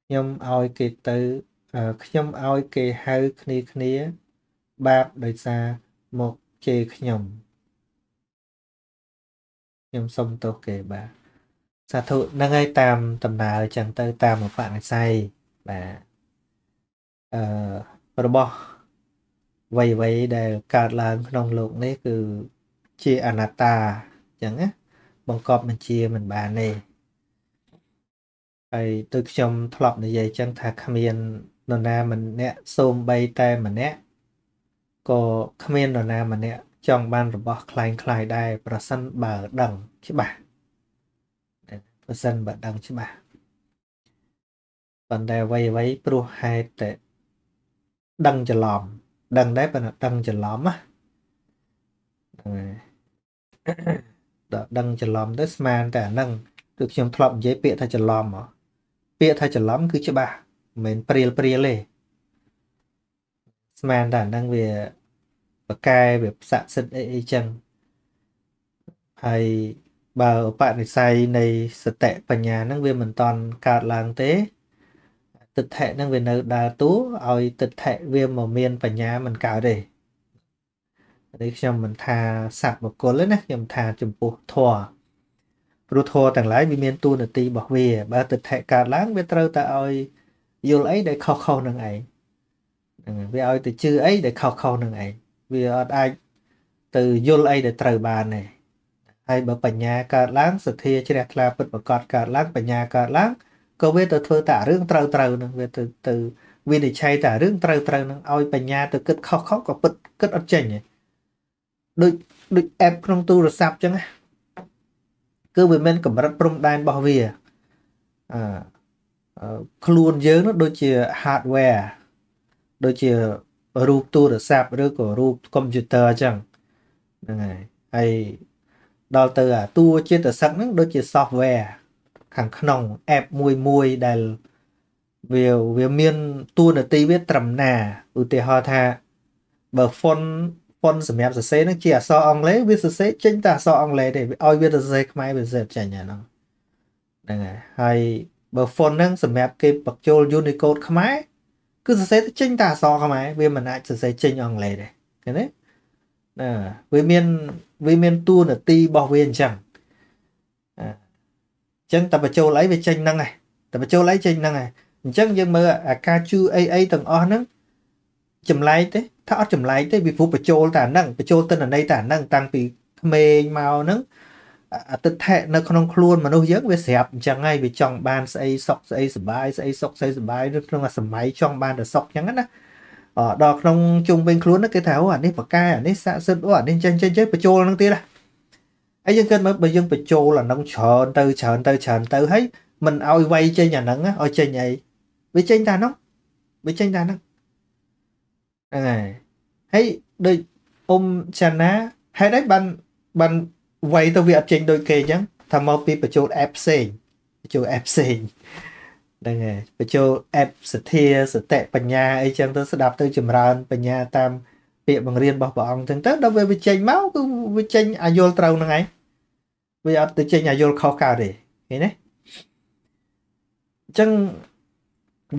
ខ្ញុំឲ្យគេទៅខ្ញុំឲ្យគេហៅគ្នាគ្នា បាបដោយសារមកជេរខ្ញុំខ្ញុំសុំទោសគេបាទសាធុនឹងហើយតាមដំណើរចឹងទៅតាមឧបនិស្ស័យបាទ អឺរបស់វ័យវ័យដែលកើតឡើងក្នុងលោកនេះគឺជាអនត្តាអញ្ចឹងណាបង្កប់បញ្ជាមិនបានទេ ហើយដូចខ្ញុំធ្លាប់និយាយចឹងថាគ្មាននរណាម្នាក់សូម្បីតែម្នាក់ក៏គ្មាននរណាម្នាក់ចង់បានរបស់คล้ายคล้ายដែរប្រសិនបើដឹងច្បាស់ប្រសិនបើដឹងច្បាស់ប៉ុន្តែអ្វីអ្វីព្រោះហេតុតែ ដឹងច្រឡំដឹងដែរប៉ុន្តែដឹងច្រឡំណាហ្នឹងហើយដល់ដឹងច្រឡំទៅស្មានតែអាហ្នឹងគឺខ្ញុំធ្លាប់និយាយពាក្យថាច្រឡំហ៎ពាក្យថាច្រឡំគឺច្បាស់មិនមែនព្រាលព្រាលទេស្មានតែអាហ្នឹងវាបកែវាផ្ស័ក្តិសិទ្ធអីអីចឹងហើយបើឧបនិស្ស័យនៃសតិបញ្ញាហ្នឹងវាមិនតន់កើតឡើងទេ ទិដ្ឋិហ្នឹងវានៅដើរតួឲ្យទិដ្ឋិវាមកមានបញ្ញាមិនកើតទេនេះខ្ញុំមិនថាសត្វបុគ្គលទេណាខ្ញុំថាចំពោះធម៌ព្រោះធម៌ទាំងឡាយវាមានតួនាទីរបស់វា បើទិដ្ឋិកើតឡើងវាត្រូវតែឲ្យយល់អីដែលខុសខុសនឹងឯងហ្នឹងវាឲ្យទៅជឿអីដែលខុសខុសនឹងឯងវាអត់អាចទៅយល់អីដែលត្រូវបានទេហើយបើបញ្ញាកើតឡើងសទ្ធាជ្រះថ្លាពិតប្រកបកើតឡើងបញ្ញាកើតឡើង ក៏វាទៅធ្វើតែរឿងត្រូវត្រូវនឹងវាទៅទៅវិនិច្ឆ័យតែរឿងត្រូវត្រូវនឹងឲ្យបញ្ញាទៅគិតខុសខុសក៏ពិតគិតអត់ចេញទេដូចដូច app ក្នុងទូរស័ព្ទចឹងណាគឺវាមានកម្រិតព្រំដែនរបស់វាអឺខ្លួនយើងនោះដូចជា hardware ដូចជារូបទូរស័ព្ទឬក៏រូបកុំព្យូទ័រអញ្ចឹងហ្នឹងហើយហើយដល់ទៅអាតួចិត្តសឹកហ្នឹងដូចជា software ខាងក្នុង app មួយមួយដែលវាវាមានតួនាទីវាត្រឹមណាឧទាហរណ៍ថាបើ font font សម្រាប់សរសេរហ្នឹងជាអក្សរអង់គ្លេសវាសរសេរចេញតែអក្សរអង់គ្លេសទេឲ្យវាសរសេរខ្មែរវាសរសេរចេញអាហ្នឹងហ្នឹងហើយហើយបើ font ហ្នឹងសម្រាប់គេបញ្ចូល Unicode ខ្មែរគឺសរសេរទៅចេញតែអក្សរខ្មែរវាមិនអាចសរសេរចេញអង់គ្លេសទេឃើញទេណាវាមានវាមានតួនាទីរបស់វាអញ្ចឹងអញ្ចឹងតែបញ្ចូលអីវាចេញហ្នឹងហើយតែបញ្ចូលអីចេញហ្នឹងហើយអញ្ចឹងយើងមើលអាការជឿអីអីទាំងអស់ហ្នឹងចម្លែកទេថាអត់ចម្លែកទេវាព្រោះបញ្ចូលតែហ្នឹងបញ្ចូលទិន្នន័យតែហ្នឹងតាំងពីក្មេងមកហ្នឹងអតិថៈនៅក្នុងខ្លួនមនុស្សយើងវាស្រាប់អញ្ចឹងហើយវាចង់បានស្អីសុខស្អីសុបាយស្អីសុខស្អីសុបាយនៅក្នុងសម័យចង់បានតែសុខអញ្ចឹងណាដល់ក្នុងជុំវិញខ្លួនគេថាអូអានេះបកែអានេះស័ក្តិសិទ្ធអូអានេះចេះចេះចេះបញ្ចូលនឹងទៀតណា ហើយយើងគិតមើលបើយើងបញ្ចូលអានឹងច្រើនទៅច្រើនទៅច្រើនទៅហើយមិនឲ្យវាយចេញអាហ្នឹងឲ្យចេញអីវាចេញតែហ្នឹងវាចេញតែហ្នឹងហ្នឹងហើយហើយដូចអ៊ុំចាណាហេតុអីបានបានវាយទៅវាអត់ចេញដូចគេអញ្ចឹងថាមកពីបញ្ចូល app ផ្សេងបញ្ចូល app ផ្សេងហ្នឹងហើយបញ្ចូល app សទ្ធាសតិបញ្ញាអីចឹងទៅស្ដាប់ទៅចម្រើនបញ្ញាតាមពាក្យបង្រៀនរបស់ព្រះអង្គចឹងទៅដល់វាវាចេញមកគឺវាចេញអាយល់ត្រូវហ្នឹងឯង វាអត់ទៅចេញអាយល់ខុសកើតទេឃើញទេអញ្ចឹង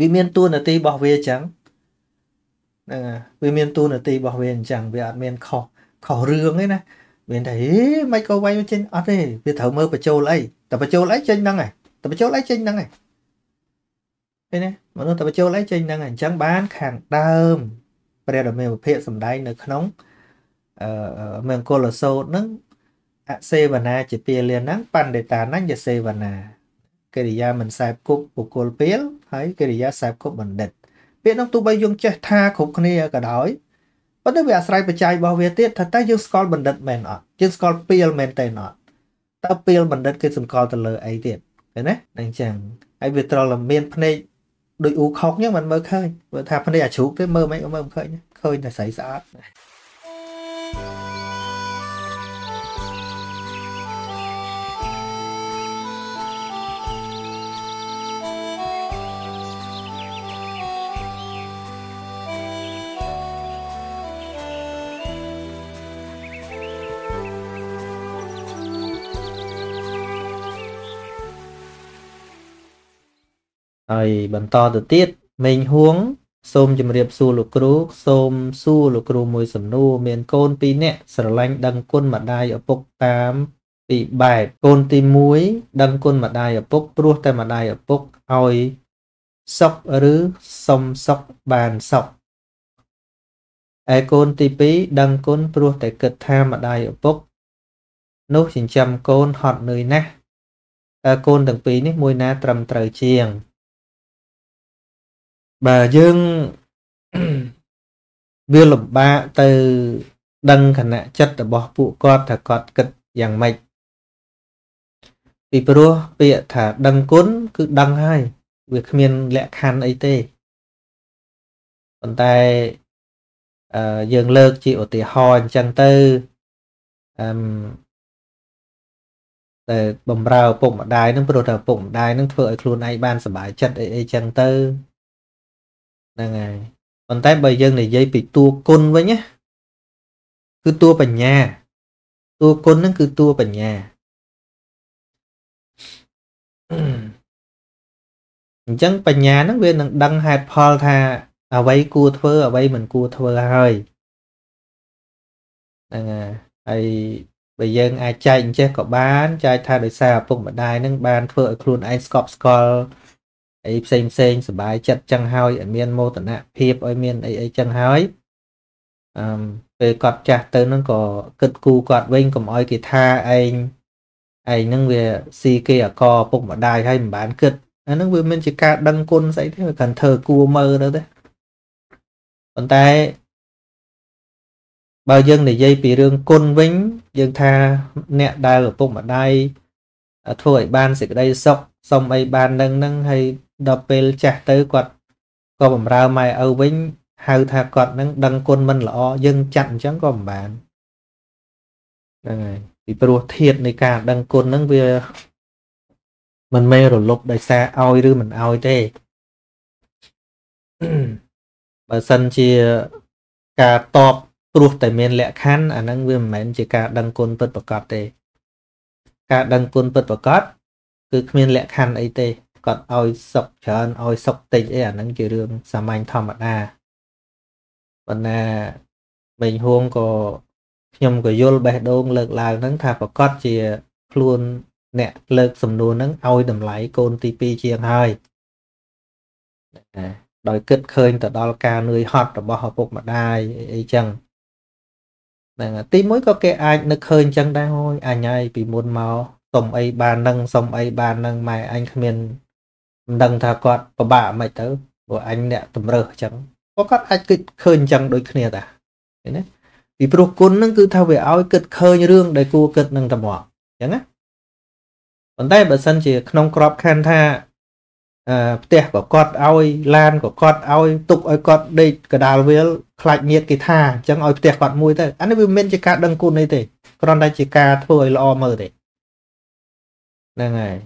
វាមានតួនាទីរបស់វាអញ្ចឹងហ្នឹងវាមានតួនាទីរបស់វាអញ្ចឹងវាអត់មានខុសខុសរឿងទេណាមានតែហេមិនក៏វាយចេញអត់ទេវាត្រូវមើលបញ្ចូលអីតែបញ្ចូលអីចេញហ្នឹងហើយតែបញ្ចូលអីចេញហ្នឹងហើយឃើញទេមនុស្សតែបញ្ចូលអីចេញហ្នឹងហើយអញ្ចឹងបានខាងដើមព្រះដ៏មានវិភាកសម្ដែងនៅក្នុងអឺមង្គលសោតហ្នឹង អសេវនាជាពាលាហ្នឹងបណ្ឌិតាណញ្ញសេវនាកិរិយាមិនសែបគប់បុគ្គលពាលហើយកិរិយាសែបគប់បណ្ឌិតពាក្យនោះទោះបីយើងចេះថាគ្រប់គ្នាក៏ដោយប៉ុន្តែវាអាស្រ័យបច្ច័យរបស់វាទៀតថាតើយើងស្គាល់បណ្ឌិតមែនអត់យើងស្គាល់ពាលមែនទេអត់តើពាលបណ្ឌិតគេសម្គាល់ទៅលើអីទៀតឃើញទេអញ្ចឹងហើយវាត្រលមានភ្នែកដូចអ៊ូខុកអញ្ចឹងមិនមើលឃើញបើថាភ្នែកអាជ្រូកទេមើលមិនក៏មើលមិនឃើញឃើញតែស្រីស្អាត ហើយបន្តទៅទៀតមេងហួង សូមជម្រាបសួរលោកគ្រូ សូមសួរលោកគ្រូមួយសំណួរមានកូនពីរនាក់ស្រឡាញ់ដឹងគុណម្ដាយឪពុកតាមពីរបែបកូនទី1ដឹងគុណម្ដាយឪពុកព្រោះតែម្ដាយឪពុកឲ្យសុខឬសុំសុខបានសុខឯកូនទី2ដឹងគុណព្រោះតែគិតថាម្ដាយឪពុក នោះចិញ្ចឹមកូនហត់នឿយណាស់តើកូនទាំងពីរនេះមួយណាត្រឹមត្រូវជាង បើយើងវាលំបាកទៅដឹងគណៈចិត្តរបស់ពួកគាត់ថាគាត់គិតយ៉ាងម៉េចពីព្រោះពាក្យថាដឹងគុណគឺដឹងហើយវាគ្មានលក្ខខណ្ឌអីទេប៉ុន្តែអឺយើងលើកជាឧទាហរណ៍អញ្ចឹងទៅអឺតែបំរើឪពុកម្ដាយនឹងព្រោះតែឪពុកម្ដាយនឹងធ្វើឲ្យខ្លួនឯងបានសុបាយចិត្តអីអីចឹងទៅ ហ្នឹងហើយប៉ុន្តែបើយើងនិយាយពីតួគុណវិញណាគឺតួបញ្ញាតួគុណហ្នឹងគឺតួបញ្ញាអញ្ចឹងបញ្ញាហ្នឹងវានឹងដឹងហេតុផលថាអ្វីគួរធ្វើអ្វីមិនគួរធ្វើហើយហ្នឹងហើយហើយបើយើងអាចចែកអញ្ចេះក៏បានចែកថាដោយសារឪពុកម្ដាយនឹងបានធ្វើឲ្យខ្លួនឯងស្កប់ស្កល់ អីផ្សេងផ្សេងសុបាយចិត្តចឹងហើយឲ្យមានមោទនភាពឲ្យមានអីអីចឹងហើយអឺពេលគាត់ចាស់ទៅនឹងក៏គិតគូគាត់វិញកុំឲ្យគេថាឯងឯងនឹងវាស៊ីគេអកឪពុកម្ដាយហើយមិនបានគិតអានឹងវាមិនជាការដឹងគុណស្អីទេវាគ្រាន់ធ្វើគួមើលទៅទេប៉ុន្តែបើយើងនិយាយពីរឿងគុណវិញយើងថាអ្នកដែលឪពុកម្ដាយធ្វើឲ្យបានសេចក្តីសុខសុំអីបាននឹងនឹងហើយ ដល់ពេលចាស់ទៅគាត់ក៏បំរើម៉ែឪវិញហៅថាគាត់នឹងដឹងគុណមិនល្អយើងចាត់អញ្ចឹងក៏មិនបានហ្នឹងហើយពីព្រោះធាតនៃការដឹងគុណហ្នឹងវាមិនមែនរលប់ដោយសារឲ្យឬមិនឲ្យទេបើសិនជាការតបព្រោះតែមានលក្ខខណ្ឌអាហ្នឹងវាមិនមែនជាការដឹងគុណពិតប្រាកដទេ ការដឹងគុណពិតប្រាកដគឺគ្មានលក្ខខណ្ឌអីទេ គាត់ឲ្យសុកច្រើនឲ្យសុកតិចអីអាហ្នឹងជារឿងសាមញ្ញធម្មតាប៉ុន្តែមេងហួងក៏ខ្ញុំក៏យល់បេះដូងលើកឡើងហ្នឹងថាប្រកាសជាខ្លួនអ្នកលើកសំណួរហ្នឹងឲ្យតម្លៃកូនទី2ជាងហើយដោយគិតឃើញទៅដល់ការនឿយហត់របស់ឪពុកម្ដាយអីចឹងហ្នឹងទីមួយក៏គេអាចនឹកឃើញចឹងដែរហូយអញហើយពីមុនមកសុំអីបាននឹងសុំអីបាននឹងម៉ែអញគ្មាន មិនដឹងថាគាត់ពិបាកមិនទៅព្រោះអញអ្នកតម្រើសចឹងក៏គាត់អាចគិតឃើញចឹងដូចគ្នាតាឃើញទេពីព្រោះគុណនឹងគឺថាវាឲ្យគិតឃើញរឿងដែលគួរគិតនឹងតែមកចឹងណាប៉ុន្តែបើសិនជាក្នុងក្របខ័ណ្ឌថាផ្ទះក៏គាត់ឲ្យឡានក៏គាត់ឲ្យទុកឲ្យគាត់ដេកកដាលវាលខ្លាច់ញាតគេថាអញ្ចឹងឲ្យផ្ទះគាត់មួយទៅអានេះវាមិនមែនជាការដឹងគុណអីទេគ្រាន់តែជាការធ្វើឲ្យល្អមើលទេហ្នឹងហើយ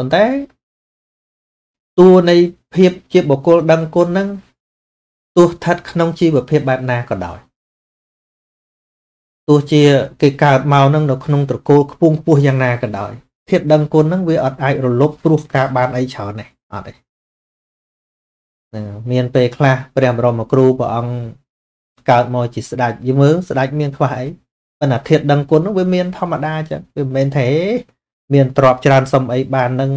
ប៉ុន្តែតួនៃភាពជាបុគ្គលដឹងគុណហ្នឹងទោះស្ថិតក្នុងជីវភាពបែបណាក៏ដោយទោះជាគេកើតមកនឹងនៅក្នុងត្រកូលខ្ពង់ខ្ពស់យ៉ាងណាក៏ដោយភាពដឹងគុណហ្នឹងវាអត់អាចរលប់ព្រោះការបានអីច្រើនទេអត់ទេហ្នឹងមានពេលខ្លះព្រះបរមគ្រូព្រះអង្គកើតមកជាស្ដេចយមើលស្ដេចមានខ្វះអីប៉ុន្តែធាតដឹងគុណហ្នឹងវាមានធម្មតាចឹងវាមិនមែនទេ មានទ្របច្រើនសុំអីបាននឹង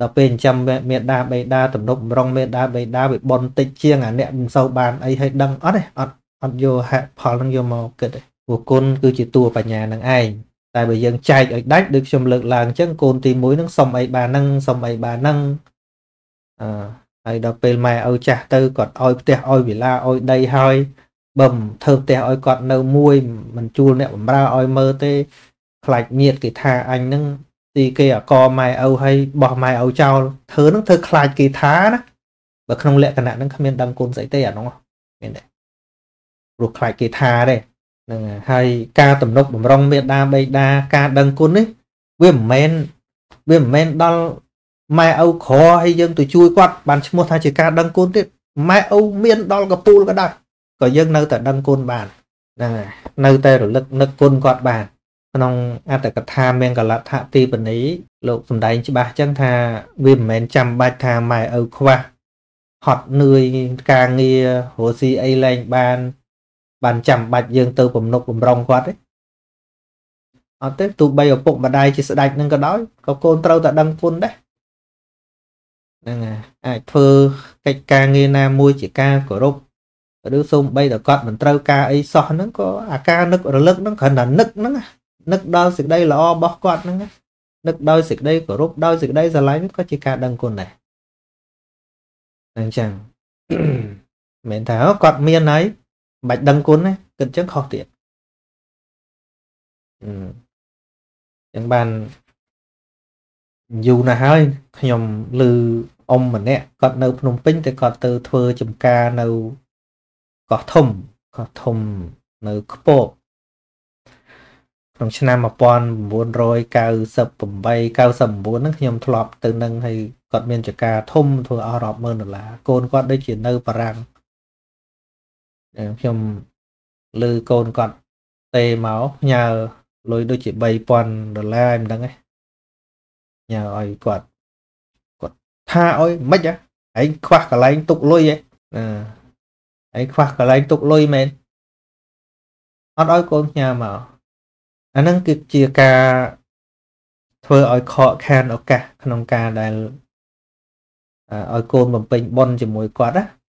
ដល់ពេលចិញ្ចឹមមេដាបេដាទំនប់បំរុងមេដាបេដាវាបនតិចជាងអាអ្នកមិនសូវបានអីឲ្យដឹងអត់ទេអត់អត់យកហេតុផលនឹងយកមកគិតទេព្រោះគុណគឺជាតួបញ្ញានឹងឯងតែបើយើងចែកឲ្យដាច់ដូចខ្ញុំលើកឡើងអញ្ចឹងកូនទី1នឹងសុំអីបាននឹងសុំអីបាននឹងអឺហើយដល់ពេលម៉ែឪចាស់ទៅគាត់ឲ្យផ្ទះឲ្យវិឡាឲ្យដីហើយបំធ្វើផ្ទះឲ្យគាត់នៅមួយមិនជួលអ្នកបំរើឲ្យមើលទេខ្លាច់ញាតគេថាអញនឹង ទីគេអកម៉ែឪហើយបោះម៉ែឪចោលធ្វើនឹងធ្វើខ្លាចគេថាណាបើក្នុងលក្ខណៈនឹងគ្មានដឹងគុណស្អីទេអានោះមានទេព្រោះខ្លាចគេថាទេហ្នឹងហើយការទំនុកបំរុងមេដាបេដាការដឹងគុណនេះវាមិនមែនវាមិនមែនដល់ម៉ែឪក្រហើយយើងទៅជួយគាត់បានឈ្មោះថាជាការដឹងគុណទៀតម៉ែឪមានដល់កពូលក៏ដោយក៏យើងនៅតែដឹងគុណបានហ្នឹងហើយនៅតែរលឹកនឹកគុណគាត់បាន ក្នុងអត្តកថាមានកលដ្ឋទីបនីលោកសំដែងច្បាស់ចឹងថាវាមិនមែនចាំបាច់ថាម៉ែឪខ្វះហត់នឿយការងាររស់ស៊ីអីលែងបាន បានចាំបាច់យើងទៅពំនុកបំរុងគាត់ទេអត់ទេទោះបីឪពុកម្ដាយជាស្ដេចនឹងក៏ដោយក៏កូនត្រូវតែដឹងគុណដែរហ្នឹងហើយអាចធ្វើកិច្ចការងារណាមួយជាការគោរពឬសូម្បីតែគាត់មិនត្រូវការអីសោះហ្នឹងក៏អាការនឹករលឹកហ្នឹងគ្រាន់តែនឹកហ្នឹង នឹកដល់សេចក្តីល្អរបស់គាត់ហ្នឹងនឹកដោយសេចក្តីគោរពដោយសេចក្តីស្រឡាញ់ក៏ជាការដឹងគុណដែរអញ្ចឹងមិនថាគាត់មានហើយមិនបាច់ដឹងគុណទេគិតអញ្ចឹងខុសទៀតអឺចឹងបានយូរណាស់ហើយខ្ញុំឮអ៊ំម្នាក់គាត់នៅភ្នំពេញតែគាត់ទៅធ្វើចំការនៅកោះធំកោះធំនៅខ្ពក ក្នុងឆ្នាំ1998 99ហ្នឹងខ្ញុំធ្លាប់ទៅនឹងហើយគាត់មានចការធំធ្វើអស់រាប់ម៉ឺនដុល្លារកូនគាត់ដូចជានៅបារាំងខ្ញុំលើកូនគាត់ទេមកផ្ញើលុយដូចជា3000ដុល្លារមិនដឹងទេញ៉ៅឲ្យគាត់គាត់ថាអុយមិនហ៎ឯងខ្វះកន្លែងទុកលុយហ៎អឺឯងខ្វះកន្លែងទុកលុយមែនអត់ឲ្យកូនផ្ញើមក អាហ្នឹងគឺជាការធ្វើឲ្យខកខានឱកាសក្នុងការដែលឲ្យកូនបំពេញបុណ្យជាមួយគាត់ណា